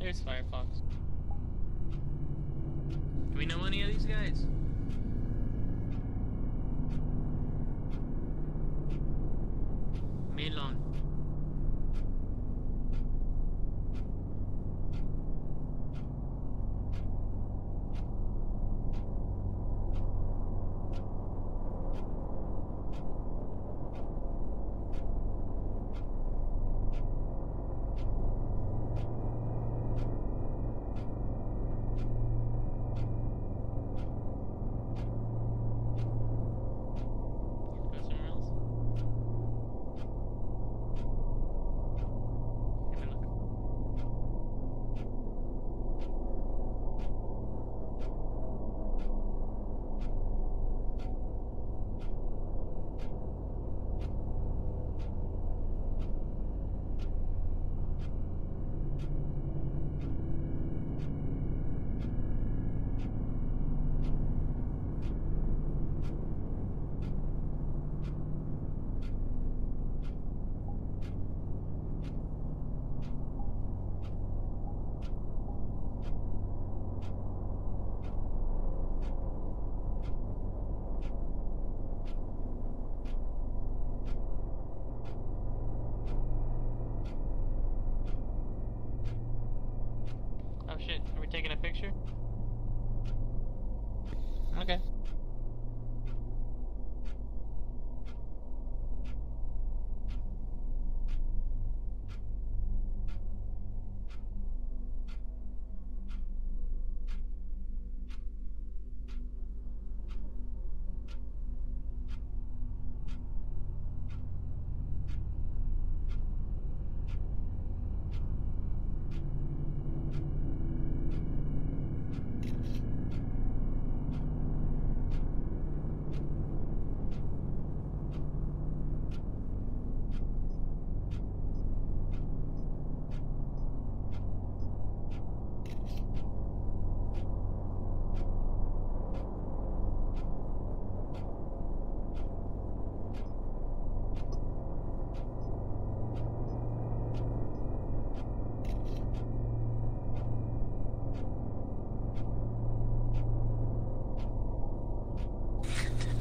Speaker 3: There's Firefox.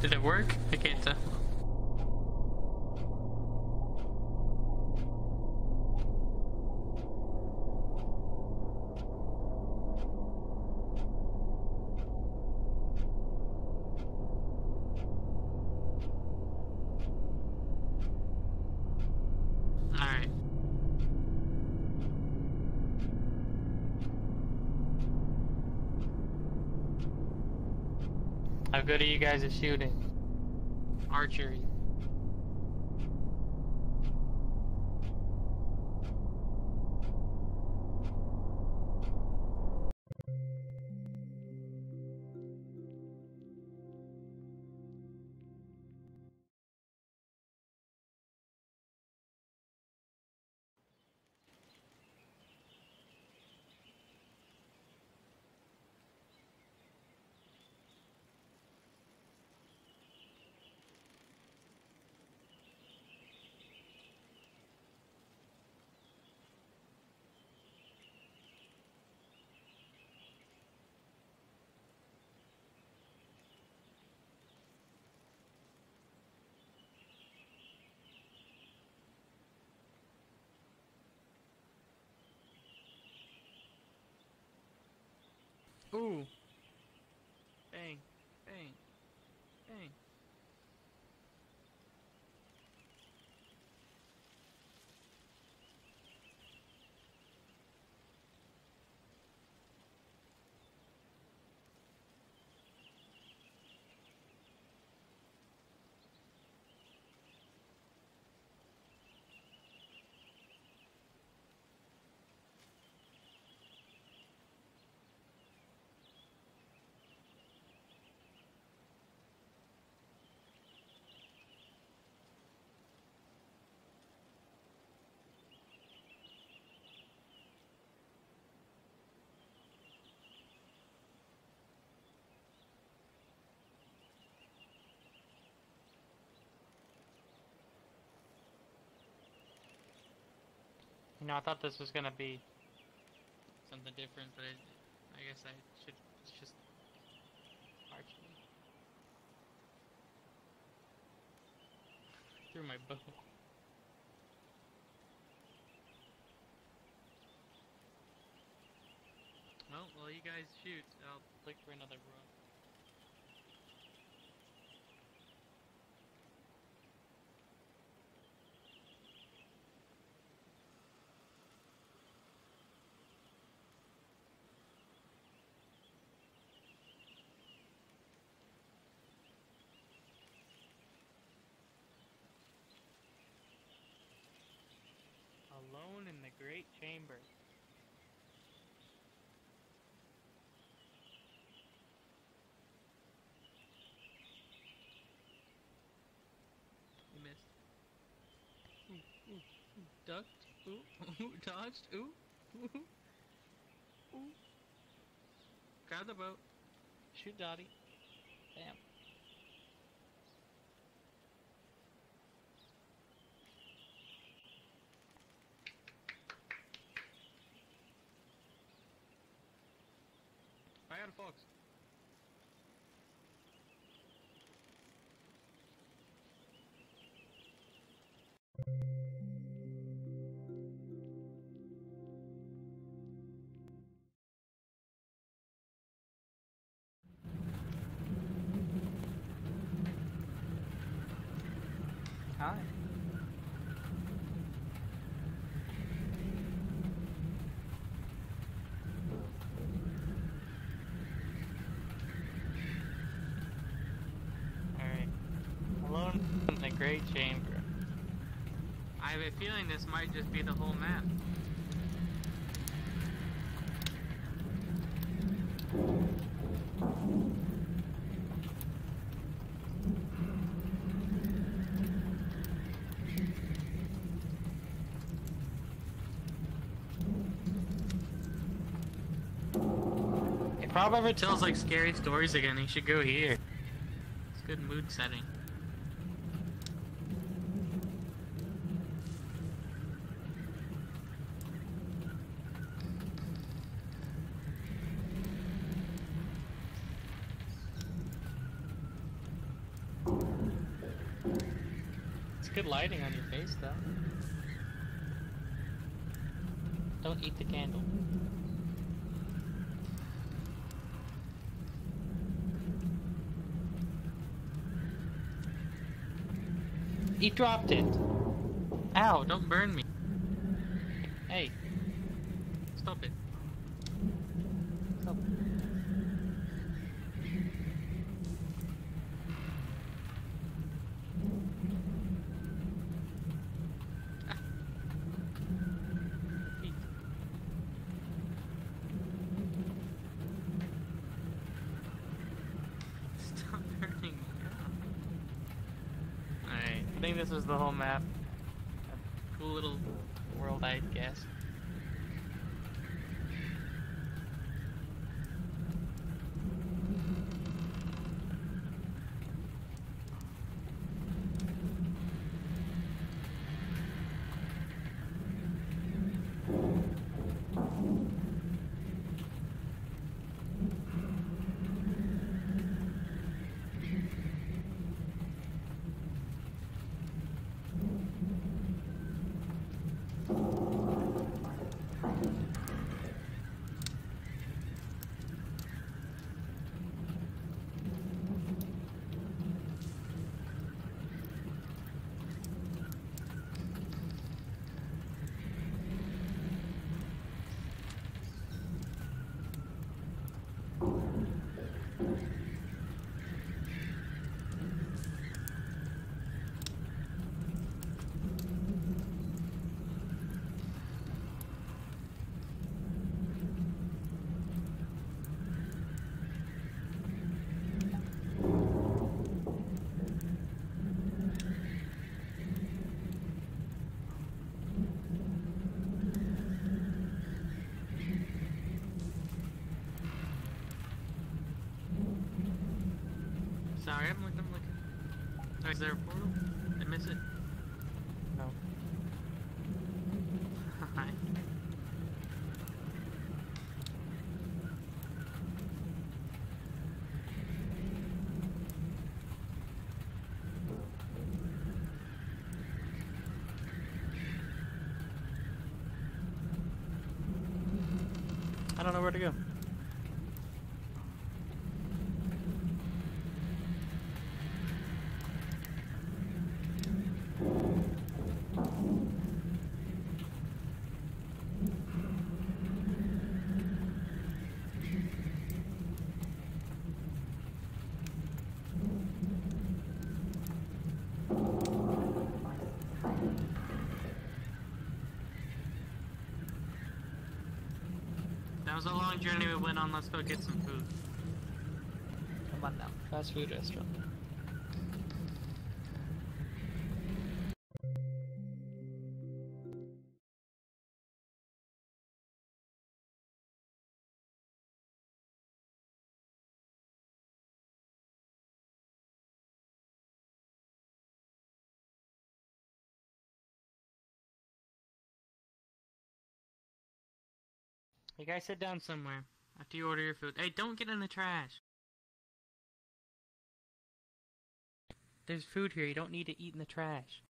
Speaker 3: Did it work? I can't tell. good are you guys at shooting? Archery. You know, I thought this was gonna be something different, but it, I guess I should It's just archery. Through my bow. Well, while you guys shoot, I'll look for another room. Great chamber. You missed. Ooh, ooh, ooh. Ducked. Ooh, ooh. Dodged. Ooh. ooh. Ooh. Grab the boat. Shoot Dotty. Bam. got a fox. Hi. a feeling this might just be the whole map. If Rob ever tells like scary stories again, he should go here. It's good mood setting. handle. He dropped it. Ow, don't burn me. I think this is the whole map. A cool little world, I guess. Is there a portal? journey we went on, let's go get some food.
Speaker 2: Come on now, fast food restaurant. guys, sit down somewhere after you order your food. Hey, don't get in the trash. There's food here. You don't need to eat in the trash.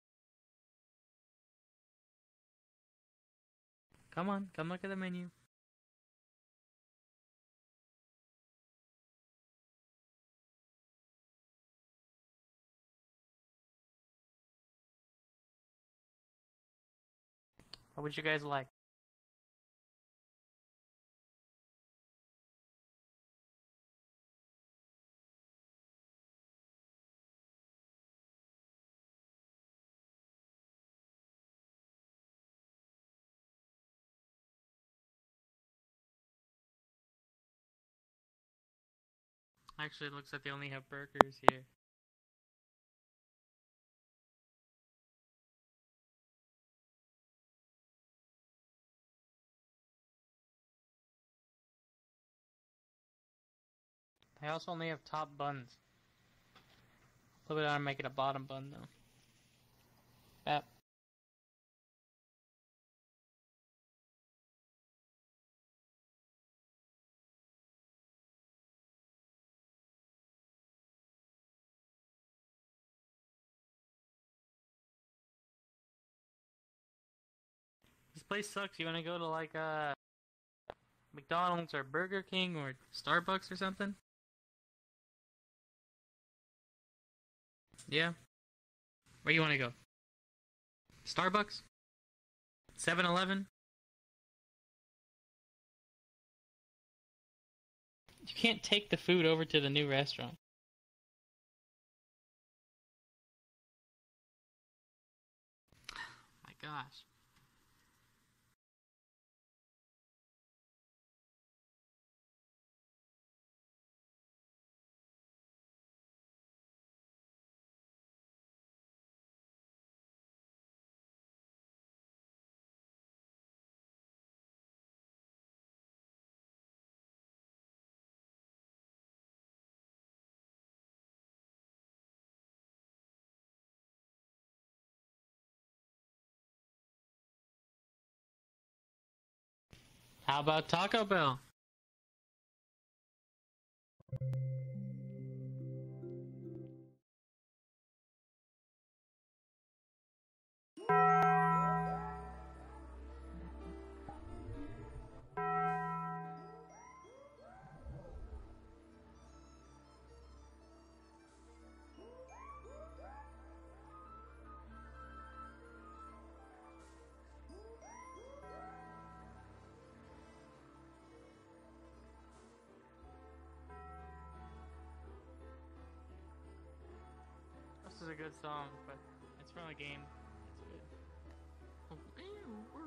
Speaker 2: Come on, come look at the menu. What would you guys like? Actually, it looks like they only have burgers here. I also only have top buns. Flip it out and make it a bottom bun, though. Yep. place sucks. You want to go to like uh, McDonald's or Burger King or Starbucks or something? Yeah. Where you want to go? Starbucks? 7 Eleven? You can't take the food over to the new restaurant. my gosh. How about Taco Bell?
Speaker 3: song, but it's from a game. It's
Speaker 1: good. Oh,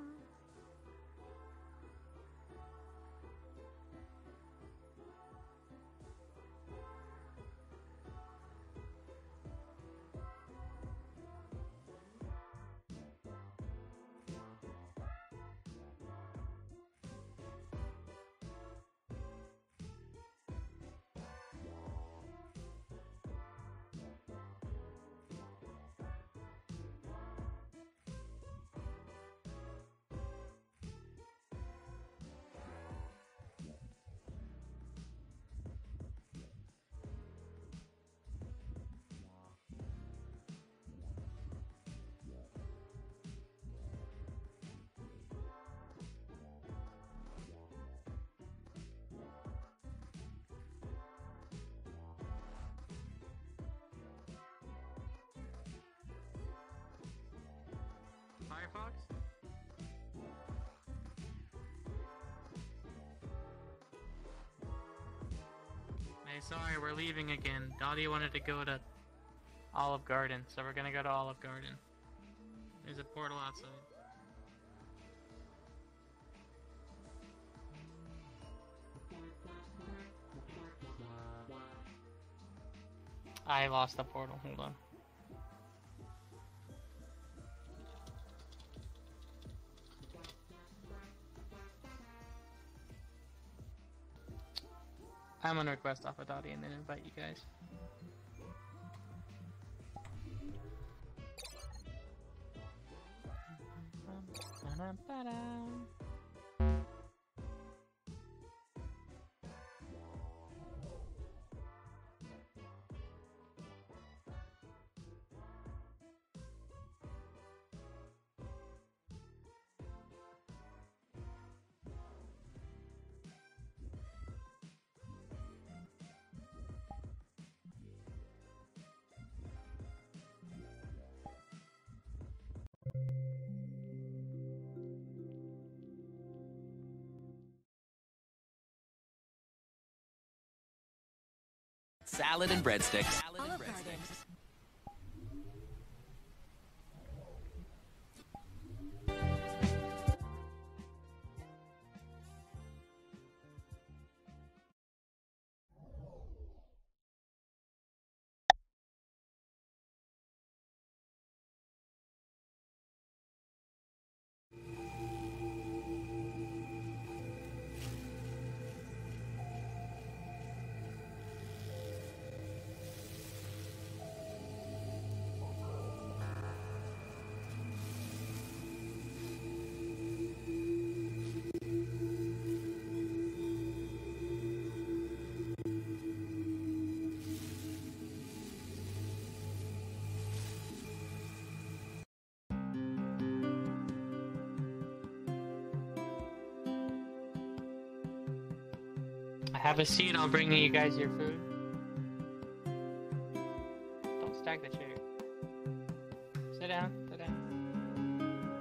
Speaker 3: sorry, we're leaving again. Dotty wanted to go to Olive Garden, so we're gonna go to Olive Garden. There's a portal outside. I lost the portal, hold on. I'm gonna request off of Dotty and then invite you guys.
Speaker 1: Ba -da -ba -da.
Speaker 12: salad and breadsticks. Salad and breadsticks.
Speaker 3: Have a seat, I'll bring you guys your food. Don't stack the chair. Sit down,
Speaker 1: sit down.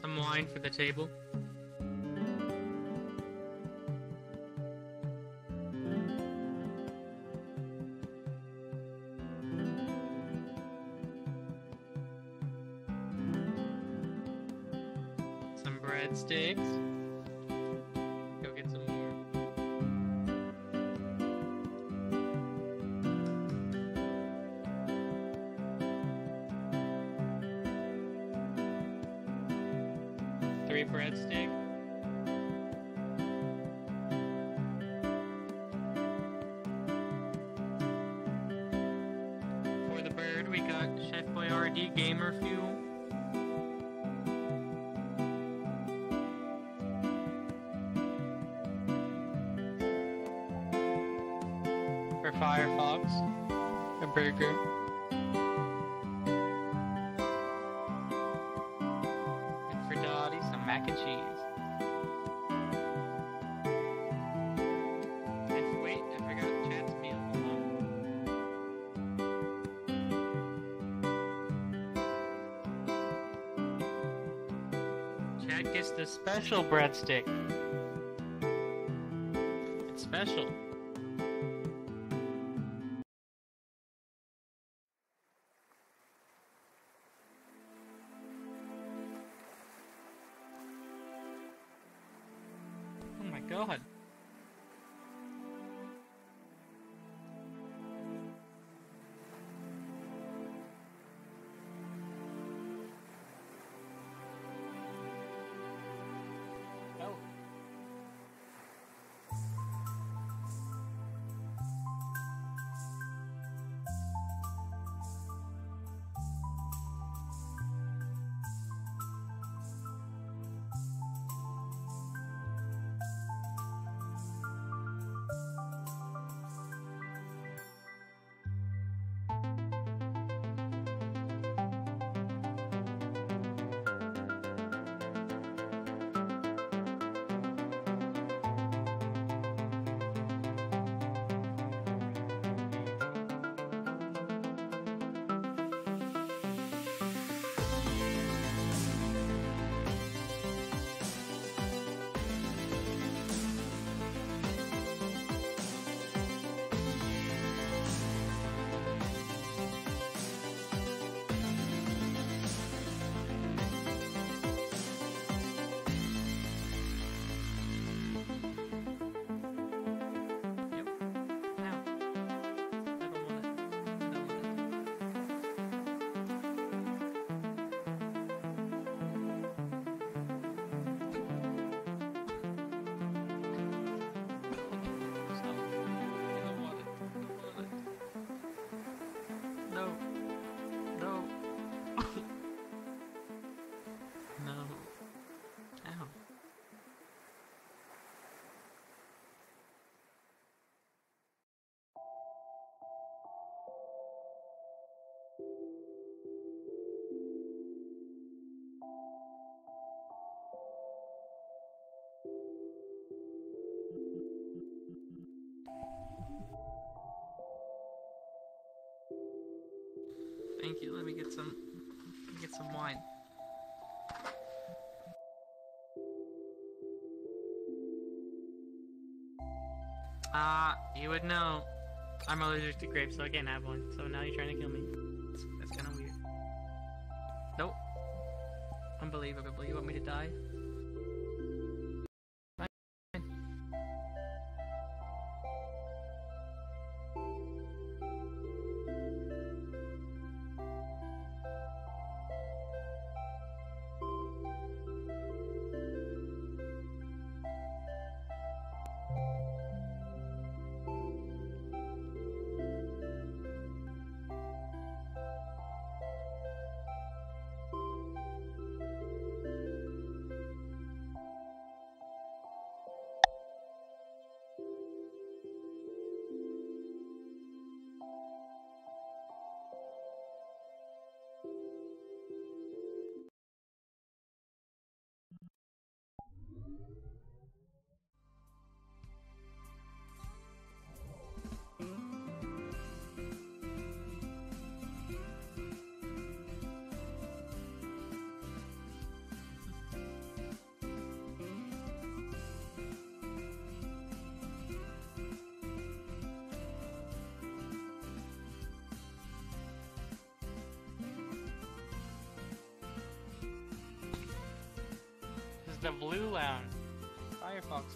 Speaker 3: Some wine for the table. gets the special breadstick.
Speaker 1: Thank you. Let me get some
Speaker 3: get some wine. Ah, uh, you would know. I'm allergic to grapes, so I can't have one. So now you're trying to kill me. That's, that's kind of weird. Nope. Unbelievable. you want me to die? the blue lounge. Firefox.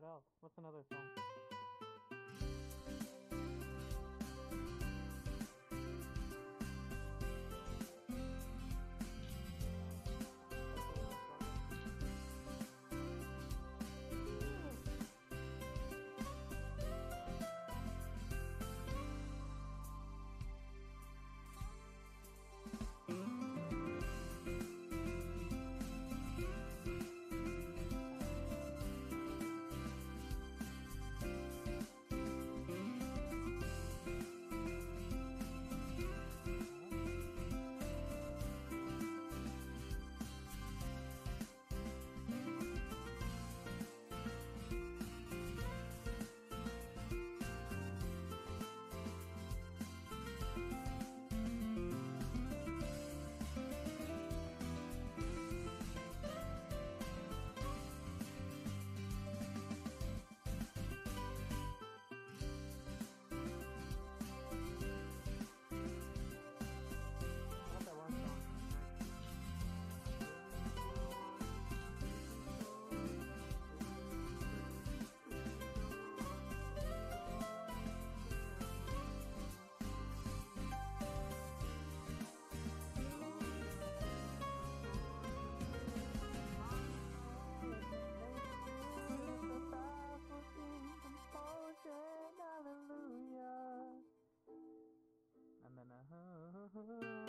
Speaker 3: what else? What's another song? Oh.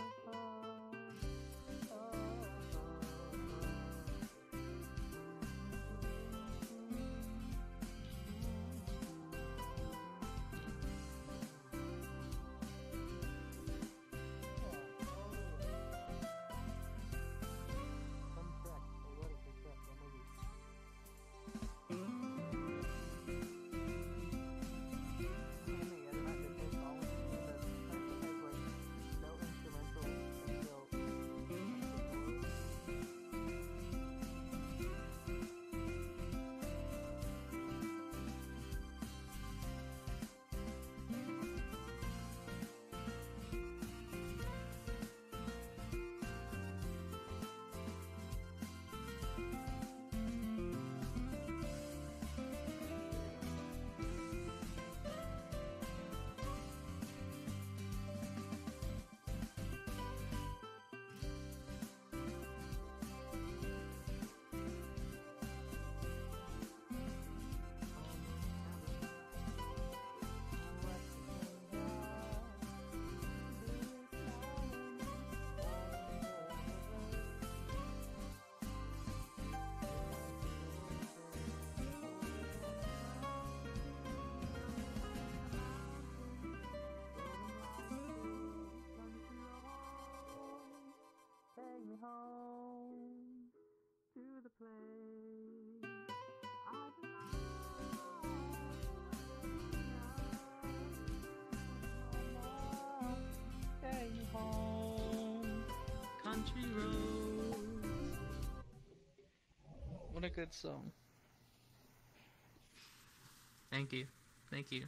Speaker 3: home, country roads.
Speaker 2: What a good song. Thank you. Thank you.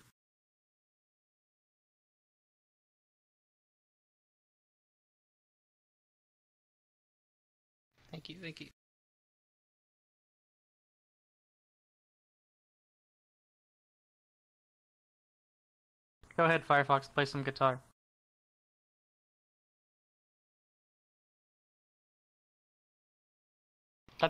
Speaker 2: Thank you, thank you. Go ahead, Firefox, play some guitar.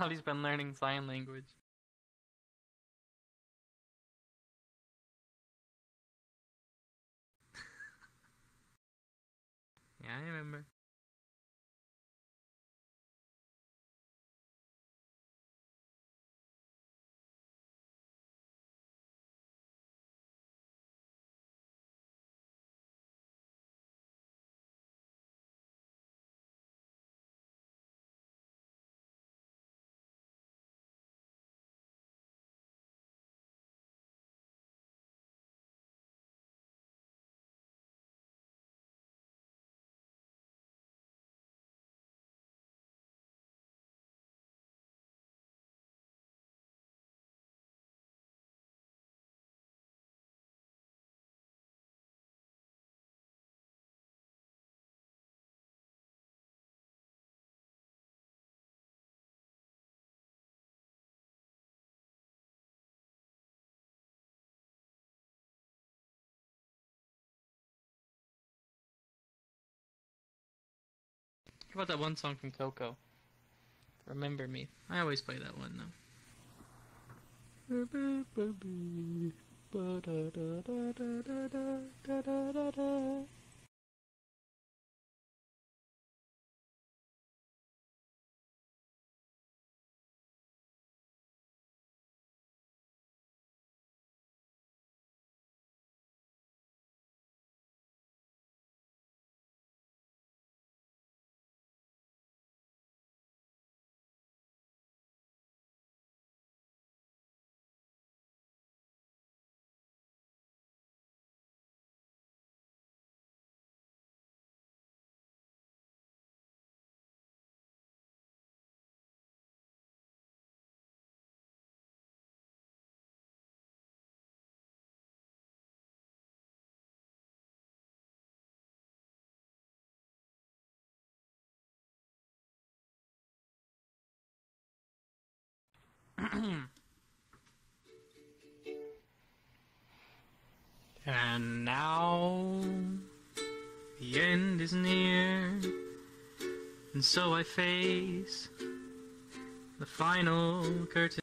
Speaker 2: Sally's been learning sign language. yeah, I remember. about that one song from Coco? Remember Me. I always play that one, though. and
Speaker 3: now the end is near, and so I face the final curtain.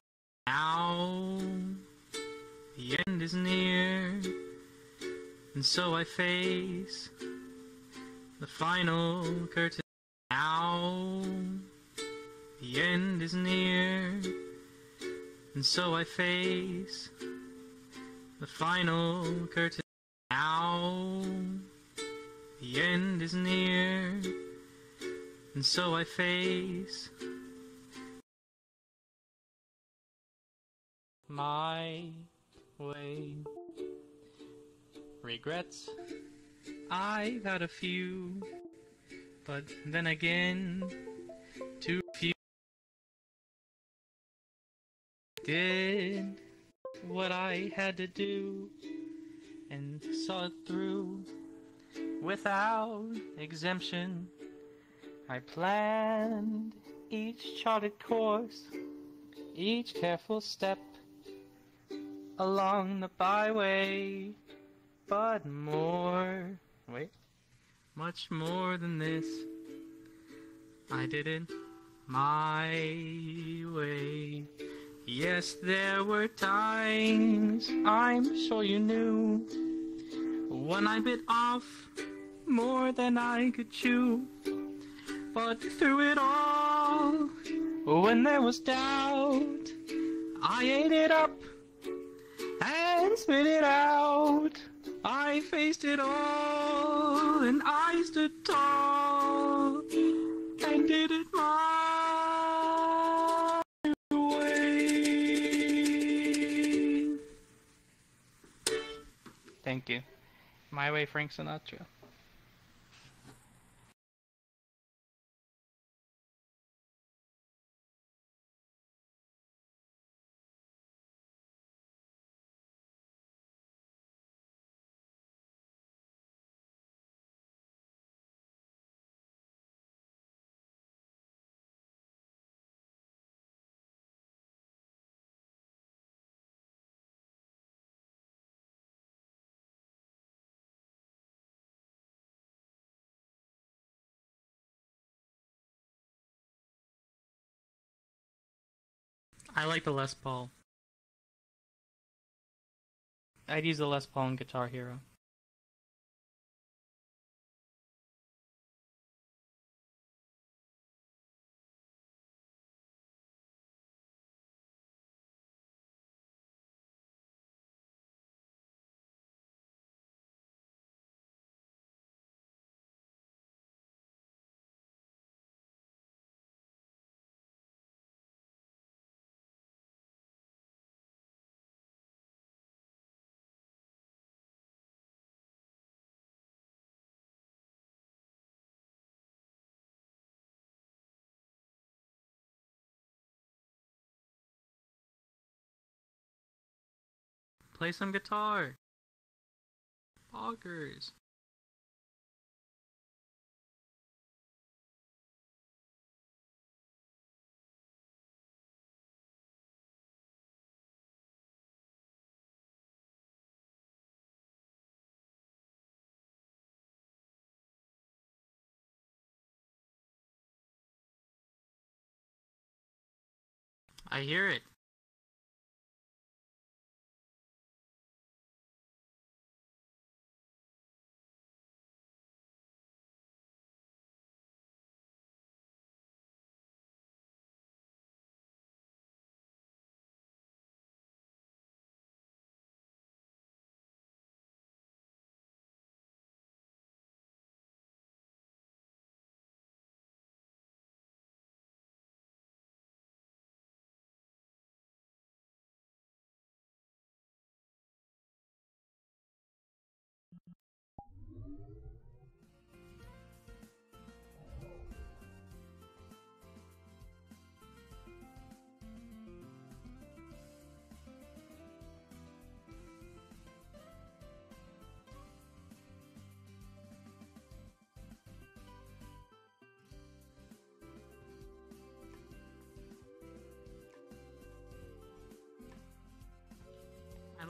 Speaker 3: Now the end is near, and so I face the final curtain. Now the end is near and so I face the final curtain now. The end is near. And so I face my way. Regrets? I've had a few, but then
Speaker 2: again, too did what I had to do and
Speaker 3: saw it through without exemption. I planned each charted course, each careful step along the byway, but more. Wait. Much more than this. I did it my way. Yes, there were times I'm sure you knew when I bit off more than I could chew. But through it all, when there was doubt, I ate it up and spit it out.
Speaker 9: I faced it all and I stood tall and did it
Speaker 3: Thank you.
Speaker 2: My Way Frank Sinatra. I like the Les Paul. I'd use the Les Paul in Guitar Hero. Play some guitar. Boggers. I hear it.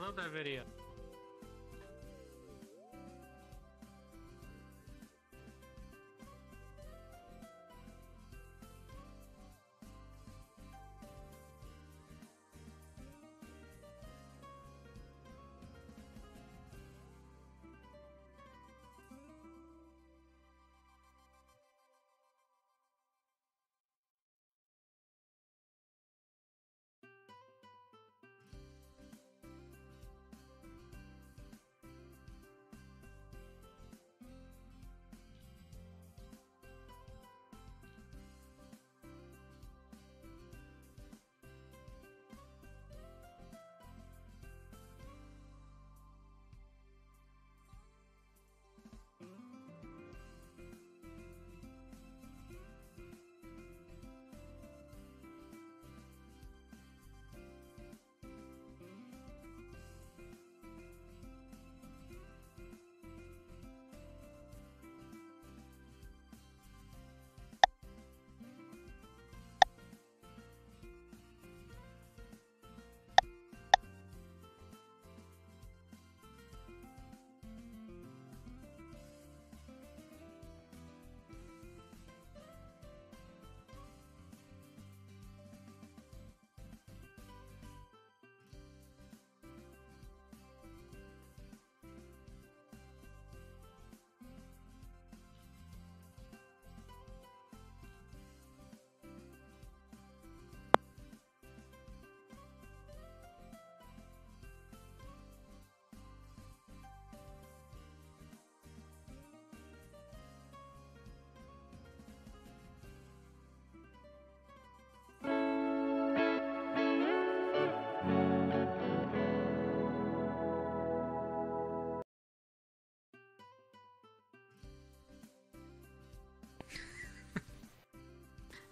Speaker 3: não deveria.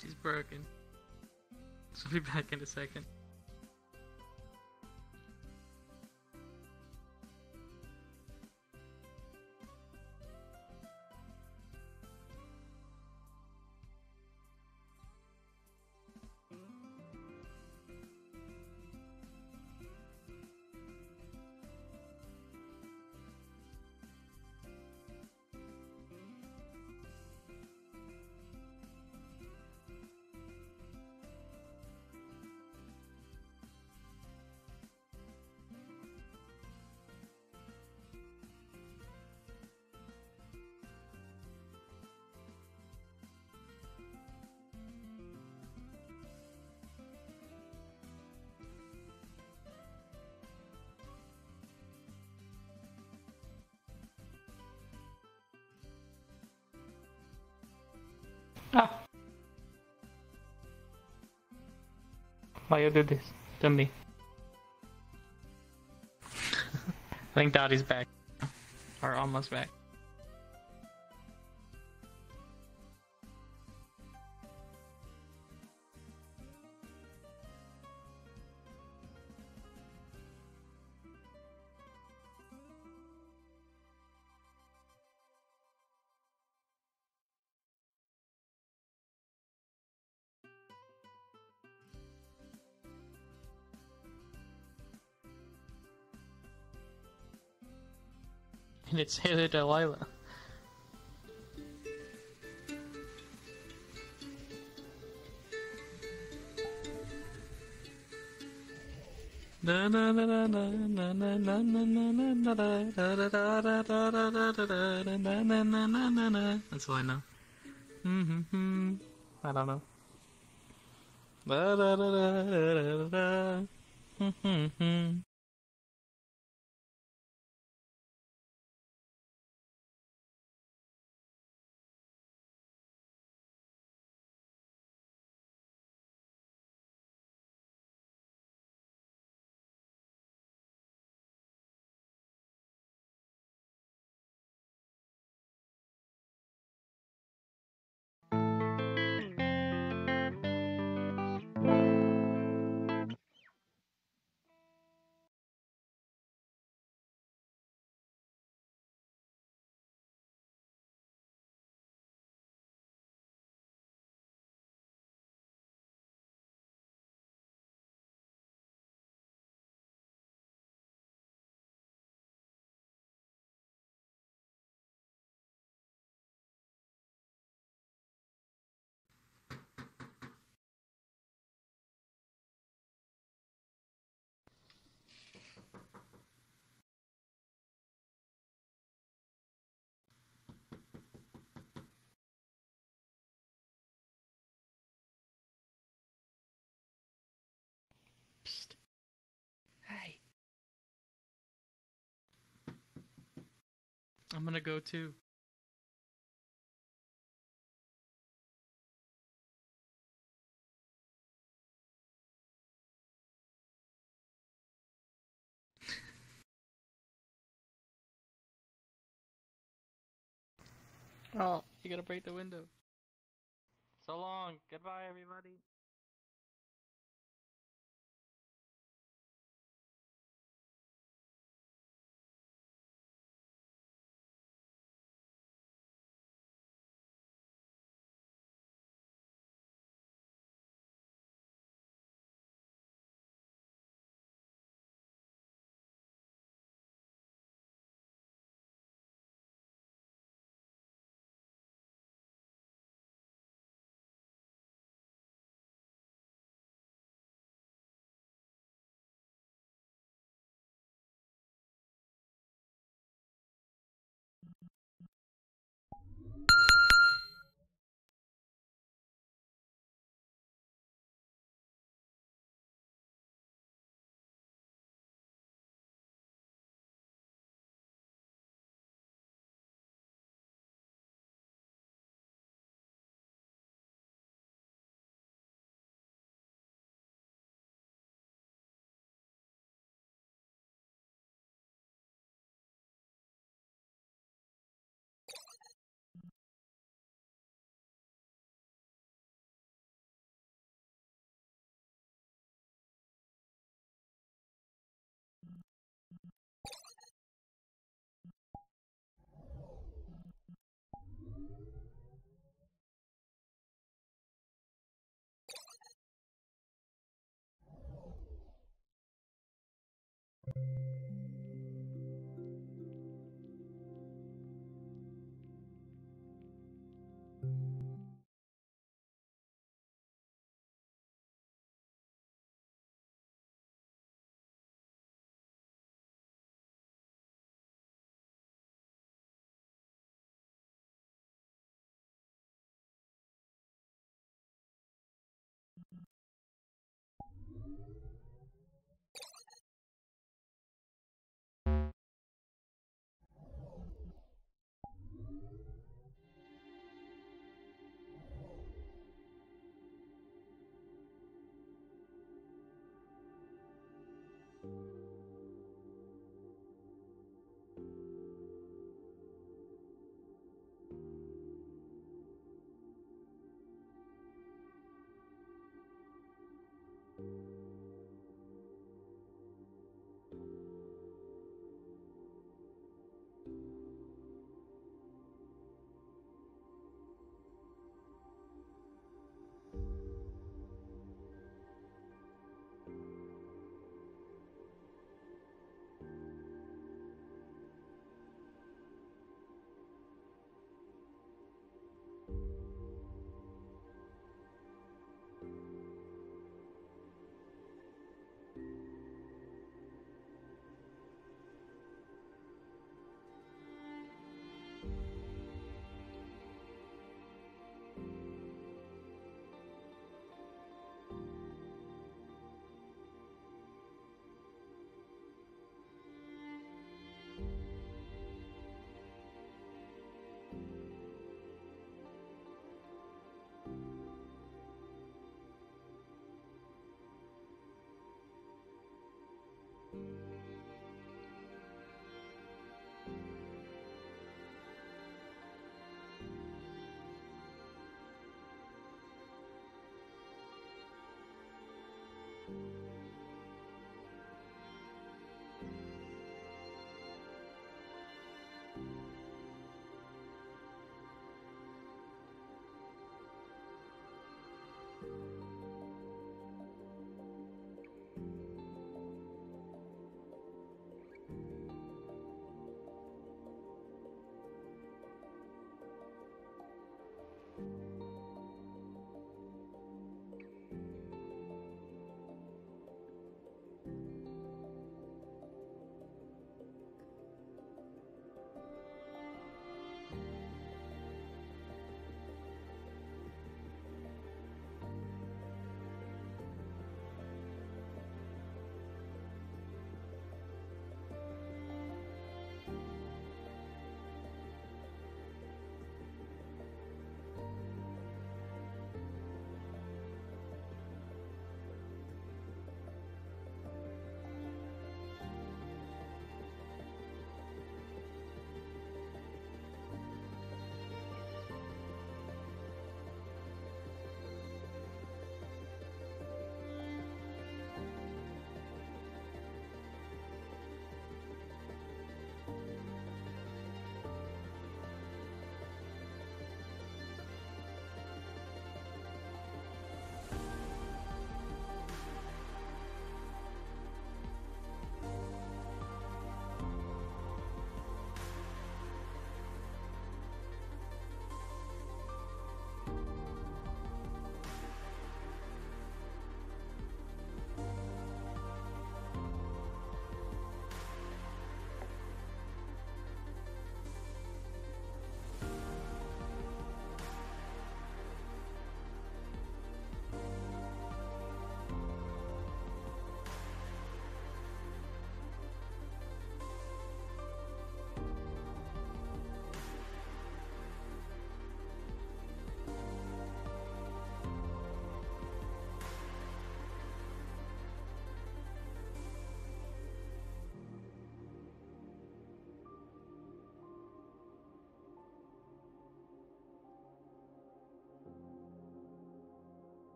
Speaker 3: She's broken. She'll be back in a second. Why you did this to me? I think Dotty's back. Or almost back. and it's Hey There Delilah. Na na na na na na na na na na na na na na That's all I know. Mm-hmm.
Speaker 2: I don't know. Na na na na na na. da. hmm I'm gonna go too. oh, you gotta break the window. So long. Goodbye, everybody.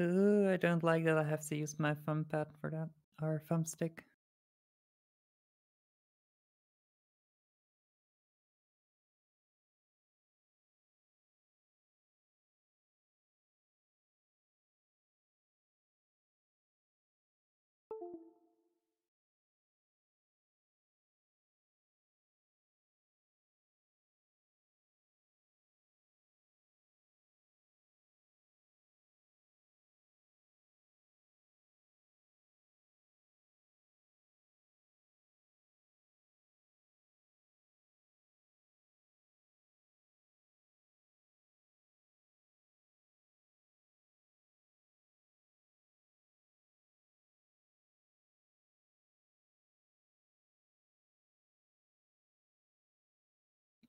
Speaker 2: Ooh, I don't like that I have to use my thumb pad for that, or thumbstick.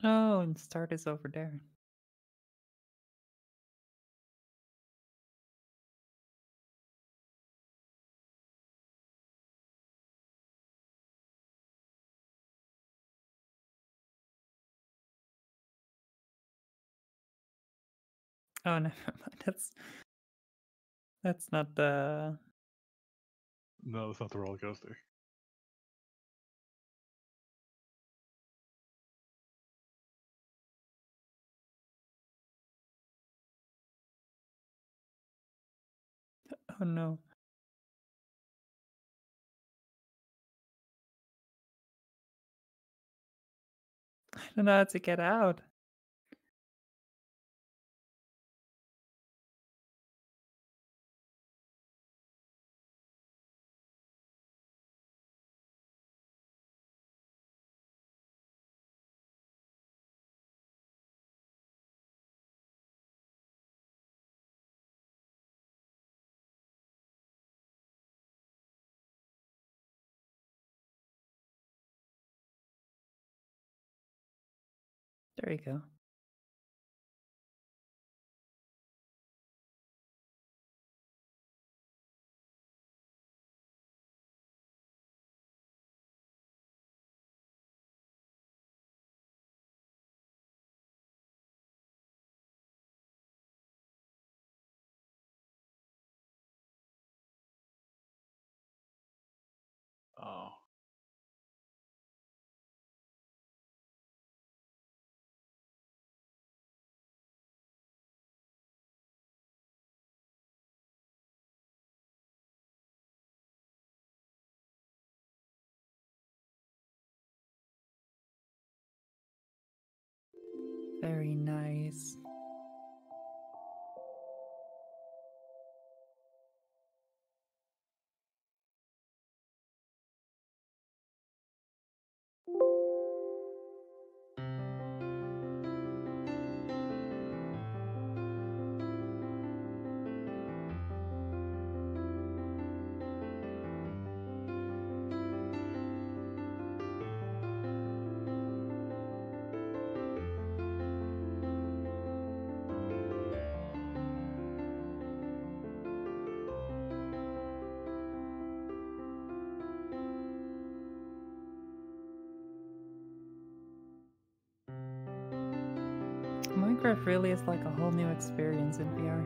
Speaker 2: Oh, and start is over there. Oh, never mind. That's that's not the. No, that's not the roller coaster. no I don't know how to get out. There you go. Very nice.
Speaker 7: It really is like a whole new experience
Speaker 11: in VR.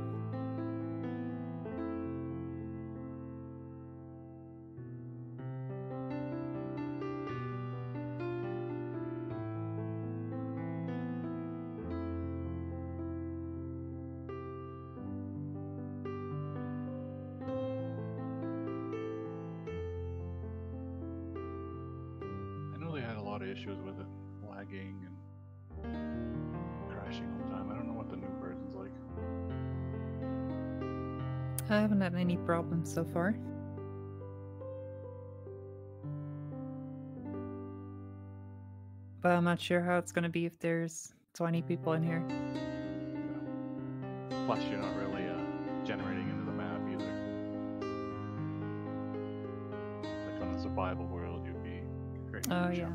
Speaker 3: any problems so far.
Speaker 7: But I'm not sure how it's going to be if there's 20 people in here. Yeah.
Speaker 8: Plus, you're not really uh, generating into the map either. Like on a survival world, you'd be creating oh, yeah.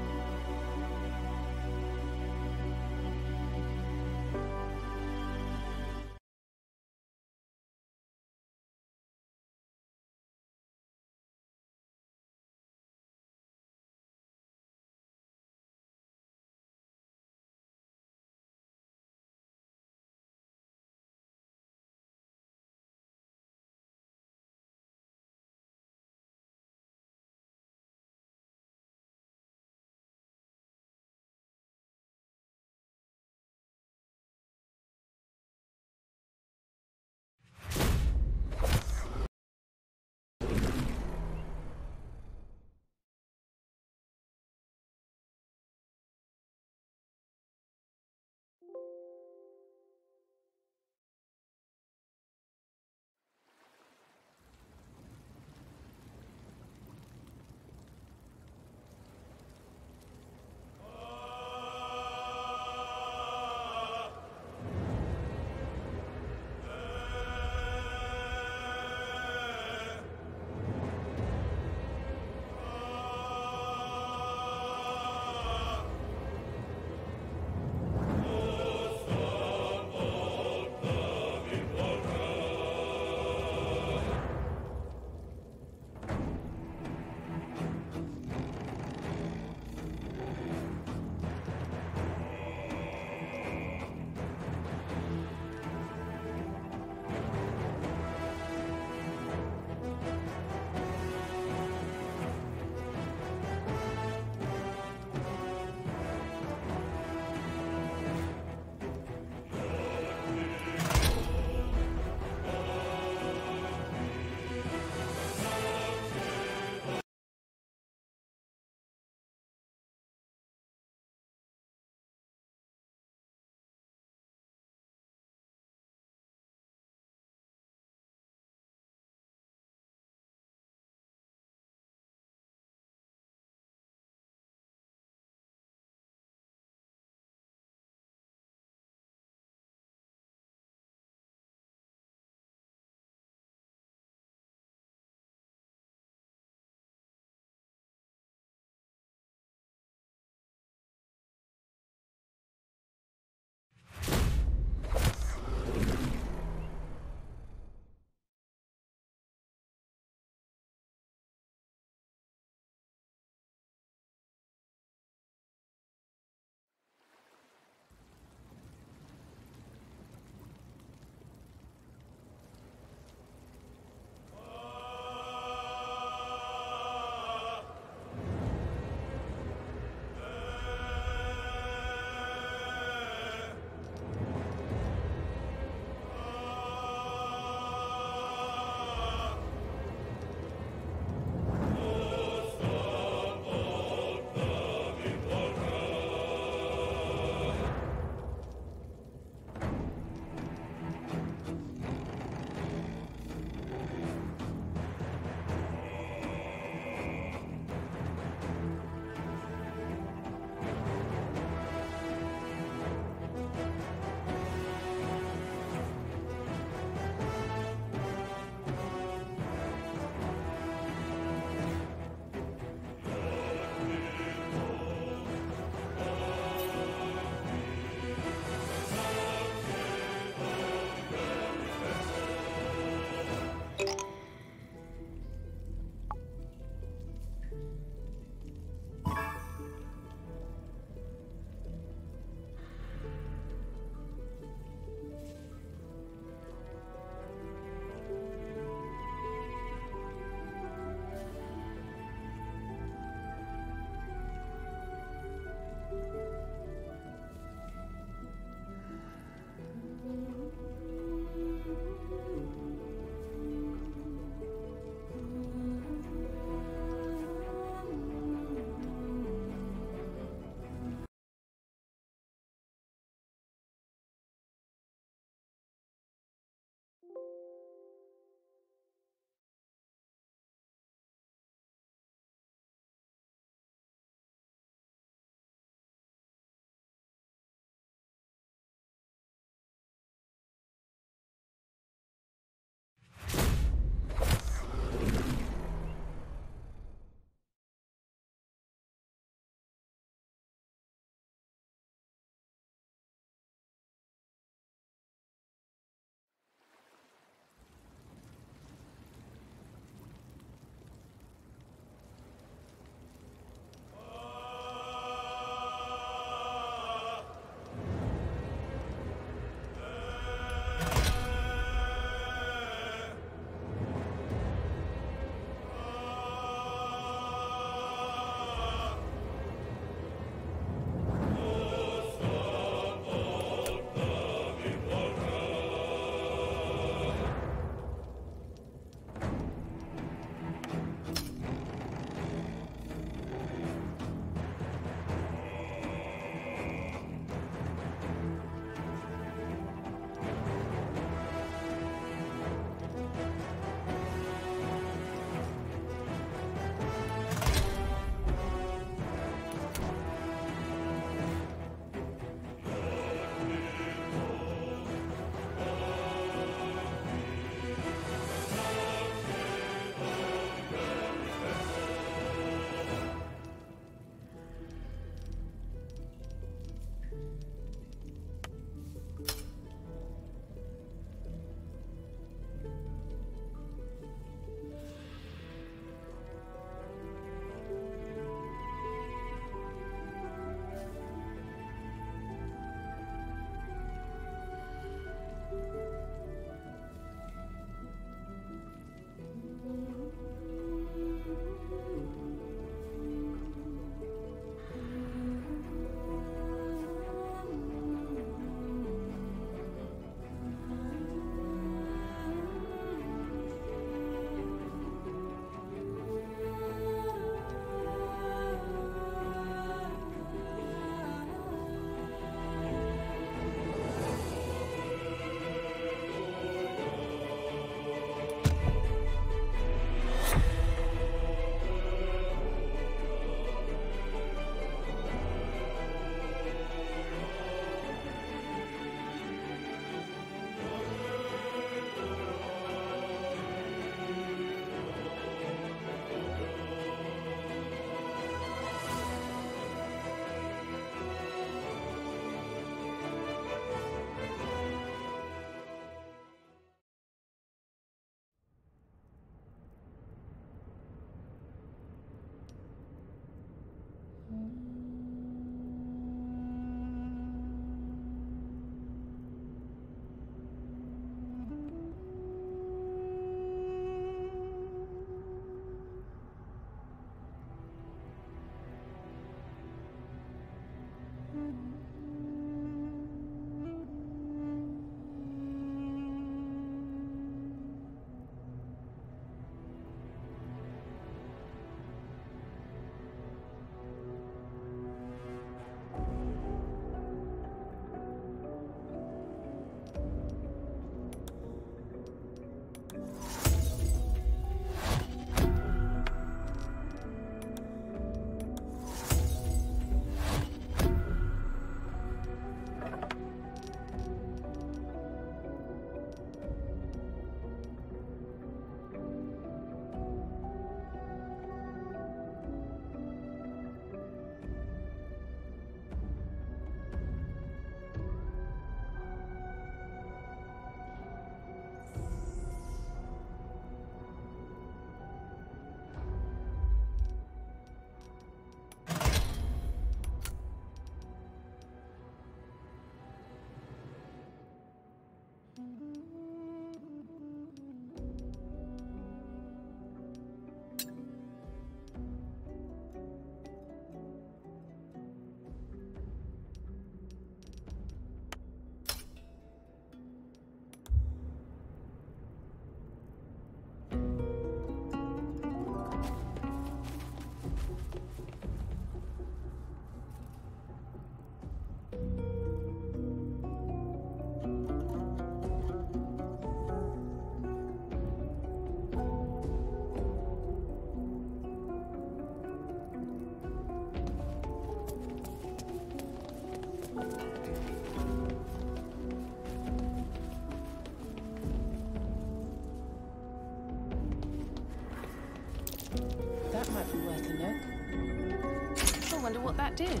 Speaker 11: did.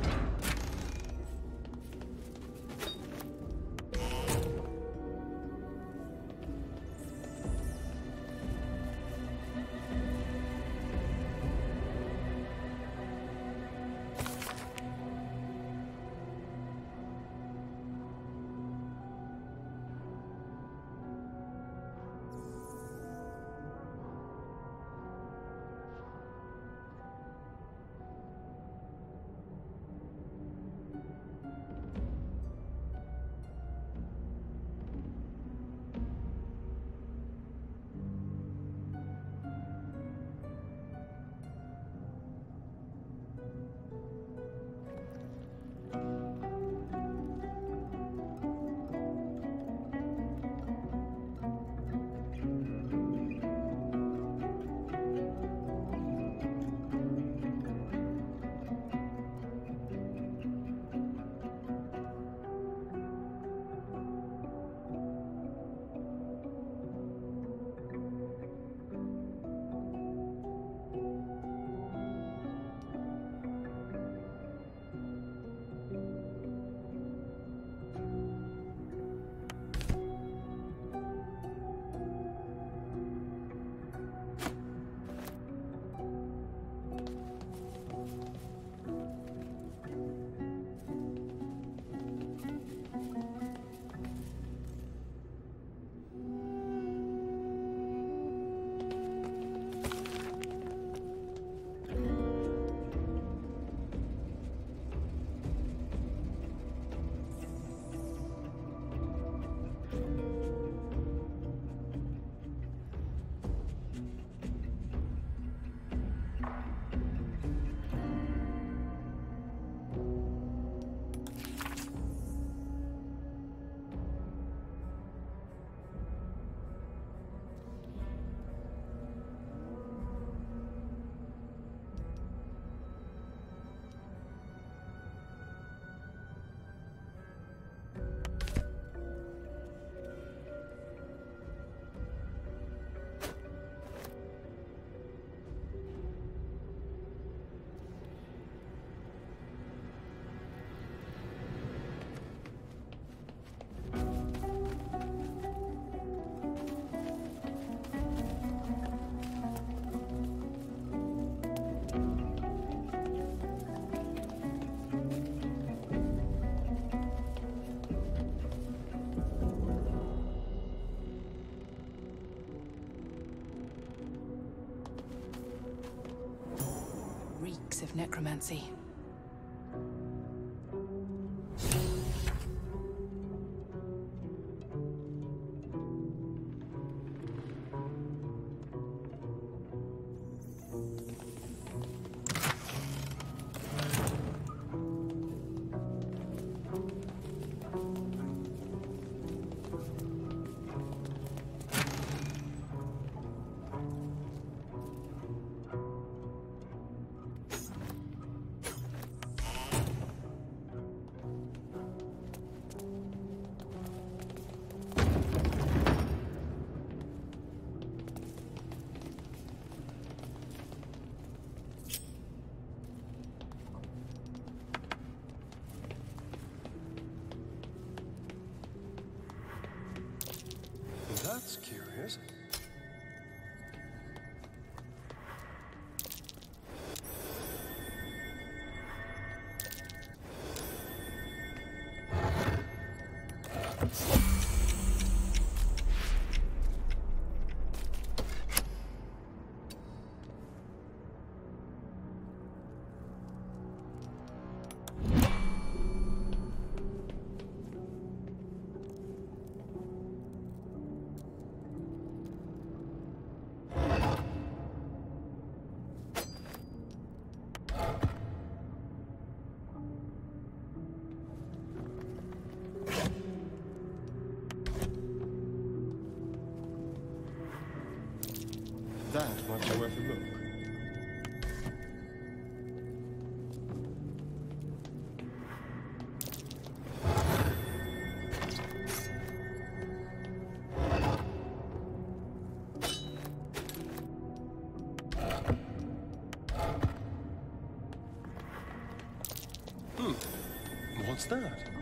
Speaker 13: necromancy. What's that?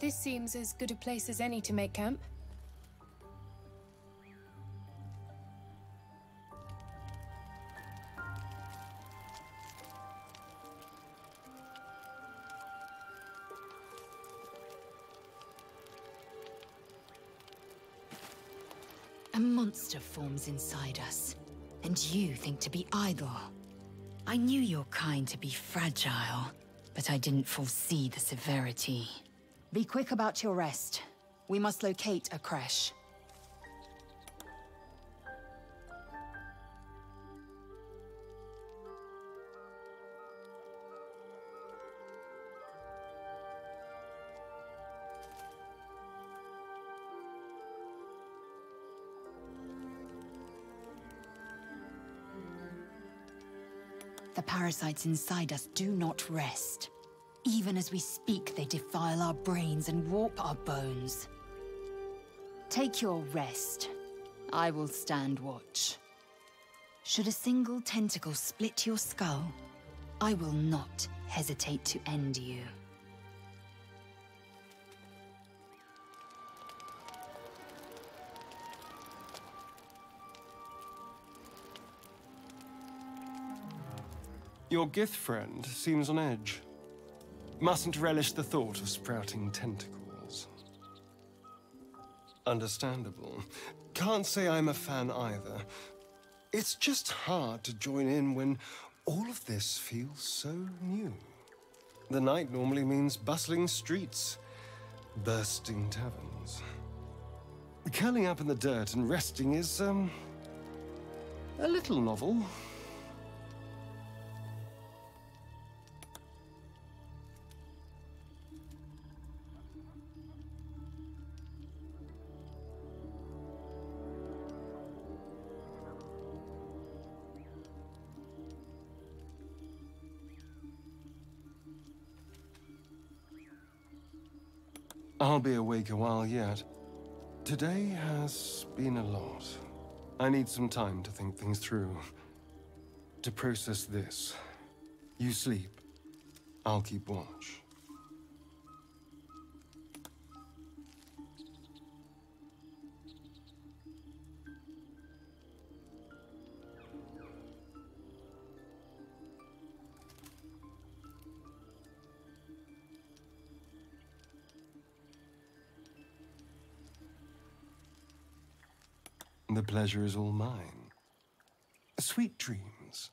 Speaker 13: This seems as good a place as any to make camp. A monster forms inside us, and you think to be idle. I knew your kind to be fragile, but I didn't foresee the severity. Be quick about your rest. We must locate a creche. The parasites inside us do not rest. Even as we speak, they defile our brains and warp our bones. Take your rest. I will stand watch. Should a single tentacle split your skull, I will not hesitate to end you.
Speaker 14: Your Gith friend seems on edge. Mustn't relish the thought of sprouting tentacles. Understandable. Can't say I'm a fan either. It's just hard to join in when all of this feels so new. The night normally means bustling streets, bursting taverns. Curling up in the dirt and resting is, um, a little novel. I'll be awake a while yet. Today has been a lot. I need some time to think things through. To process this. You sleep. I'll keep watch. the pleasure is all mine. Sweet dreams.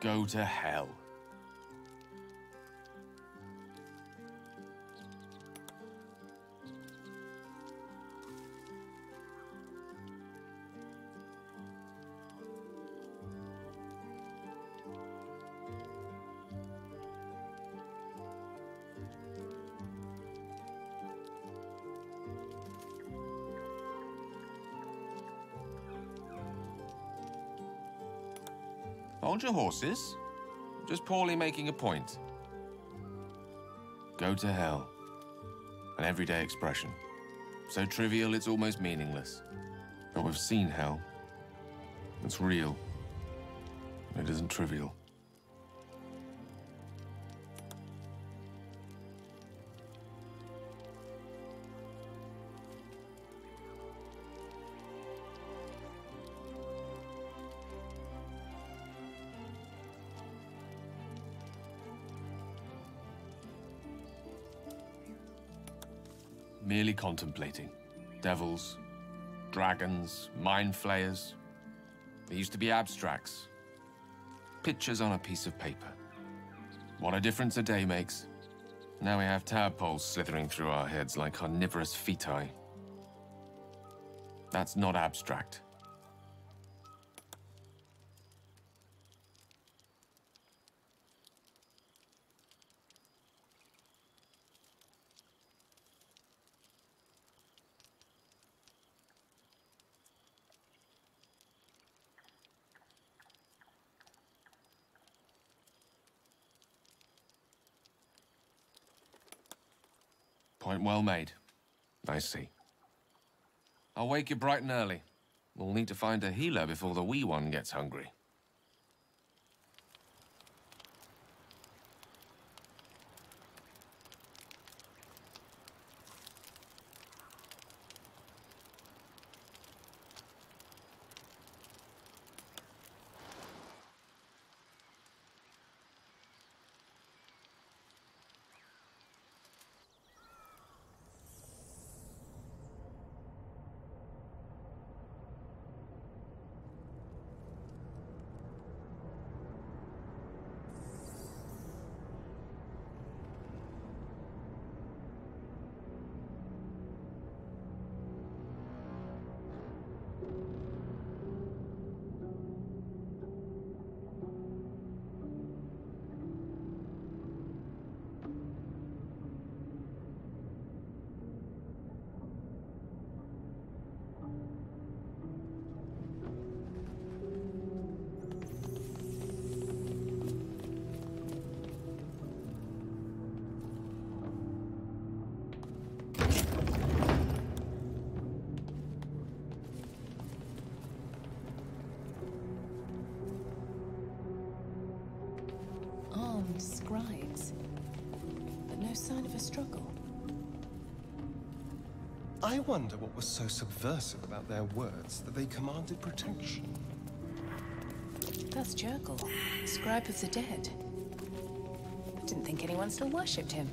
Speaker 4: Go to hell. to horses. Just poorly making a point. Go to hell. An everyday expression. So trivial it's almost meaningless. But we've seen hell. It's real. It isn't trivial. merely contemplating. Devils, dragons, mind flayers. They used to be abstracts. Pictures on a piece of paper. What a difference a day makes. Now we have tadpoles slithering through our heads like carnivorous feti. That's not abstract. well made. I see. I'll wake you bright and early. We'll need to find a healer before the wee one gets hungry.
Speaker 14: so subversive about their words that they commanded protection.
Speaker 11: That's Jergal, scribe of the dead. I didn't think anyone still worshipped him.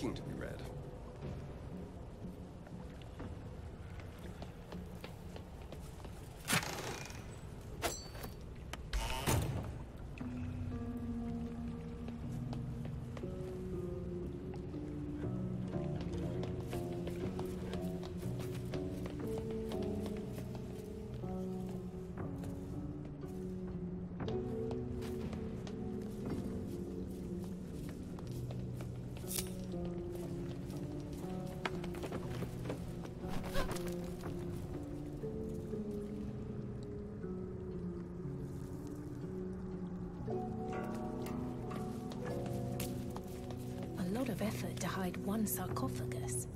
Speaker 14: sticking to them.
Speaker 13: one sarcophagus.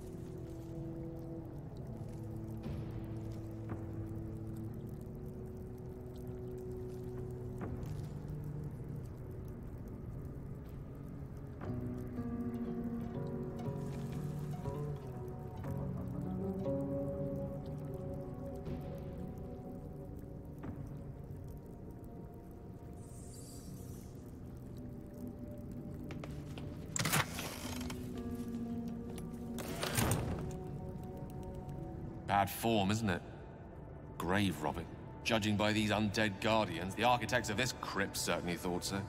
Speaker 4: Bad form, isn't it? Grave robbing. Judging by these undead guardians, the architects of this crypt certainly thought so.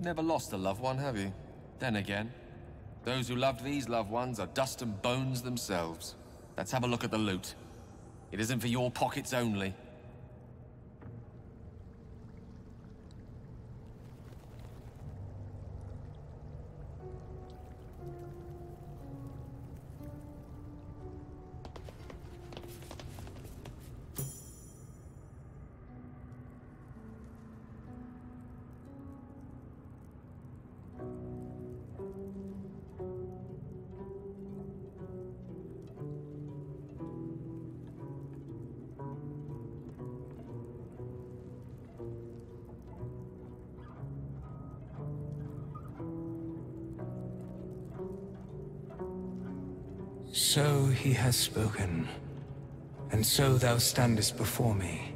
Speaker 4: Never lost a loved one, have you? Then again, those who loved these loved ones are dust and bones themselves. Let's have a look at the loot. It isn't for your pockets only.
Speaker 9: has spoken, and so thou standest before me,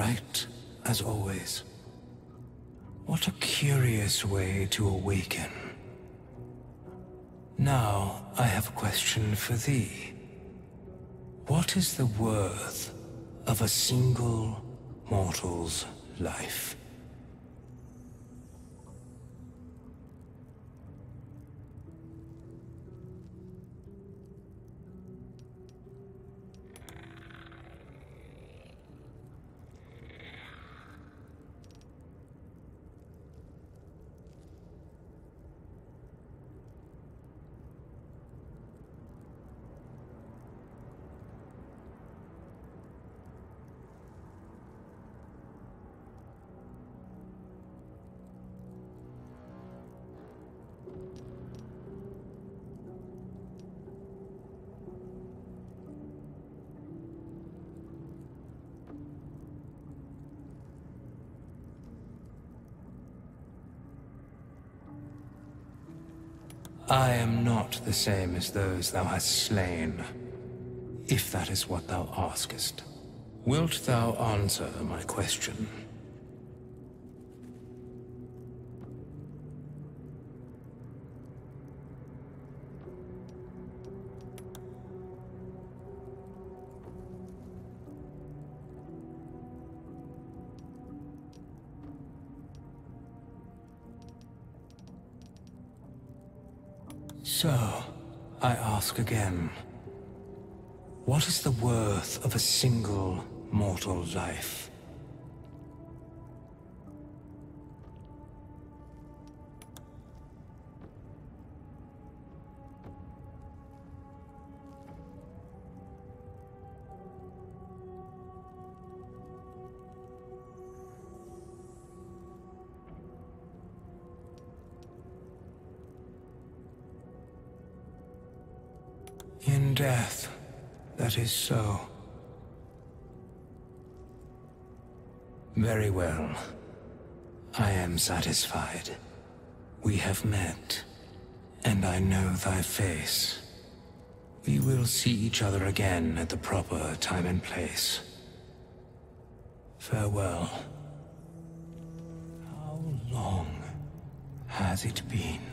Speaker 9: right as always. What a curious way to awaken. Now I have a question for thee. What is the worth of a single mortal's life? not the same as those thou hast slain, if that is what thou askest. Wilt thou answer my question? is so. Very well. I am satisfied. We have met, and I know thy face. We will see each other again at the proper time and place. Farewell. How long has it been?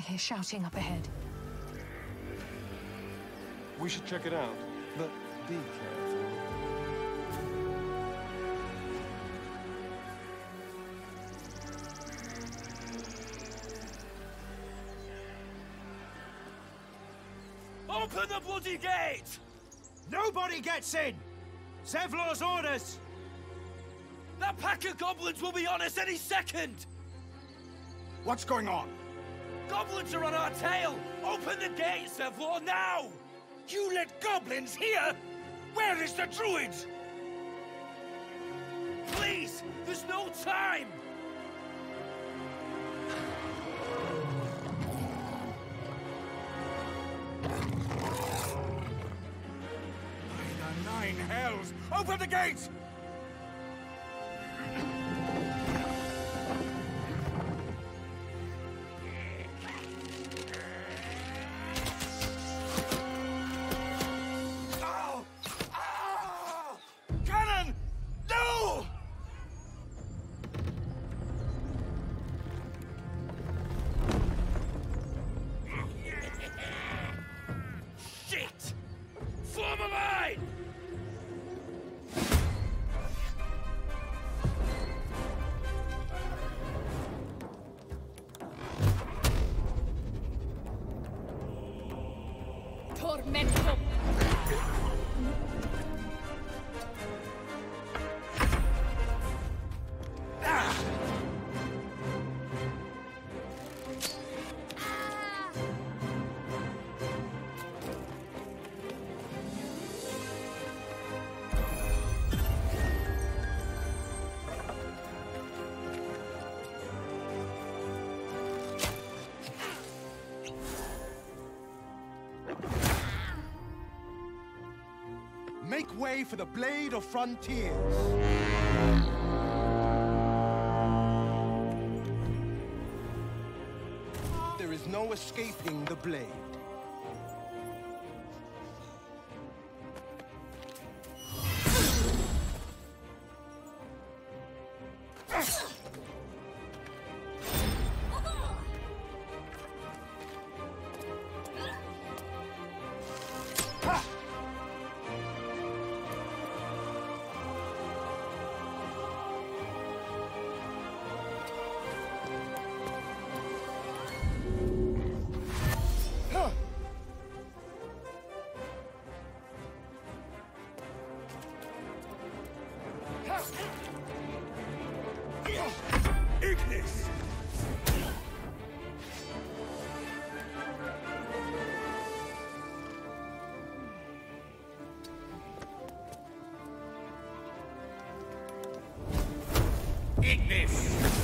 Speaker 13: I hear shouting up ahead.
Speaker 14: We should check it out, but be careful.
Speaker 9: Open the bloody gate! Nobody gets in! Zevlor's orders! That pack of goblins will be on us any second!
Speaker 10: What's going on?
Speaker 9: goblins are on our tail! Open the gates, Zevlor, now! You let goblins here? Where is the druid? Please! There's no time! By the nine hells!
Speaker 10: Open the gates! way for the Blade of Frontiers. There is no escaping the Blade.
Speaker 1: this!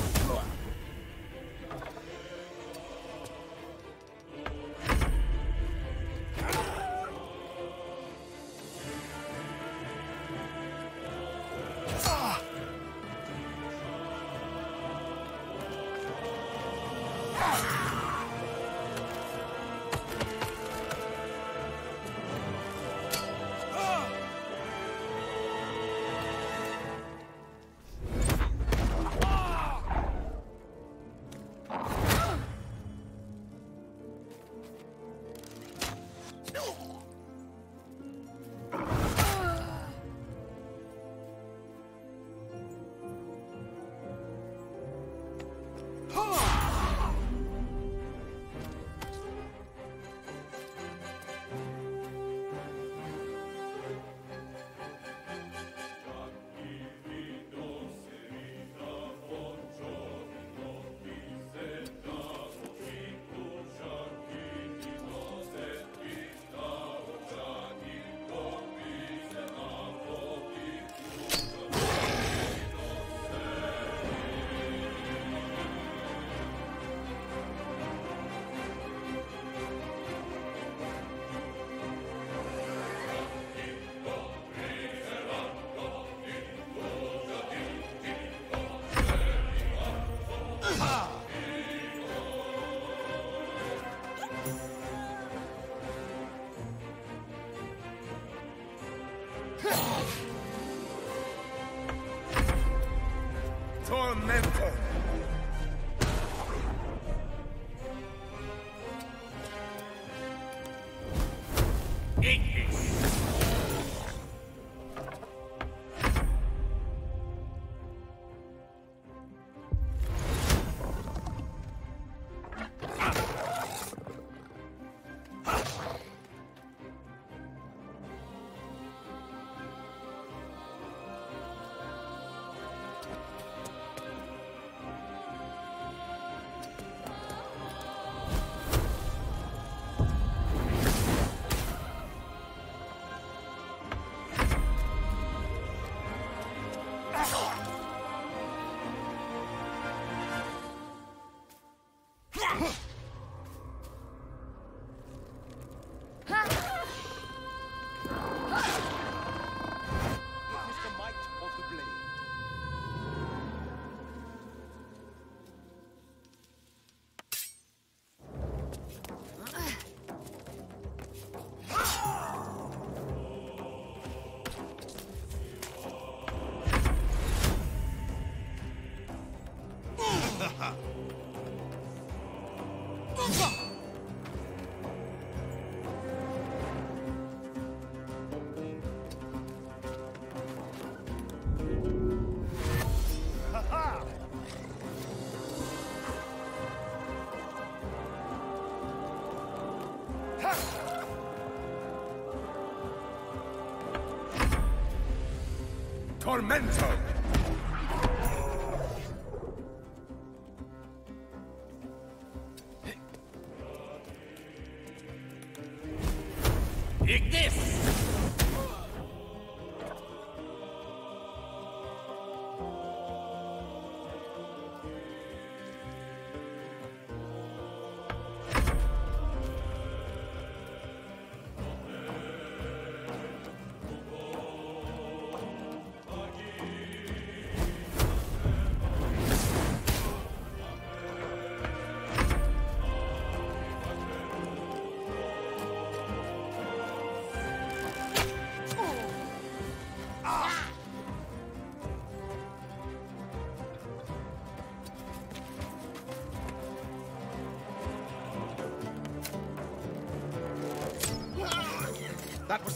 Speaker 9: Tormento!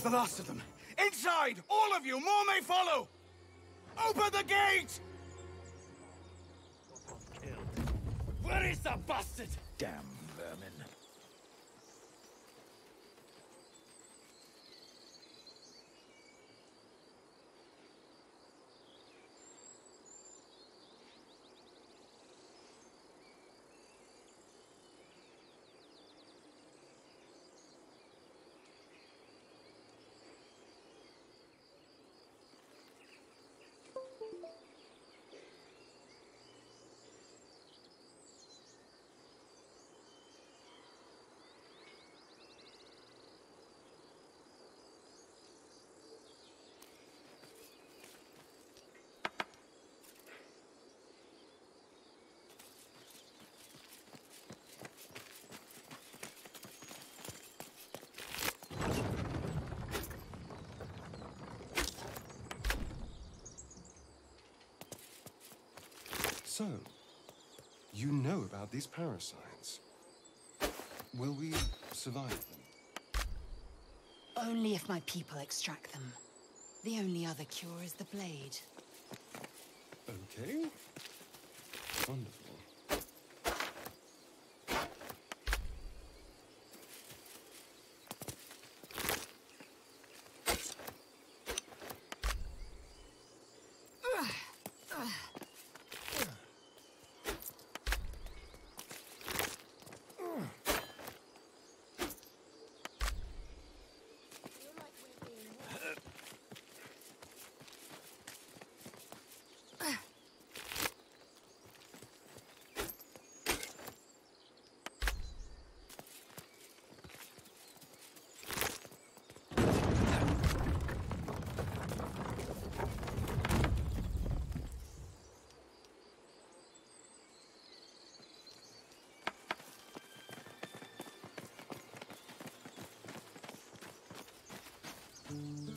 Speaker 9: the last of them. Inside! All of you! More may follow! Open the gate!
Speaker 14: So, you know about these parasites. Will we survive them?
Speaker 13: Only if my people extract them. The only other cure is the blade.
Speaker 14: Okay. Wonderful.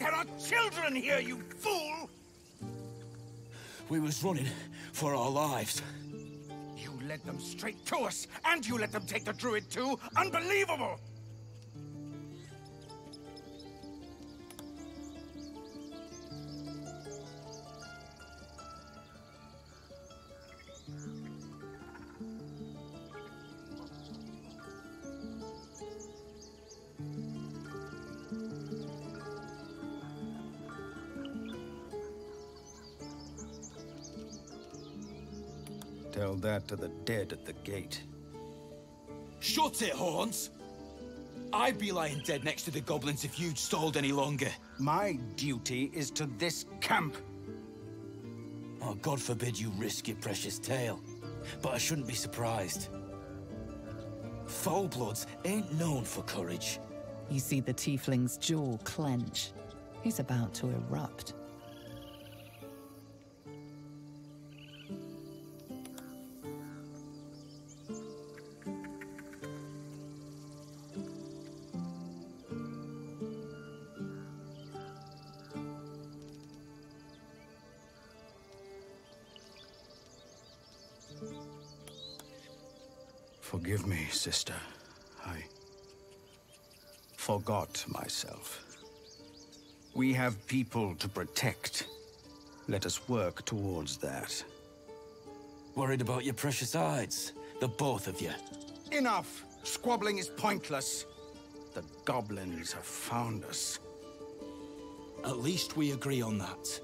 Speaker 9: There are children here, you fool! We was running for our lives. You led them straight to us, and you let them take the druid too? Unbelievable!
Speaker 5: dead at the gate.
Speaker 9: Shut it, Horns! I'd be lying dead next to the goblins if you'd stalled any longer. My duty is to this camp. Oh, God forbid you risk your precious tail. But I shouldn't be surprised. Foulbloods ain't known for courage.
Speaker 13: You see the tiefling's jaw clench. He's about to erupt.
Speaker 9: people to protect. Let us work towards that. Worried about your precious hides, the both of you. Enough! Squabbling is pointless. The goblins have found us. At least we agree on that.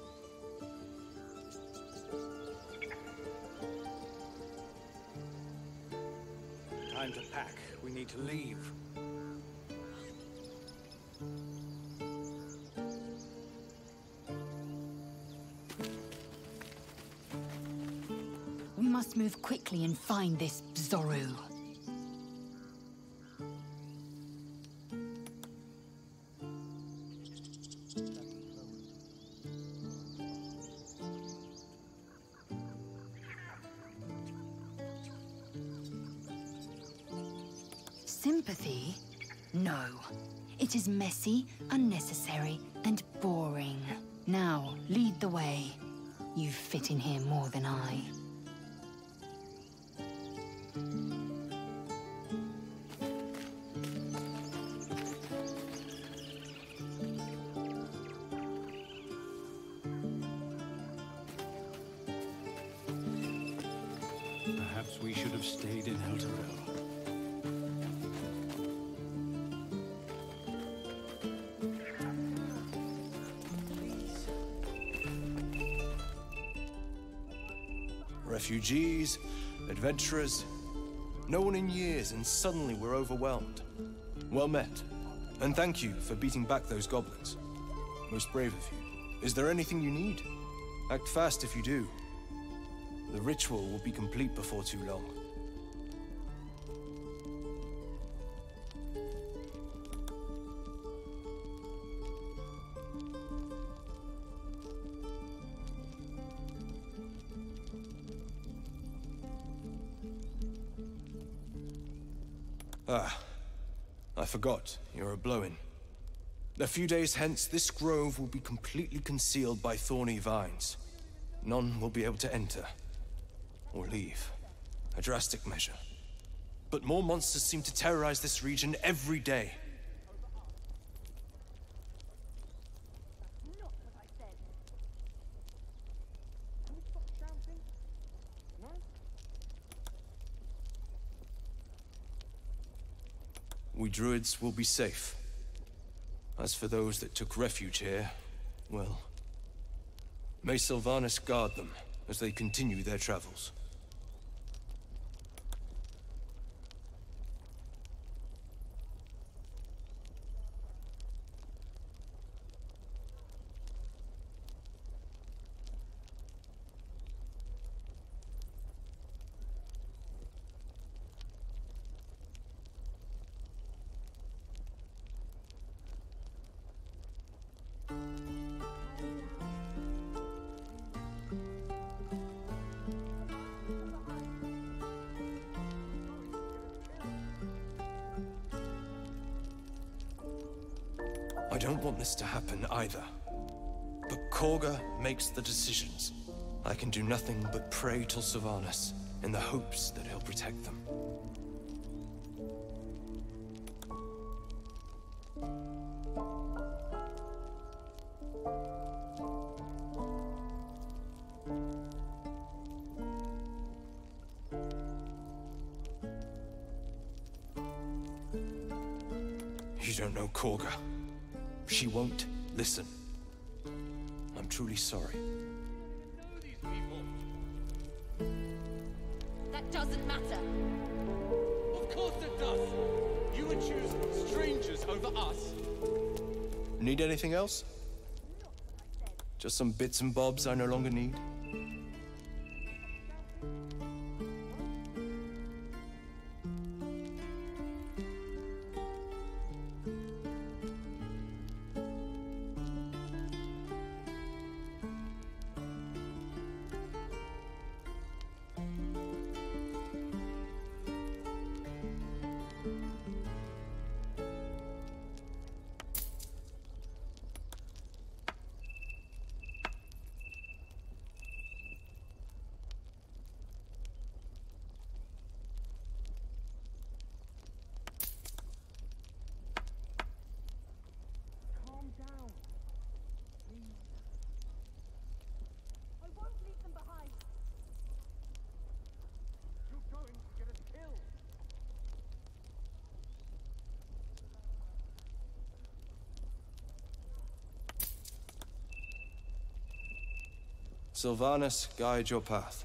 Speaker 9: Time to pack. We need to leave.
Speaker 13: must move quickly and find this Zoru. Sympathy? No. It is messy, unnecessary,
Speaker 5: stayed in Elturel.
Speaker 10: Refugees, adventurers, no one in years, and suddenly we're overwhelmed. Well met, and thank you for beating back those goblins. Most brave of you. Is there anything you need? Act fast if you do. The ritual will be complete before too long. few days hence, this grove will be completely concealed by thorny vines. None will be able to enter or leave. A drastic measure. But more monsters seem to terrorize this region every day. We druids will be safe. As for those that took refuge here, well... May Silvanus guard them as they continue their travels. To Silvanus in the hopes that he'll protect them. Just some bits and bobs I no longer need. Silvanus, guide your path.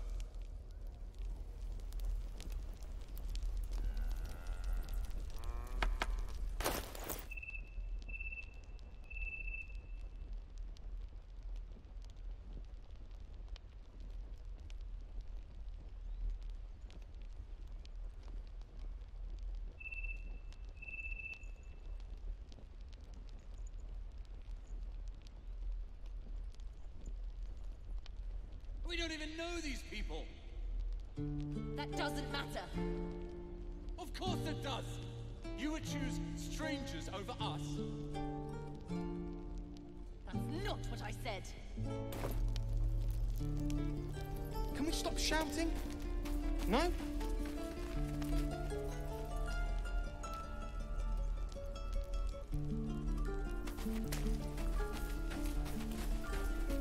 Speaker 10: No?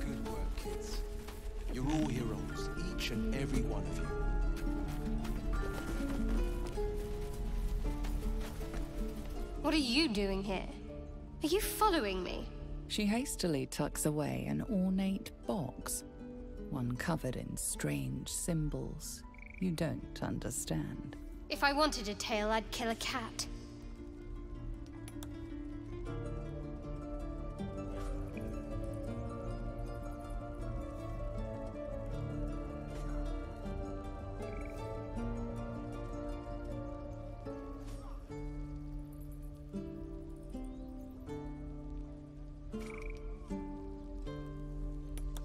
Speaker 10: Good work, kids. You're all heroes, each and every one of you.
Speaker 12: What are you doing here? Are you following me?
Speaker 13: She hastily tucks away an ornate box, one covered in strange symbols, you don't understand.
Speaker 12: If I wanted a tail, I'd kill a cat.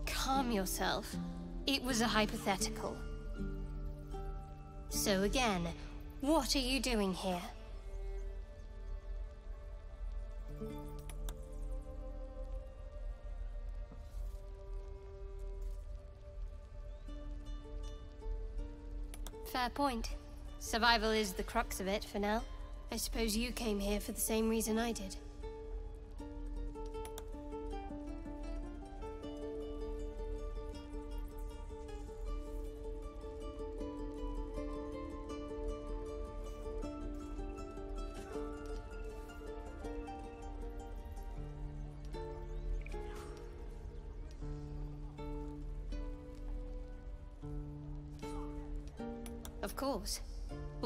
Speaker 12: Calm yourself. It was a hypothetical. So again, what are you doing here? Fair point. Survival is the crux of it for now. I suppose you came here for the same reason I did.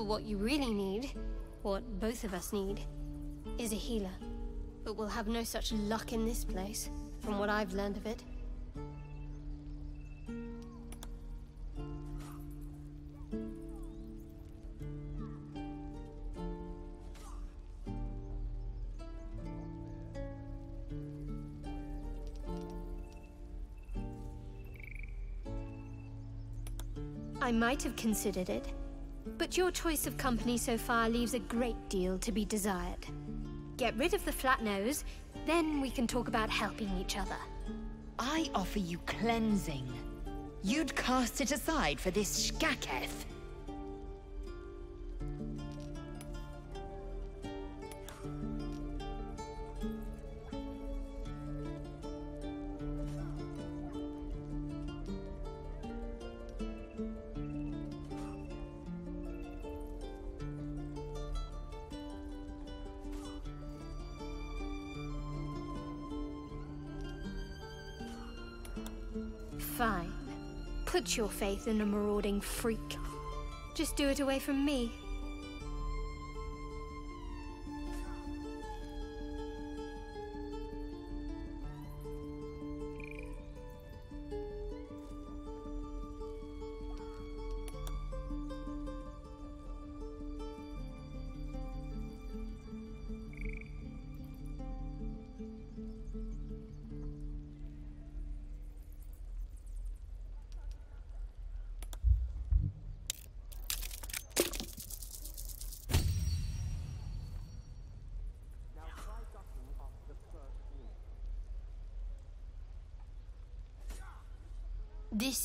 Speaker 12: But what you really need, what both of us need, is a healer. But we'll have no such luck in this place, from what I've learned of it. I might have considered it. But your choice of company so far leaves a great deal to be desired. Get rid of the flat nose, then we can talk about helping each other.
Speaker 13: I offer you cleansing. You'd cast it aside for this Shkaketh.
Speaker 12: your faith in a marauding freak. Just do it away from me,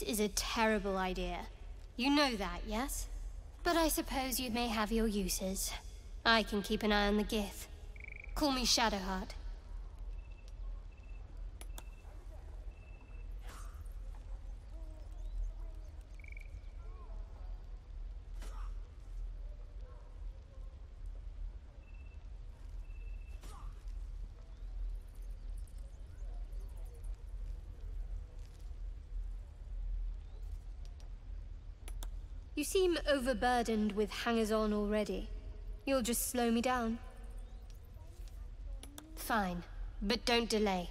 Speaker 12: is a terrible idea. You know that, yes? But I suppose you may have your uses. I can keep an eye on the Gith. Call me Shadowheart. overburdened with hangers-on already. You'll just slow me down. Fine, but don't delay.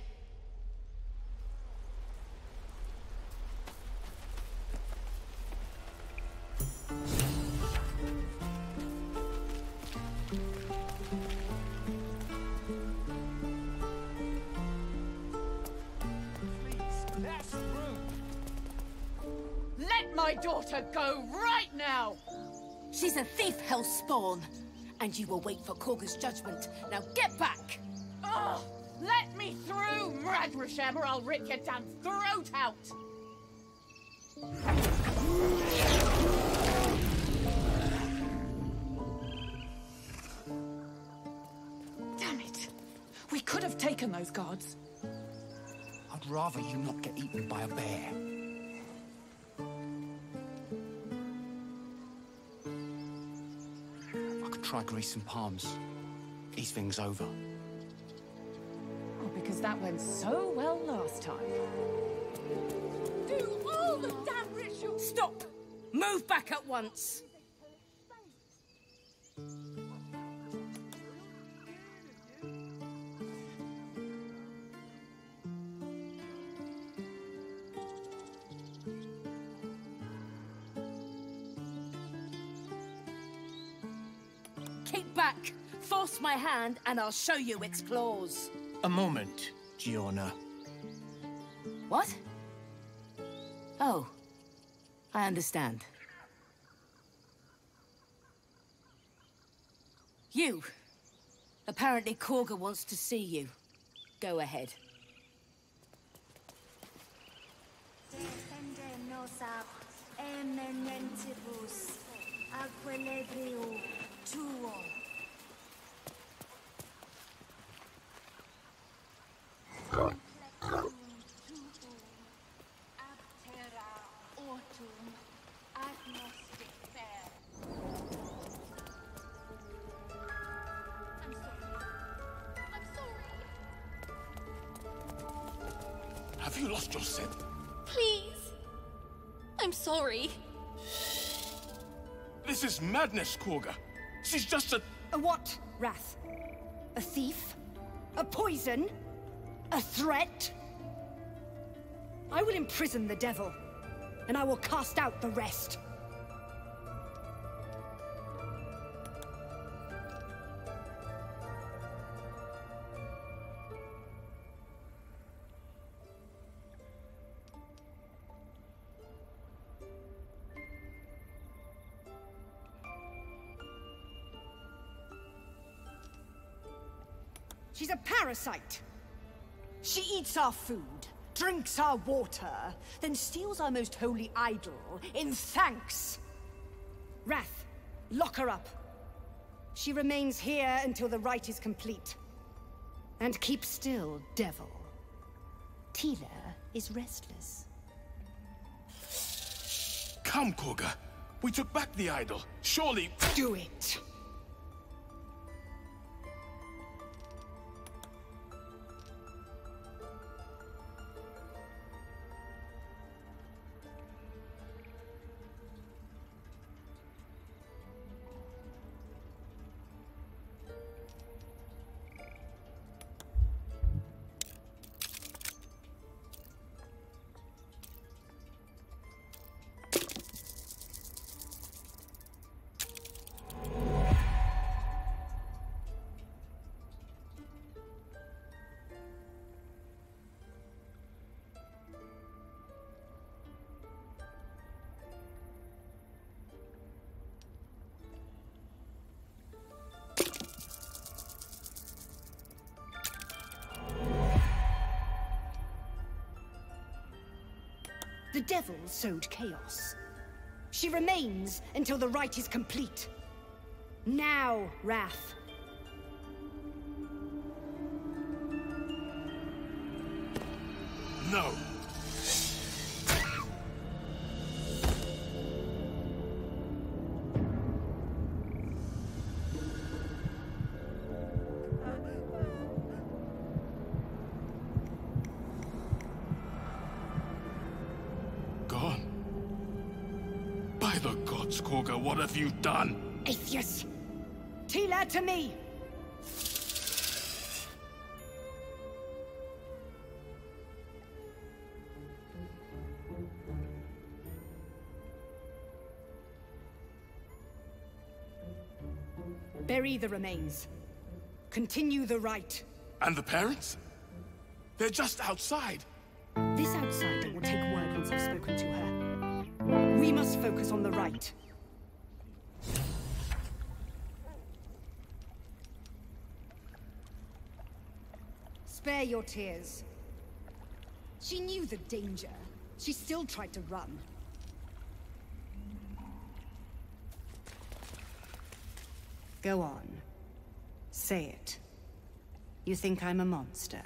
Speaker 15: and you will wait for Kagha's judgment. Now get back! Oh, let me through, Madrasham, or I'll rip your damn throat out!
Speaker 13: We could have taken those guards.
Speaker 9: I'd rather you not get eaten by a bear.
Speaker 10: grease and palms. These things over.
Speaker 13: Oh, because that went so well last time. Do
Speaker 15: all the damn Stop! Move back at once!
Speaker 13: hand and I'll show you its claws.
Speaker 10: A moment, Giona.
Speaker 13: What? Oh, I understand.
Speaker 15: You. Apparently Kagha wants to see you. Go ahead.
Speaker 9: Have you lost your sense?
Speaker 7: Please. I'm sorry.
Speaker 9: This is madness, Kagha.
Speaker 15: She's just a... A what, Rath? A thief? A poison? A threat? I will imprison the devil, and I will cast out the rest. She's a parasite. She eats our food, drinks our water, then steals our most holy idol in thanks. Rath, lock her up. She remains here until the rite is complete. And keep still, devil. Tila is restless.
Speaker 9: Come, Kagha. We took back the idol. Surely... Do it!
Speaker 15: devil sowed chaos. She remains until the rite is complete. Now, Rath,
Speaker 9: you done?
Speaker 15: Atheus! Tila to me! Bury the remains. Continue the rite.
Speaker 9: And the parents? They're just outside. This
Speaker 15: outsider will take word once I've spoken to her. We must focus on the rite. spare your tears. She knew the danger. She still tried to run. Go on. Say it. You think I'm a monster.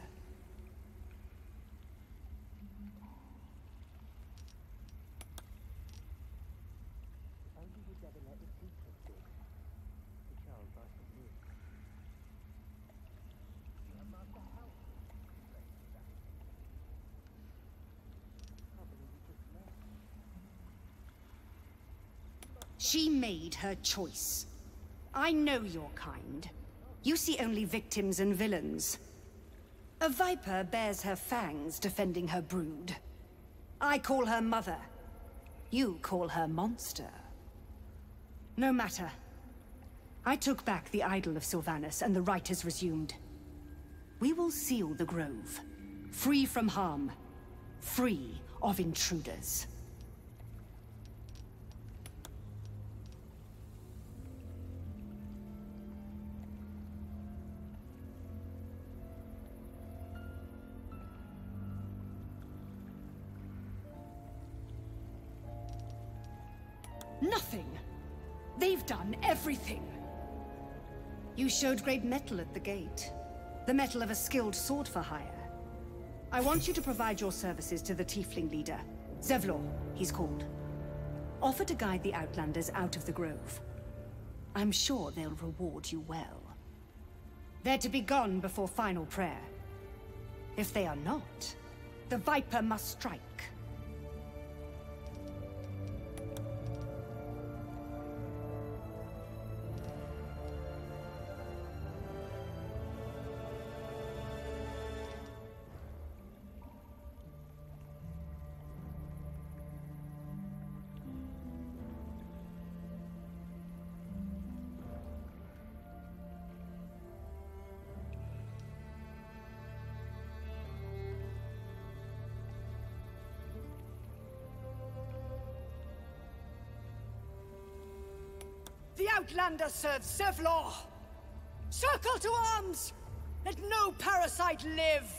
Speaker 15: her choice. I know your kind. You see only victims and villains. A viper bears her fangs defending her brood. I call her mother. You call her monster. No matter. I took back the idol of Silvanus and the rite resumed. We will seal the grove. Free from harm. Free of intruders. showed great mettle at the gate. The mettle of a skilled sword for hire. I want you to provide your services to the Tiefling leader. Zevlor, he's called. Offer to guide the Outlanders out of the grove. I'm sure they'll reward you well. They're to be gone before final prayer. If they are not, the Viper must strike. commander serves Zevlor! Circle to arms! Let no parasite live!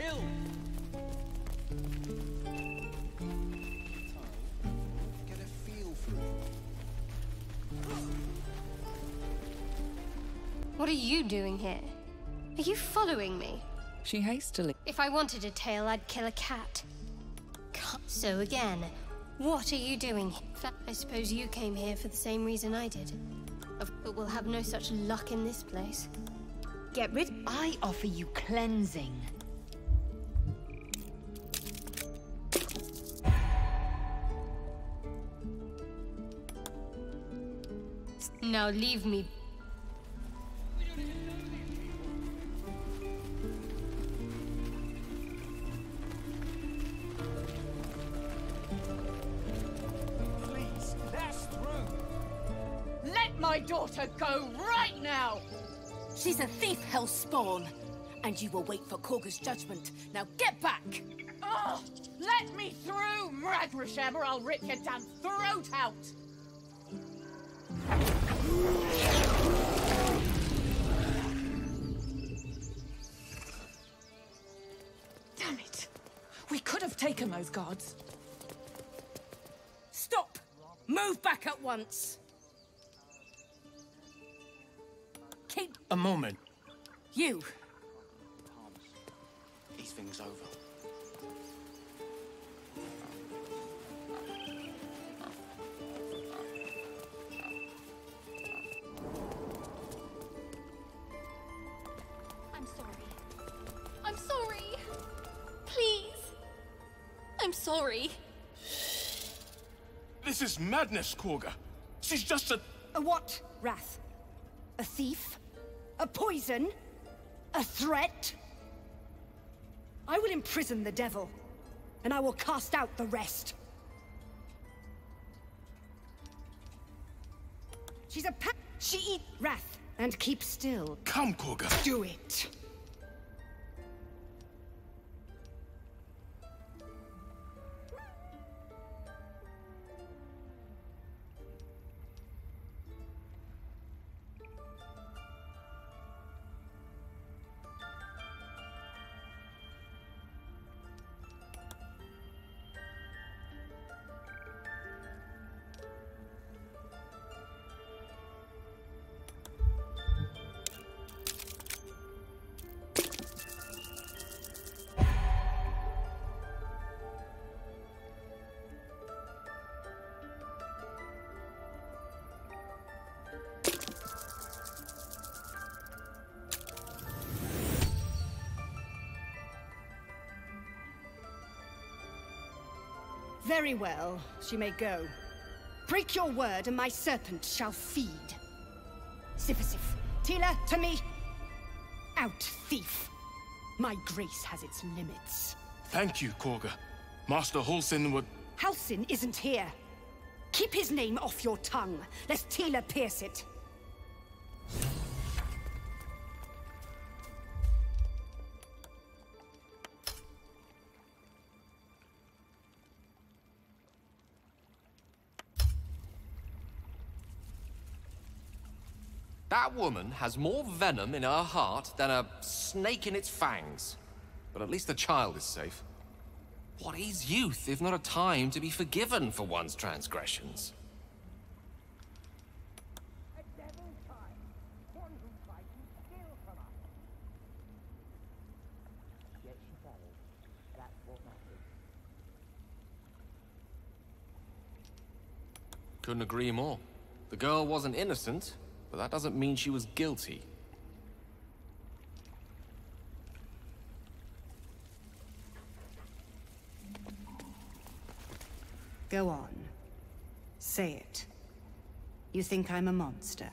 Speaker 10: Get a
Speaker 1: feel for it.
Speaker 12: What are you doing here? Are you following me? She hastily. If I wanted a tail, I'd kill a cat. So again, what are you doing? I suppose you came here for the same reason I did. But we'll have no such luck in this place.
Speaker 13: Get rid. I offer you cleansing.
Speaker 12: now leave me.
Speaker 15: Please, let my daughter go right now! She's a thief, hell spawn, And you will wait for Kagha's judgment. Now get back! Oh, let me through, or I'll rip your damn throat out!
Speaker 13: Damn it! We could have taken those guards. Stop!
Speaker 15: Move back at once! Keep... A moment. You.
Speaker 10: These things over.
Speaker 7: sorry.
Speaker 9: This is madness, Kagha.
Speaker 15: She's just a... A what, Rath? A thief? A poison? A threat? I will imprison the devil, and I will cast out the rest. She's a pa- She eat Rath and keep still. Come, Kagha. Do it. Very well, she may go. Break your word and my serpent shall feed. Siphasif, Tila, to me! Out, thief! My grace has its limits.
Speaker 9: Thank you, Kagha. Master Halsin would...
Speaker 15: Halsin isn't here. Keep his name off your tongue, lest Tila pierce it.
Speaker 4: That woman has more venom in her heart than a snake in its fangs. But at least the child is safe. What is youth if not a time to be forgiven for one's transgressions? Couldn't agree more. The girl wasn't innocent, but that doesn't mean she was guilty.
Speaker 15: Go on. Say it. You think I'm a monster?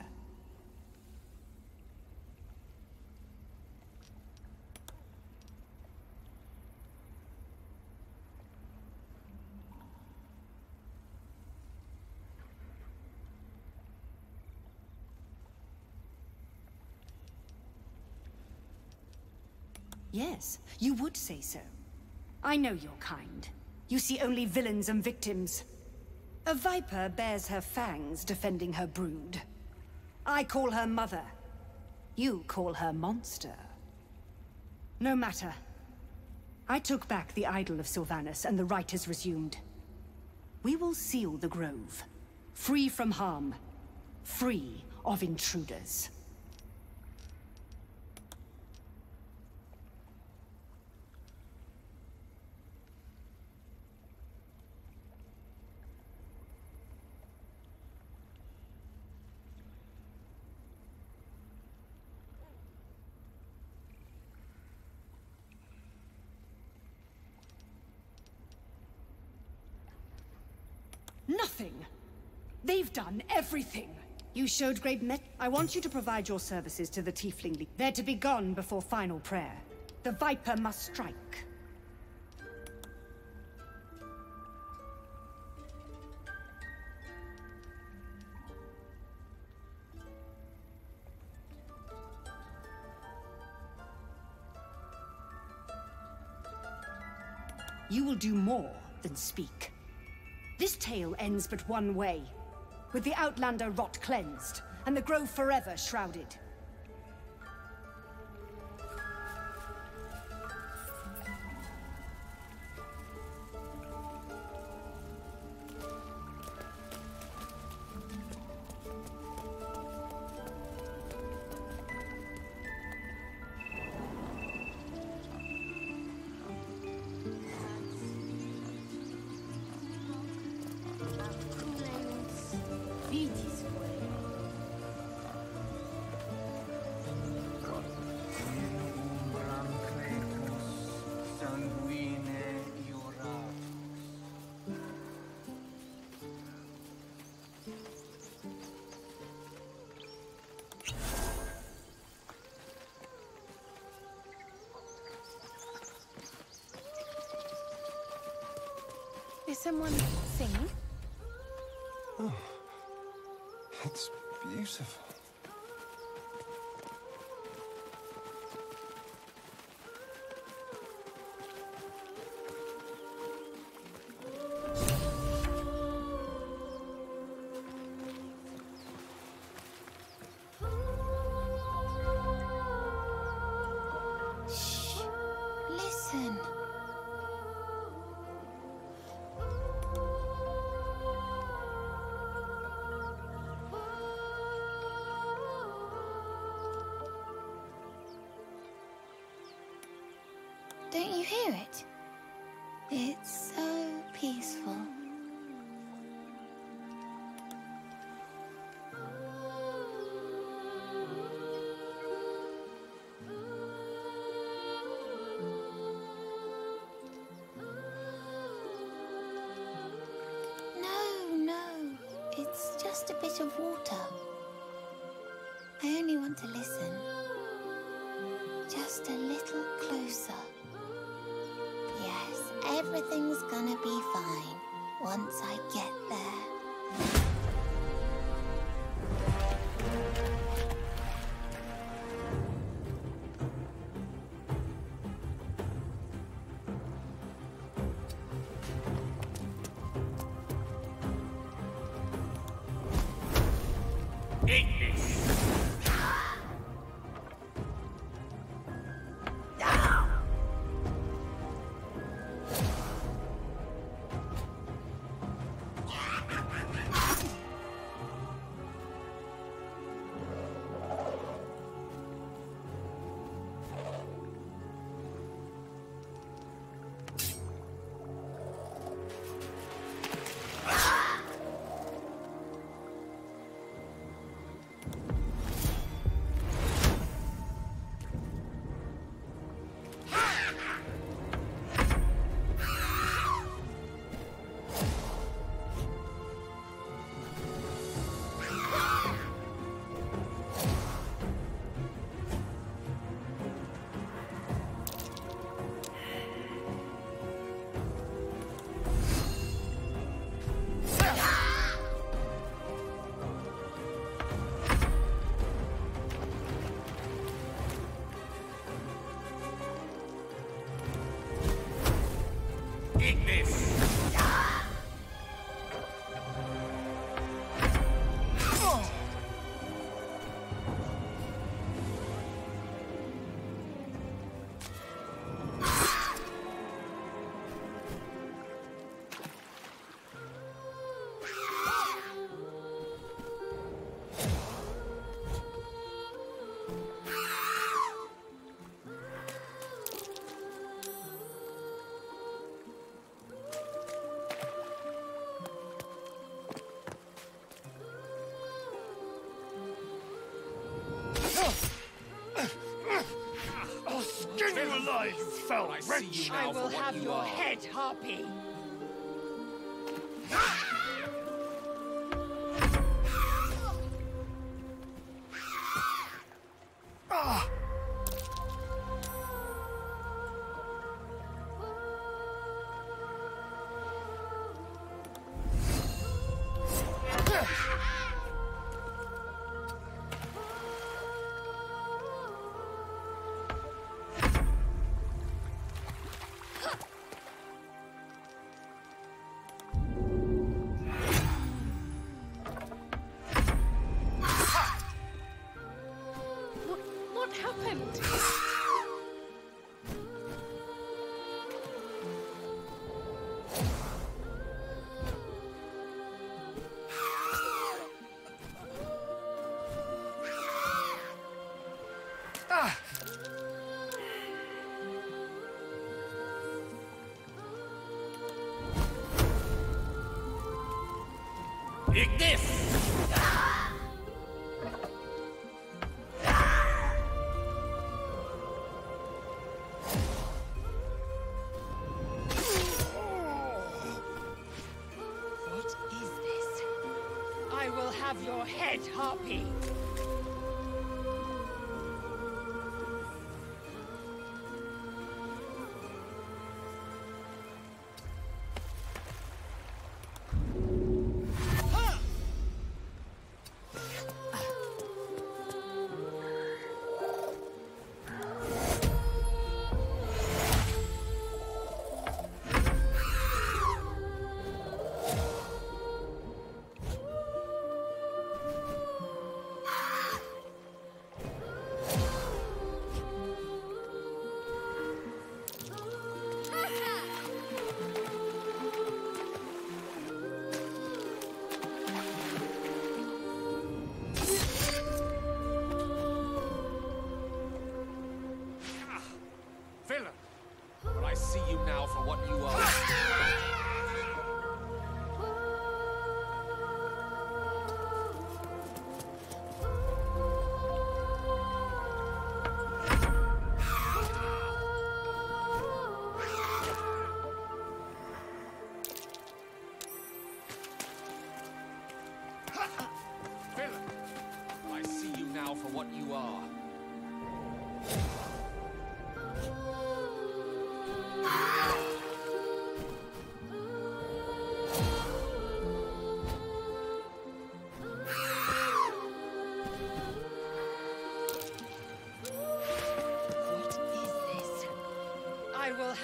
Speaker 15: Yes, you would say so. I know your kind. You see only villains and victims. A viper bears her fangs defending her brood. I call her mother. You call her monster. No matter. I took back the idol of Silvanus and the rite is resumed. We will seal the grove. Free from harm. Free of intruders. You've done everything. You showed great met. I want you to provide your services to the Tiefling League. They're to be gone before final prayer. The Viper must strike. You will do more than speak. This tale ends but one way. With the Outlander rot cleansed, and the Grove forever shrouded,
Speaker 13: Don't you hear it? It's so peaceful.
Speaker 11: No, no,
Speaker 13: it's just a bit of water. I only want to listen. Just a little closer. Everything's gonna be fine once alive, foul wretch! I will have your head, Harpy! Take this!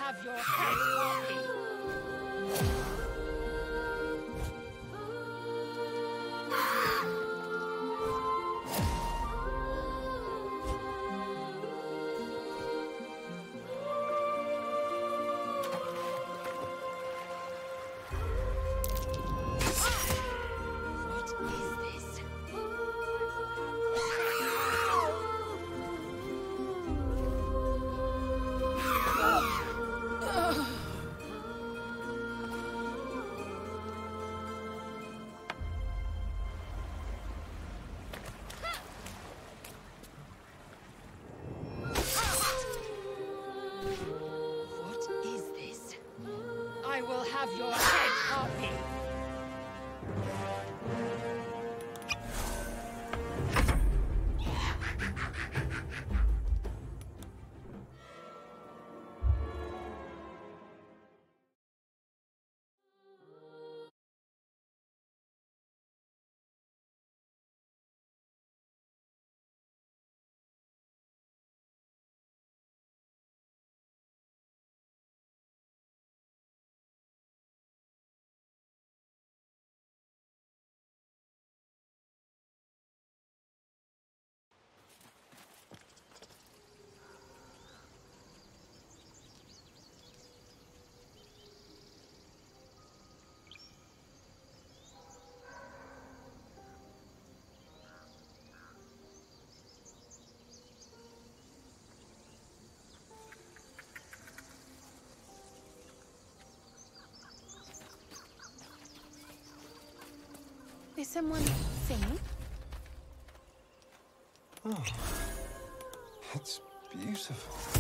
Speaker 13: have your head. have your
Speaker 14: someone singing? Oh, it's beautiful.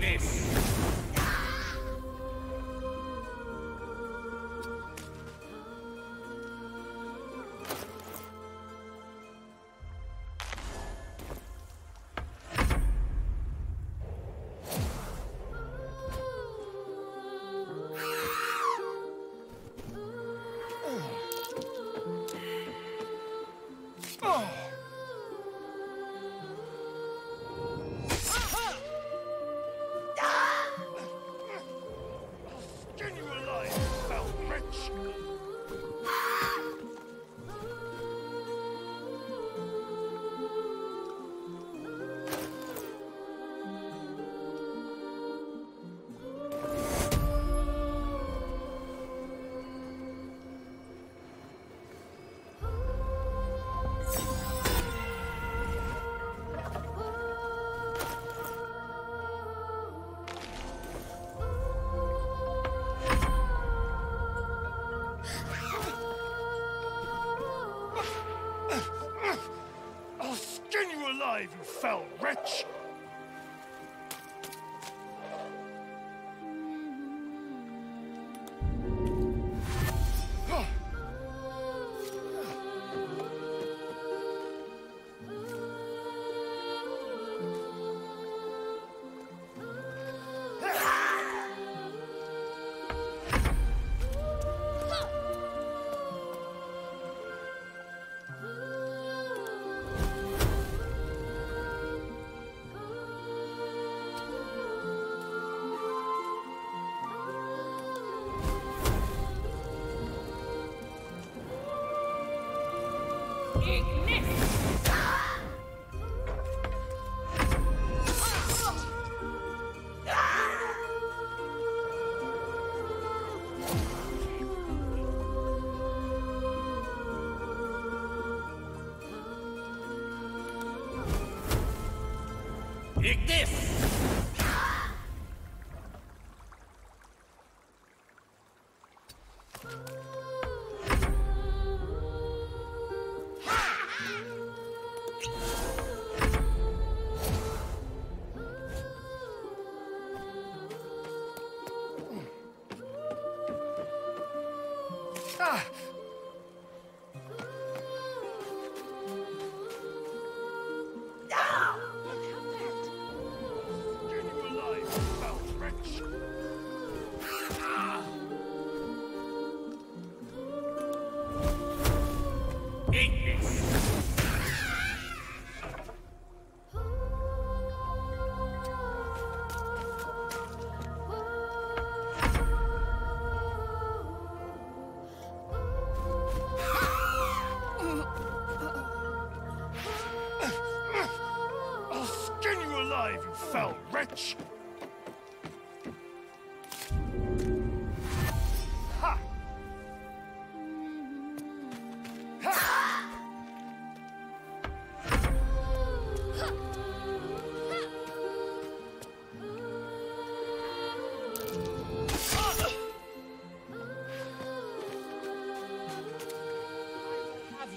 Speaker 8: this.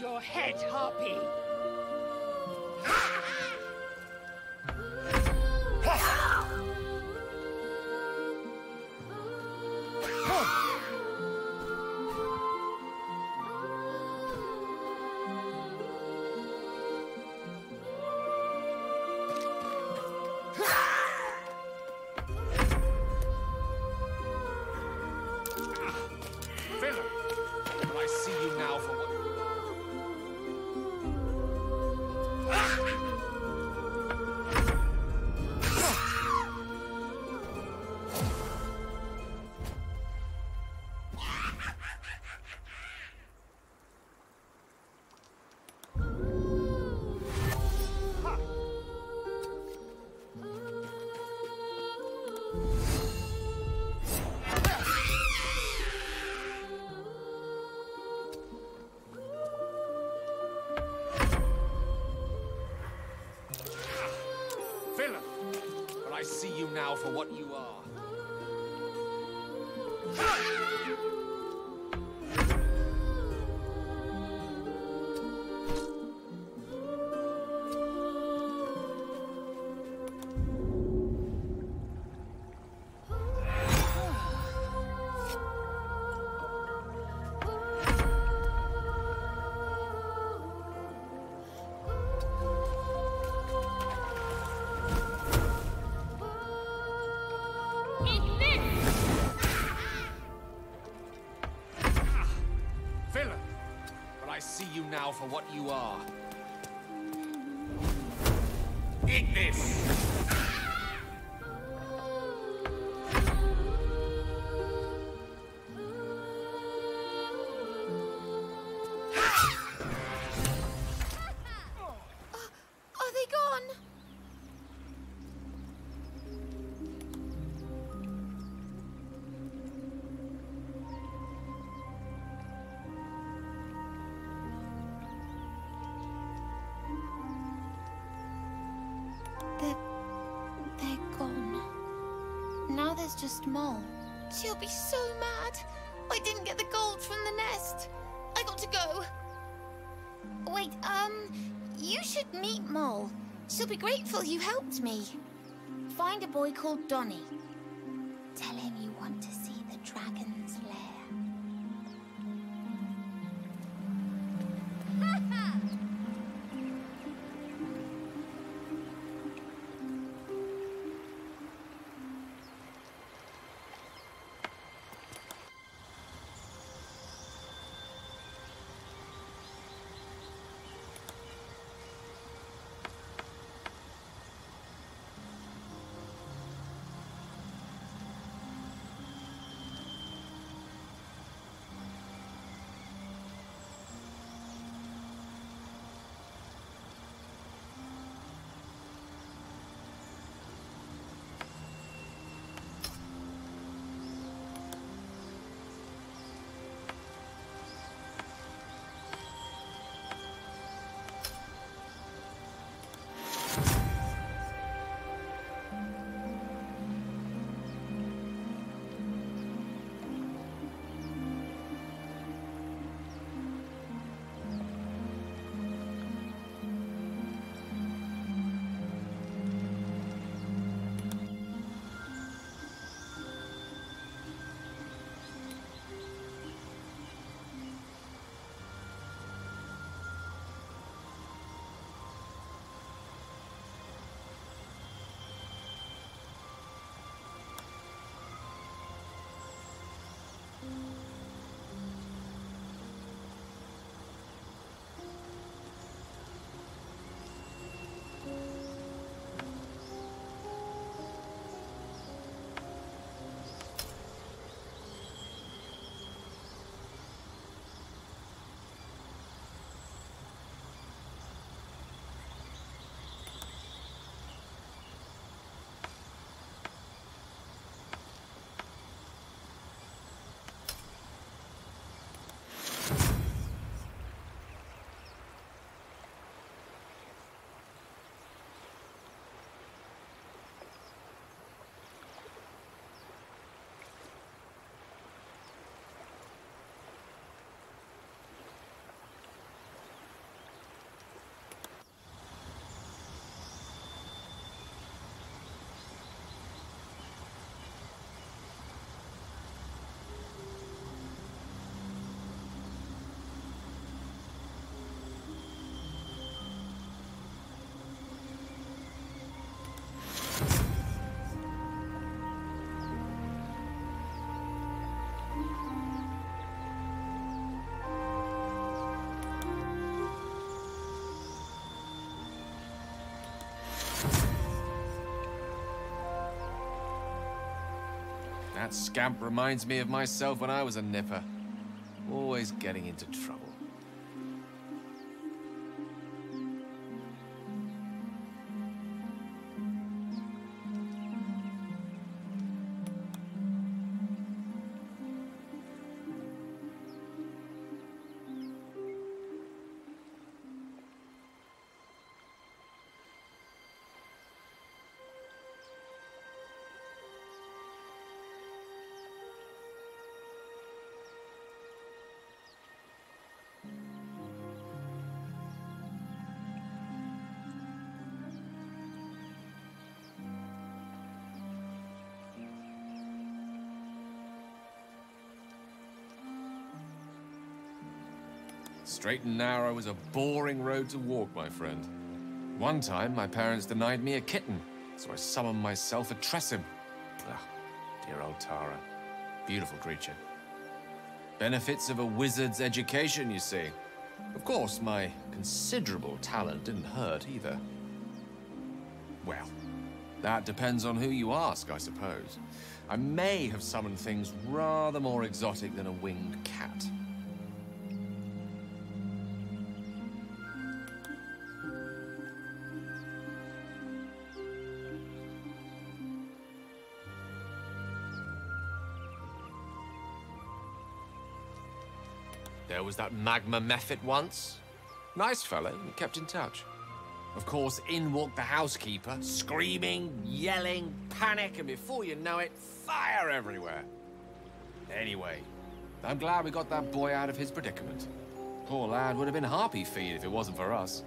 Speaker 13: your head, Harpy.
Speaker 4: now for what now for what you are.
Speaker 13: There's just Mol. She'll be so mad. I didn't get the gold from the nest. I got to go. Wait, um, you should meet Mol. She'll be grateful you helped me. Find a boy called Donnie.
Speaker 4: That scamp reminds me of myself when I was a nipper. Always getting into trouble. Straight and narrow is a boring road to walk, my friend. One time, my parents denied me a kitten, so I summoned myself a Tressym. Ah, dear old Tara. Beautiful creature. Benefits of a wizard's education, you see. Of course, my considerable talent didn't hurt either. Well, that depends on who you ask, I suppose. I may have summoned things rather more exotic than a winged cat. was that Magma Mephit once. Nice fellow, we kept in touch. Of course, in walked the housekeeper, screaming, yelling, panic, and before you know it, fire everywhere. Anyway, I'm glad we got that boy out of his predicament. Poor lad would have been harpy feed if it wasn't for us.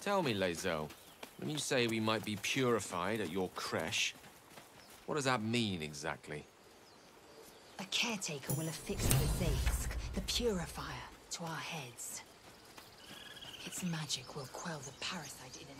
Speaker 4: Tell me, Lae'zel, when you say we might be purified at your creche, what does that mean exactly?
Speaker 13: A caretaker will affix the zaith'isk, the purifier, to our heads. Its magic will quell the parasite in an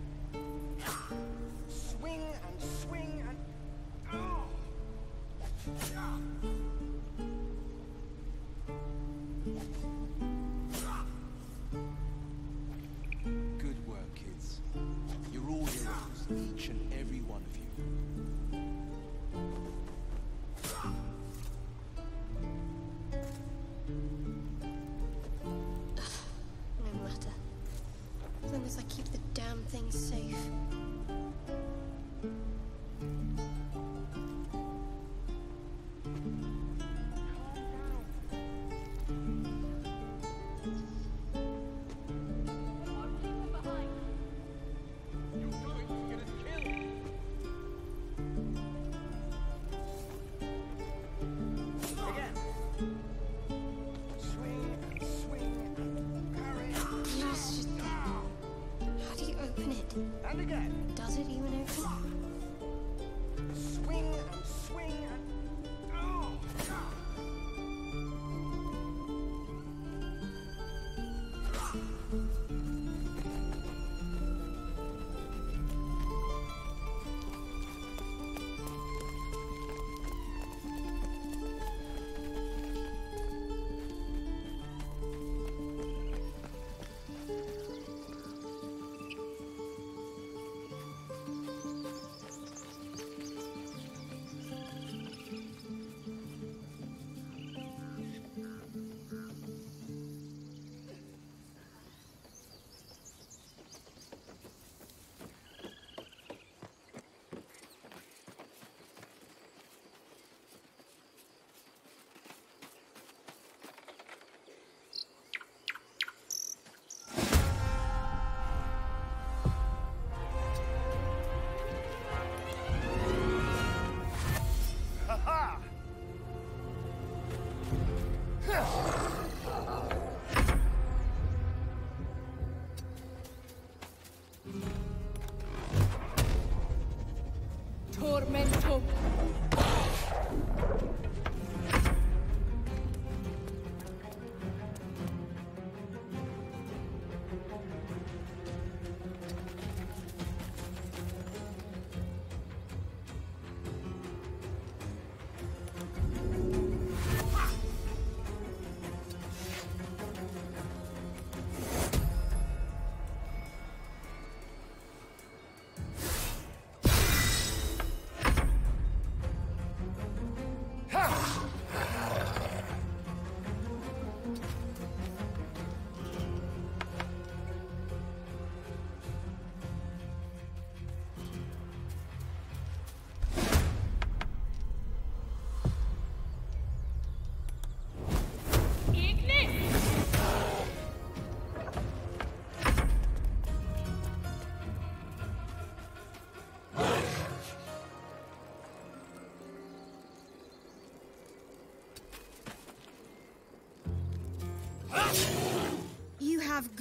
Speaker 13: And again.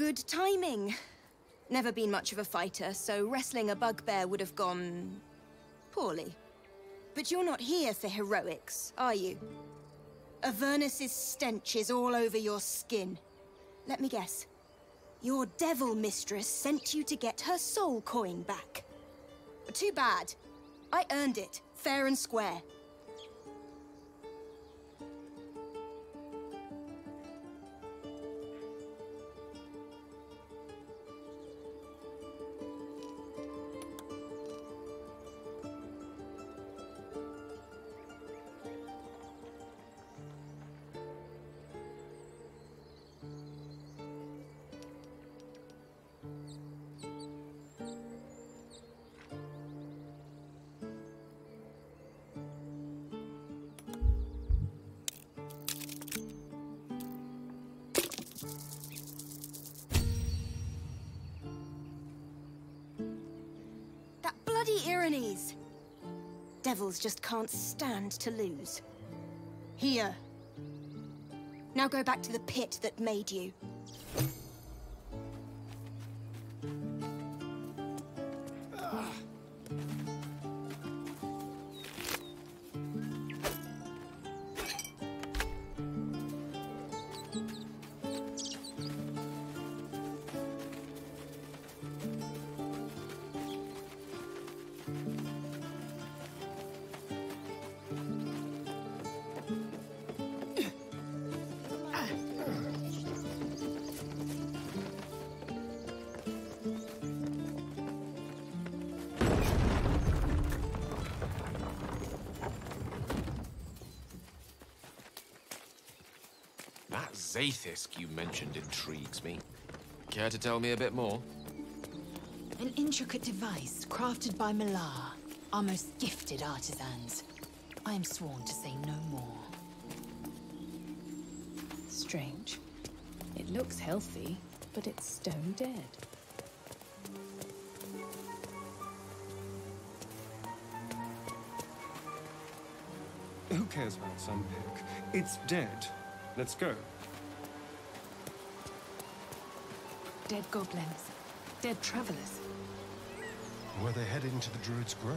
Speaker 13: Good timing. Never been much of a fighter, so wrestling a bugbear would have gone... poorly. But you're not here for heroics, are you? Avernus's stench is all over your skin. Let me guess. Your devil mistress sent you to get her soul coin back. Too bad. I earned it, fair and square. just can't stand to lose. Here. Now go back to the pit that made you.
Speaker 4: obelisk you mentioned intrigues me. Care to tell me a bit more?
Speaker 13: An intricate device crafted by Millar, our most gifted artisans. I am sworn to say no more. Strange. It looks healthy, but it's stone dead.
Speaker 14: Who cares about some pick? It's dead. Let's go.
Speaker 11: Dead goblins.
Speaker 13: Dead travelers.
Speaker 14: Were they heading to the Druid's Grove?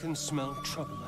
Speaker 14: can smell trouble.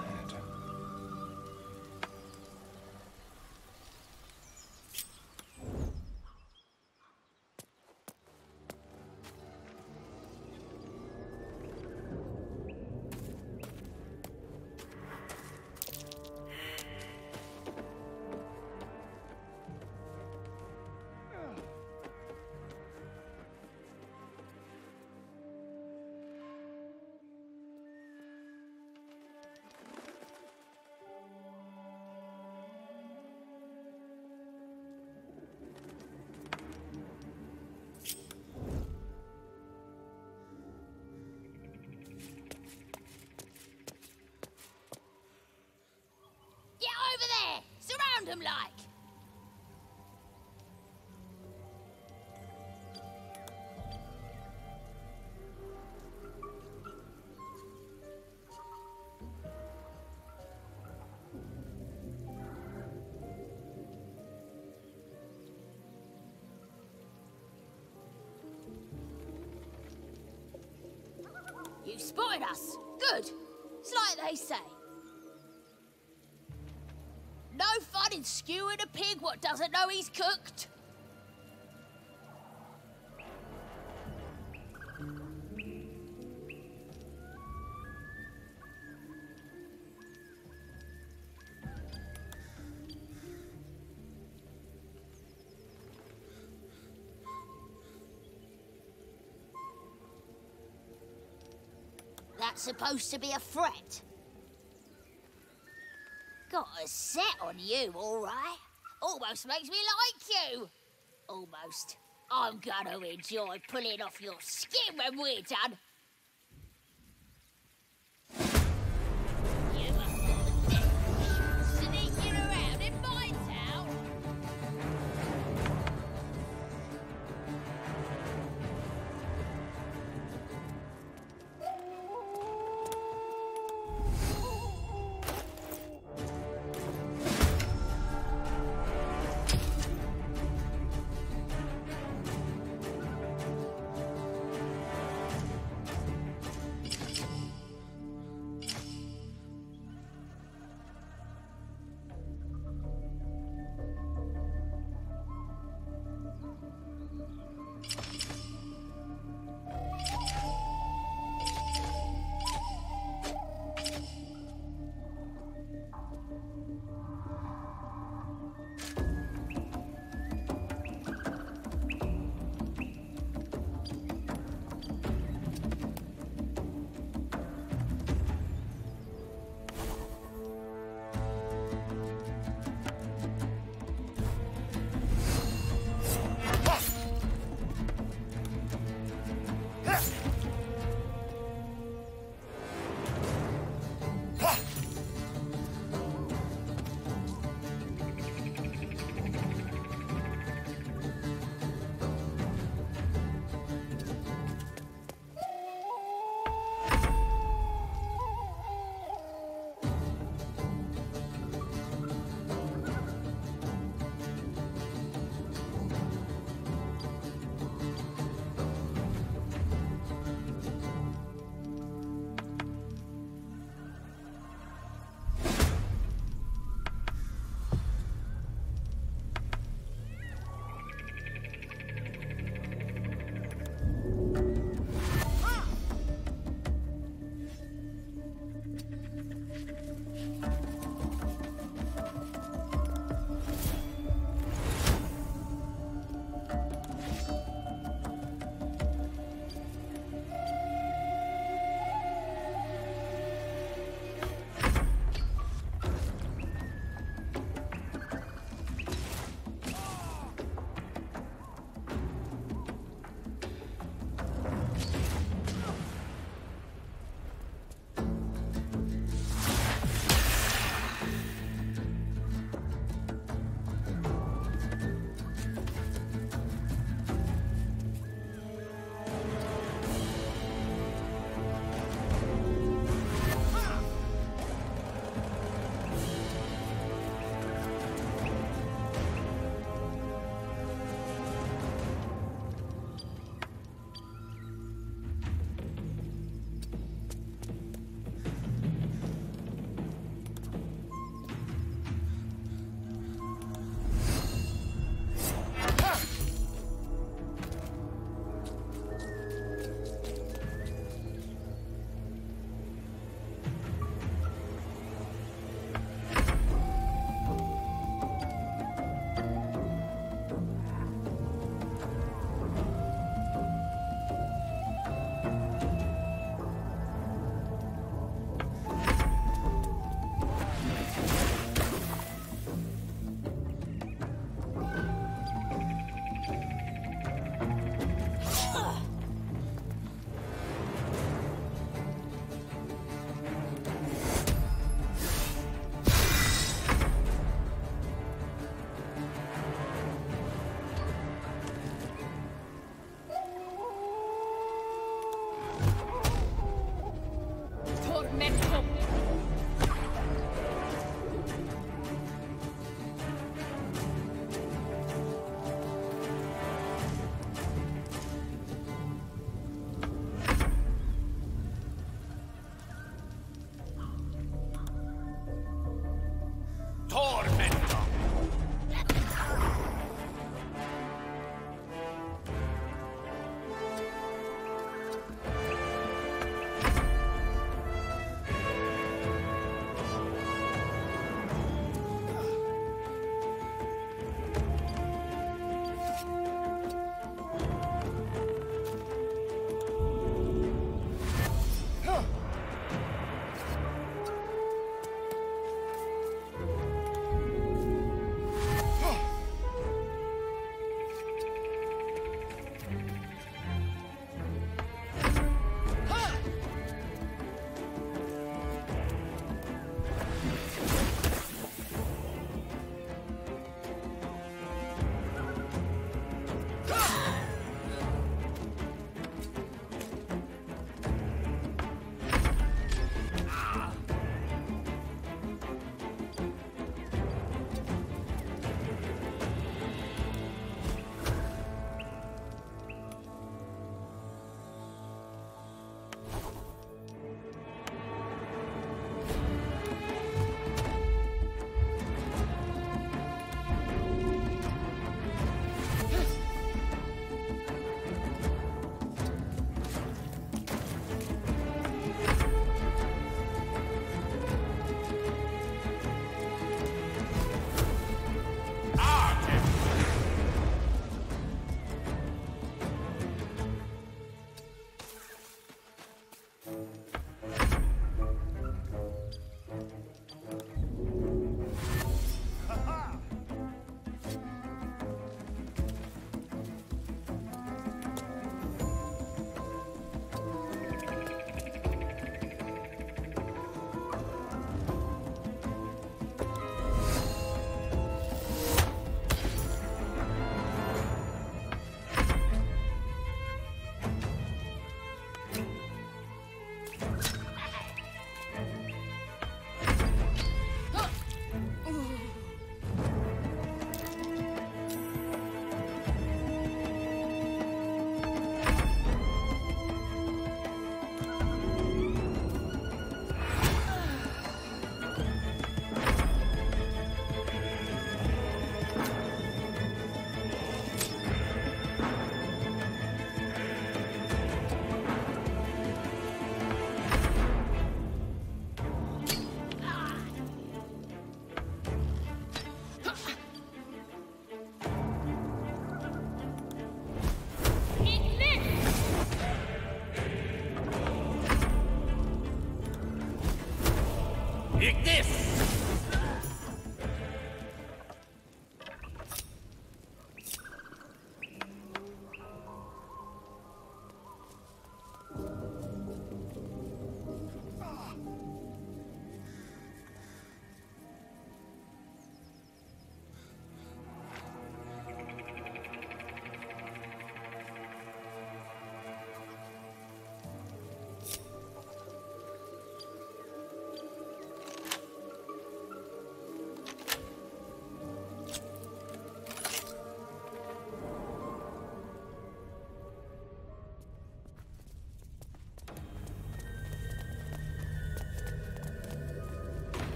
Speaker 13: spotted us. Good. It's like they say. No fun in skewing a pig what doesn't know he's cooked.
Speaker 15: supposed to be a threat.
Speaker 13: Got a set on you, all right? Almost makes me like you. Almost. I'm gonna enjoy pulling off your skin when we're done.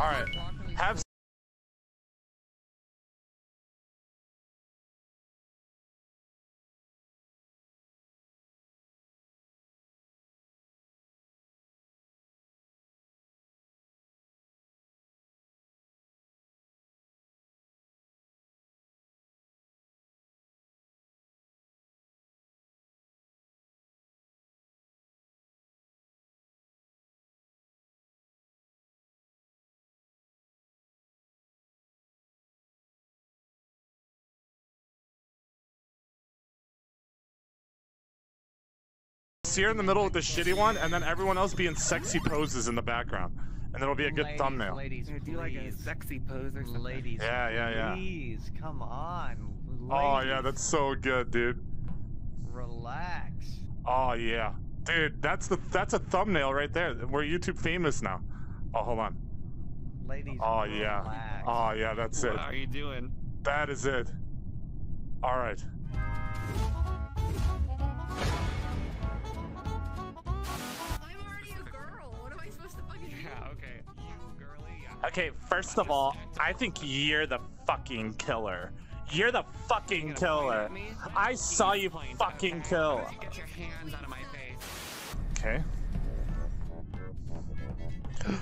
Speaker 2: All right. Have Sear in the middle with the shitty one, and then everyone else be in
Speaker 8: sexy poses in the background. And it'll be a good ladies, thumbnail.
Speaker 9: Ladies, do please. like a sexy pose or something.
Speaker 8: Ladies, yeah, yeah, yeah. Please, come on. Ladies. Oh, yeah, that's so good, dude.
Speaker 3: Relax.
Speaker 8: Oh, yeah. Dude, that's the that's a thumbnail right there. We're YouTube famous now. Oh, hold on. Ladies, Oh, yeah. Relax. Oh, yeah, that's it. What are you doing? That is it. All right. Okay, first of all, I think you're the fucking killer. You're the fucking killer. I saw you fucking kill. Okay.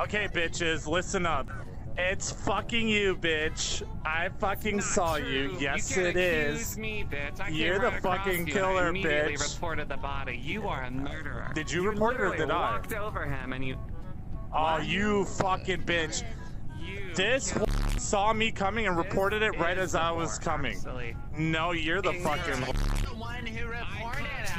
Speaker 8: Okay, bitches, listen up. It's fucking you, bitch. I fucking saw true. you. Yes, you it is. Me, You're the fucking killer, you. immediately bitch. reported the body. You are a murderer. Did you, you report it or did I? walked over him and you. Oh, you fucking bitch. You this saw me coming and reported it right as I was coming. No, you're the fucking. The one who reported it.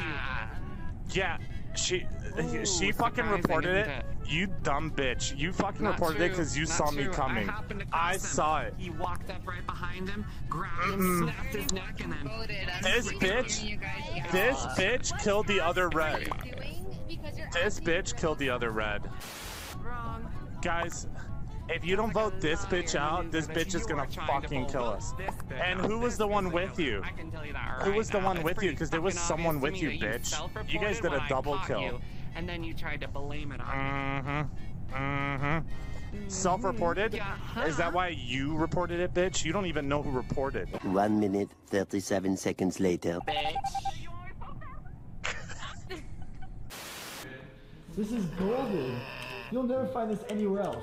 Speaker 8: Yeah, she Ooh, she fucking reported it. You dumb bitch. You fucking Not reported true. it because you Not saw true. me coming. I, I saw it. He walked up right behind him, grabbed snapped his neck, and then. This bitch. This bitch killed the other red. This bitch killed the other red. Wrong. Guys if you don't vote this bitch out, this bitch is gonna fucking kill us. And who was the one with you? Who was the one with you? Because there was someone with you, bitch. You guys did a double kill.
Speaker 3: And then you tried to blame it on
Speaker 8: me. Mm-hmm. Mm-hmm. Self-reported? Is that why you reported it, bitch? You don't even know who reported.
Speaker 12: One minute, 37 seconds later.
Speaker 8: Bitch.
Speaker 14: this is golden.
Speaker 8: You'll never
Speaker 7: find this anywhere else.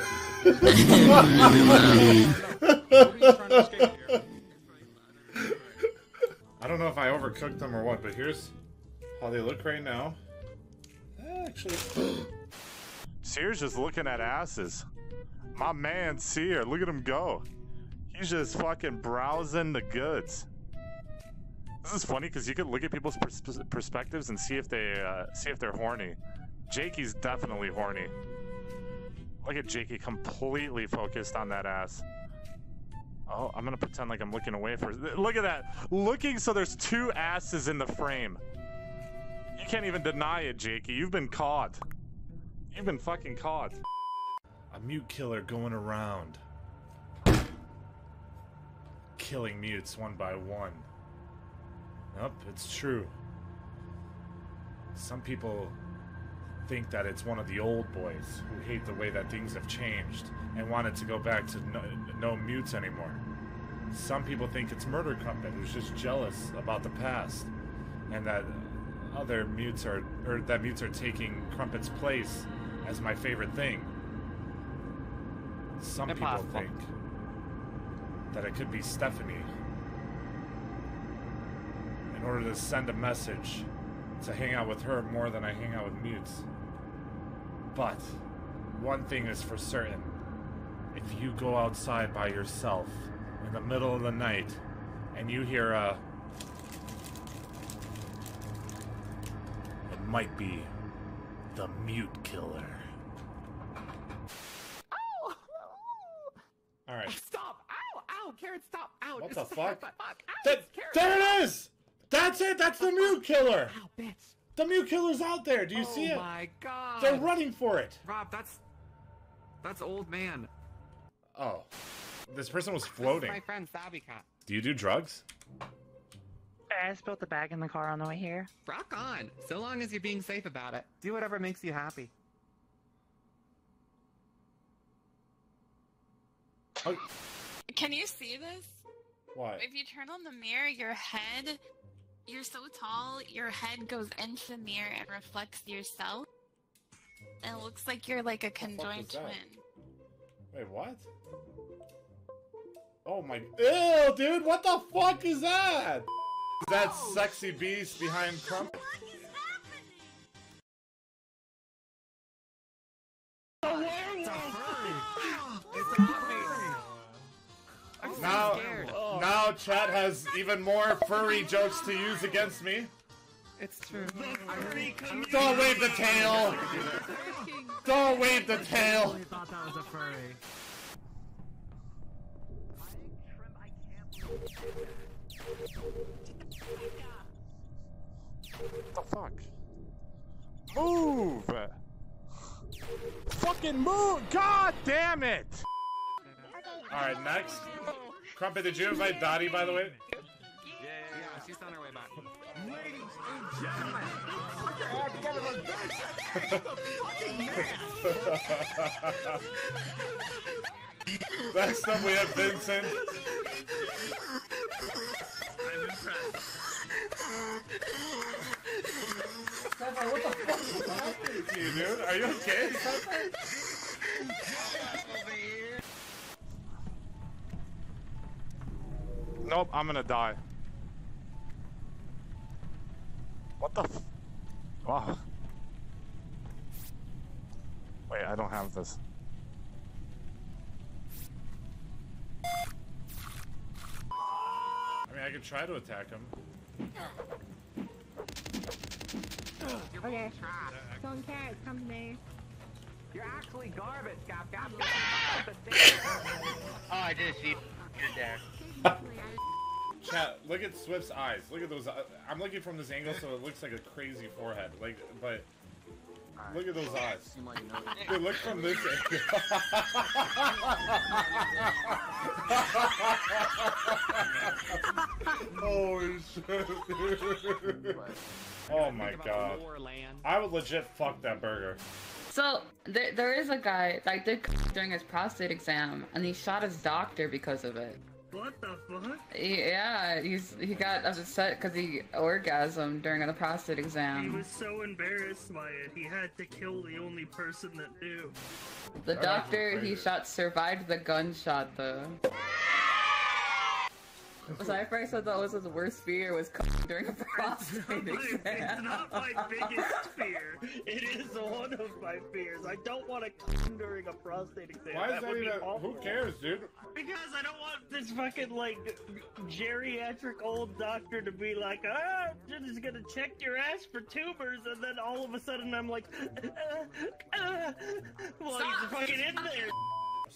Speaker 8: I don't know if I overcooked them or what, but here's how they look right now. Actually. Sears just looking at asses. My man Sear, look at him go. He's just fucking browsing the goods. This is funny because you could look at people's pers perspectives and see if they uh, see if they're horny. Jakey's definitely horny. Look at Jakey completely focused on that ass. Oh, I'm gonna pretend like I'm looking away for. Look at that! Looking so there's two asses in the frame. You can't even deny it, Jakey. You've been caught. You've been fucking caught. A mute killer going around. Killing mutes one by one. Nope, it's true. Some people think that it's one of the old boys who hate the way that things have changed and wanted to go back to no, no mutes anymore. Some people think it's Murder Company who's just jealous about the past and that other mutes are or that mutes are taking Crumpet's place as my favorite thing. Some people think that it could be Stephanie. In order to send a message to hang out with her more than I hang out with mutes. But one thing is for certain. If you go outside by yourself in the middle of the night and you hear a... It might be the mute killer.
Speaker 9: Ow! All right. Stop!
Speaker 14: Ow! Ow! Carrot, stop! Ow!
Speaker 9: What the fuck? fuck? Ow, that, there it is! That's it! That's the mute killer! Ow, bitch!
Speaker 8: The Mew Killer's out there. Do you oh see it? Oh my god. They're running for it. Rob, that's that's old man. Oh. This person was floating. my friend Sabicat. Do you do drugs?
Speaker 7: I just built the bag in the car on the way here. Rock
Speaker 4: on.
Speaker 8: So long as you're being safe about it. Do whatever makes you happy.
Speaker 7: Oh. Can you see this? What? If you turn on the mirror, your head you're so tall, your head goes into the mirror and reflects yourself. And it looks like you're like a conjoined twin.
Speaker 8: Wait, what? Oh my. Ew,
Speaker 2: dude, what the fuck is that? Is that oh, sexy beast behind fuck is happening? I'm now, scared.
Speaker 8: now Chad has even more furry jokes to use against me. It's true. Don't wave the tail! Don't wave the tail! I
Speaker 3: thought that was a furry.
Speaker 1: the fuck?
Speaker 8: Move! Fucking move! God damn it! Alright, next. Crumpet, did you invite Dotty, by the way? Yeah, yeah, she's on her way back.
Speaker 6: Ladies and gentlemen,
Speaker 8: Next up, we have Vincent.
Speaker 1: I'm impressed.
Speaker 8: what the fuck is happening to you, dude? Are you okay? over here. Nope, I'm gonna die. What the f- Wow. Wait, I don't have this. I mean, I could try to attack him.
Speaker 15: Okay. Stone carrot, come to me.
Speaker 8: You're actually garbage, Gop Gop. oh, I did see you. there. Chat, look at Swift's eyes. Look at those. Uh, I'm looking from this angle, so it looks like a crazy forehead. Like, but look at those eyes. Dude, look from this angle. Holy shit! oh my god! I would legit fuck that burger.
Speaker 7: So there, there is a guy like did during his prostate exam, and he shot his doctor because of it.
Speaker 1: What the fuck?
Speaker 7: Yeah, he's he got upset because he orgasmed during the prostate exam. He was
Speaker 3: so embarrassed by it. He had to kill the only person that knew. The doctor he
Speaker 7: shot survived the gunshot though. So I first thought that was the worst fear was during a prostate exam. It's not
Speaker 6: my biggest fear. It is one of my fears. I don't want to during a
Speaker 1: prostate exam.
Speaker 6: Why is that, that even? A, who cares, dude?
Speaker 1: Because I don't want this fucking like geriatric old doctor to be like, ah, I'm just gonna check your ass for
Speaker 6: tumors, and then all of a sudden I'm like, ah, ah. well, Stop. he's fucking in
Speaker 8: there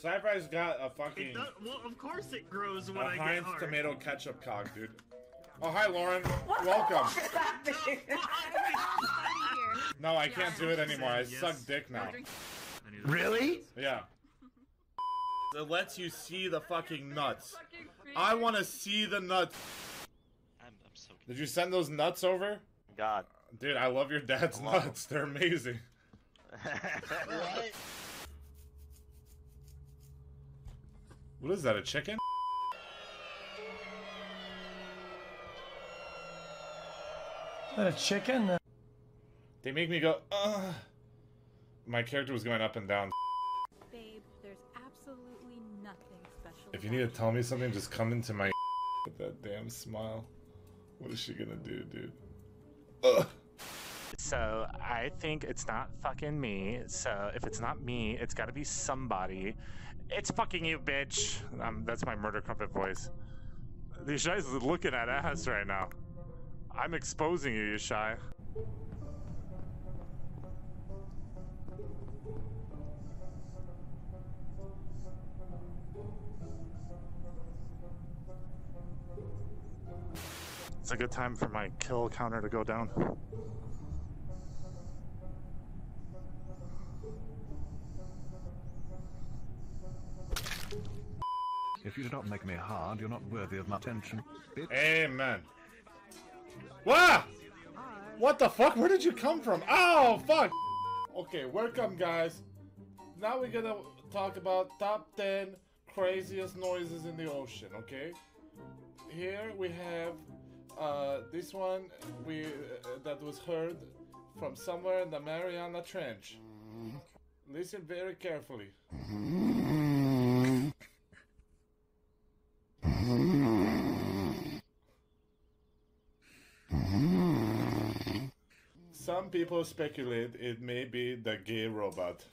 Speaker 8: sci has got a fucking. Does, well, of course it grows when I Heinz get hard. tomato ketchup cock, dude. Oh, hi, Lauren. What Welcome.
Speaker 5: no, I can't do it anymore. I yes. suck dick now.
Speaker 8: Really? Yeah. It lets you see the fucking nuts. I want to see the nuts. I'm, I'm so. Did you send those nuts over? God. Dude, I love your dad's love nuts. Them. They're amazing. what? What is that, a chicken?
Speaker 10: Is that a chicken? Uh,
Speaker 8: they make me go, Ugh. My character was going up and down.
Speaker 7: Babe, there's absolutely
Speaker 8: nothing special. If you need to tell me something, just come into my with that damn smile. What is she gonna do, dude? Ugh. So I think it's not fucking me. So if it's not me, it's gotta be somebody. It's fucking you, bitch. Um, that's my murder crumpet voice. Yashai is looking at ass right now. I'm exposing you, Yashai. It's a good time for my kill counter to go down. If you do not make me hard, you're not worthy of my attention. Amen. Wow! What the fuck? Where did you come from? Oh, fuck! Okay, welcome, guys. Now we're gonna talk about top 10 craziest noises in the ocean, okay? Here we have uh, this one we uh, that was heard from somewhere in the Mariana Trench. Mm-hmm. Listen very carefully.
Speaker 1: Mm-hmm.
Speaker 8: Some people speculate it may be the gay robot.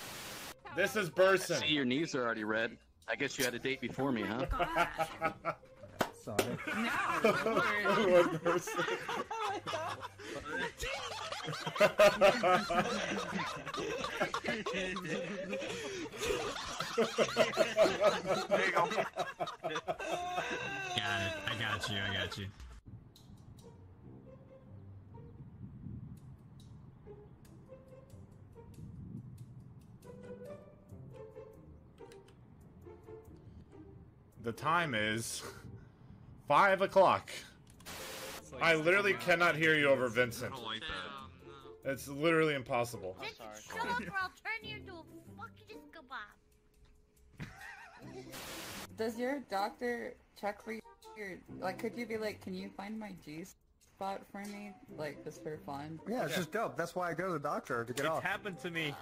Speaker 8: This is Burson. See, your knees are already red. I guess you had a date before me, huh? Sonic. No. One person.
Speaker 1: there you go.
Speaker 13: Got it. I got you. I got you.
Speaker 8: The time is Five o'clock. Like I literally cannot hear you over Vincent. Like it's literally impossible. Vincent, shut up or
Speaker 12: I'll turn you into a
Speaker 1: fucking
Speaker 8: kebab. Does your doctor check for your
Speaker 7: like? Could you be like, can you find my G spot for me, like just for fun? Yeah, it's yeah. just
Speaker 8: dope. That's why I go to the doctor to get it's off. happened to me.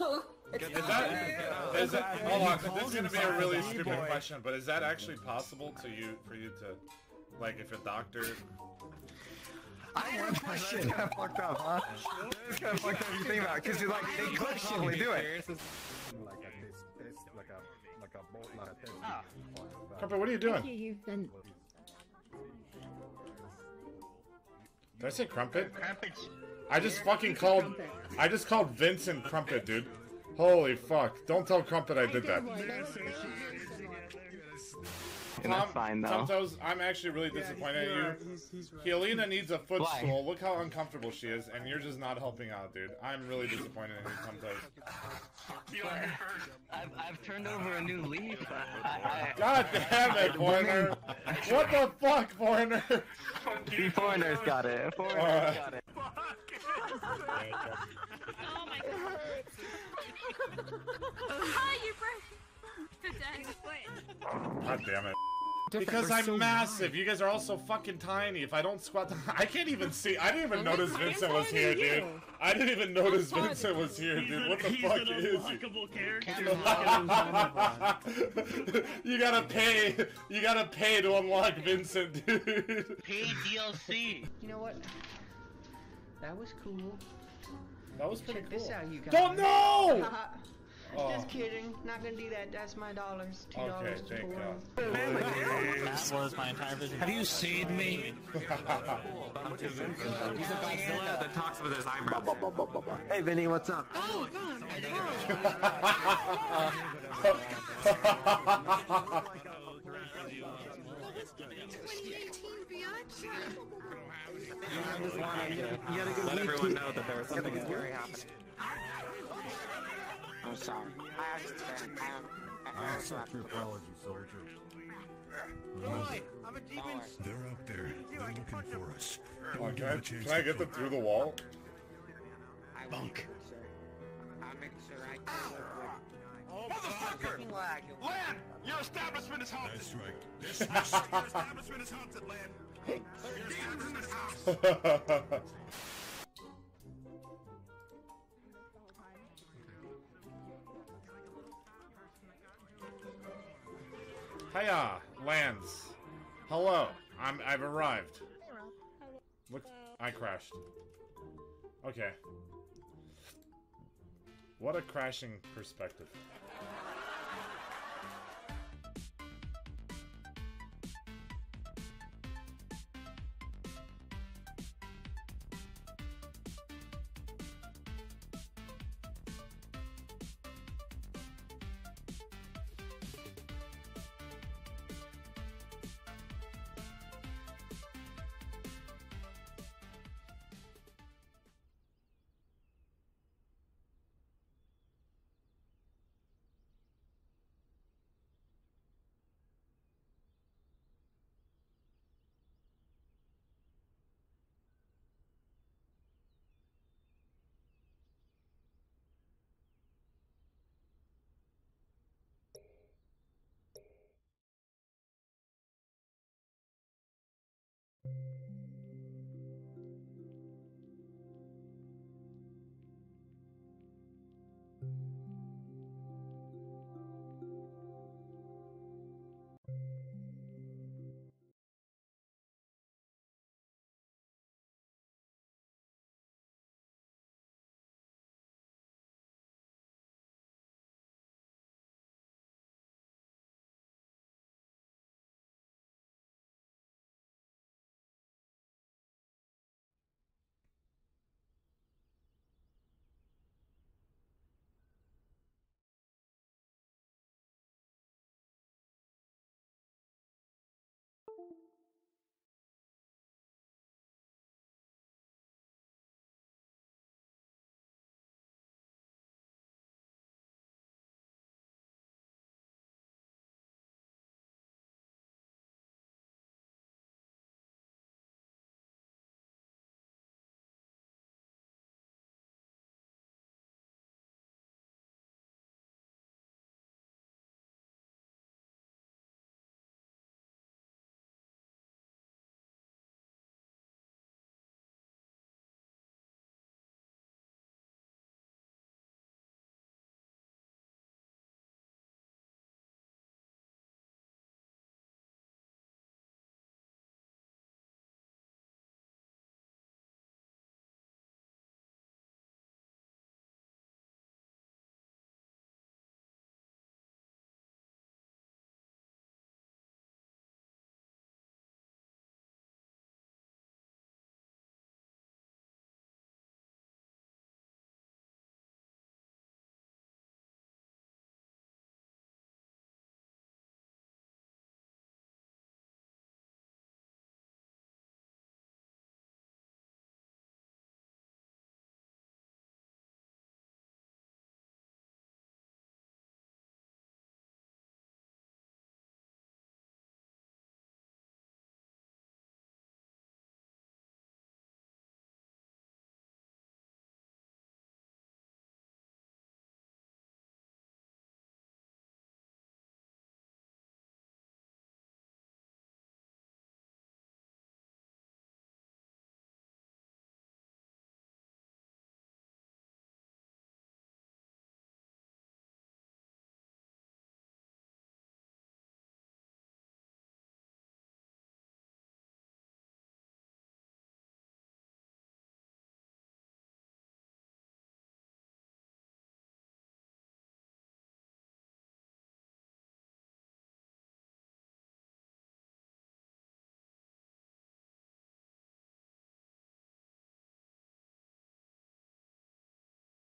Speaker 8: Uh, Is that, is that, hold on, this is gonna be a really stupid question, but is that actually possible to you, for you to, like, if a doctor I have a question. That's kind of
Speaker 3: fucked up, huh?
Speaker 14: That's kind of fucked up if you think about it, because you're like, they could actually do it. Like a like a, like a Carpet, ah. what are you doing? Did
Speaker 8: I say Crumpet. I just fucking called. I just called Vincent crumpet, dude. Holy fuck. Don't tell Crump that I did that. And that's fine, though. Tom I'm actually really disappointed yeah, at you. He's, he's right. needs a footstool. Look how uncomfortable she is, and you're just not helping out, dude. I'm really disappointed in
Speaker 1: you, Tom I've,
Speaker 3: I've turned over a new leaf. God damn it, Foreigner!
Speaker 8: what the fuck, Foreigner? The Foreigner's got it. Foreigner's uh, got it. Fuck! oh my
Speaker 1: god you broke
Speaker 8: God damn it. Because I'm so massive. You guys are all so fucking tiny. If I don't squat, I can't even see. I didn't even I'm notice Vincent was here, dude. I didn't even notice Vincent was here, dude. what the fuck is he? you gotta pay. You gotta pay to unlock Vincent, dude.
Speaker 3: Pay DLC. You know what? That was cool. That was pretty Check cool. This out, you guys. Don't know! Oh. Just kidding. Not gonna do that. That's my dollars.
Speaker 8: Two dollars. Okay, thank God. That was my entire vision. Have you seen me? He's a Godzilla that talks with his
Speaker 9: eyebrows. Hey, Vinny, what's up? Oh, God. Oh, oh,
Speaker 1: oh God. I just to let everyone know
Speaker 9: that there was something scary happening.
Speaker 3: I'm sorry.
Speaker 8: I I accept your
Speaker 9: apology, soldier.
Speaker 8: Boy, I'm a demon. They're up there. They're looking for us. Oh, can, I, can I get them through the wall?
Speaker 5: Bunk. Oh,
Speaker 14: Motherfucker! Land! Your establishment is haunted!
Speaker 5: That's right. This, your
Speaker 8: establishment
Speaker 14: is
Speaker 1: haunted, Land!
Speaker 8: Hiya, lands. Hello, I'm I've arrived. Look, I crashed. Okay. What a crashing perspective.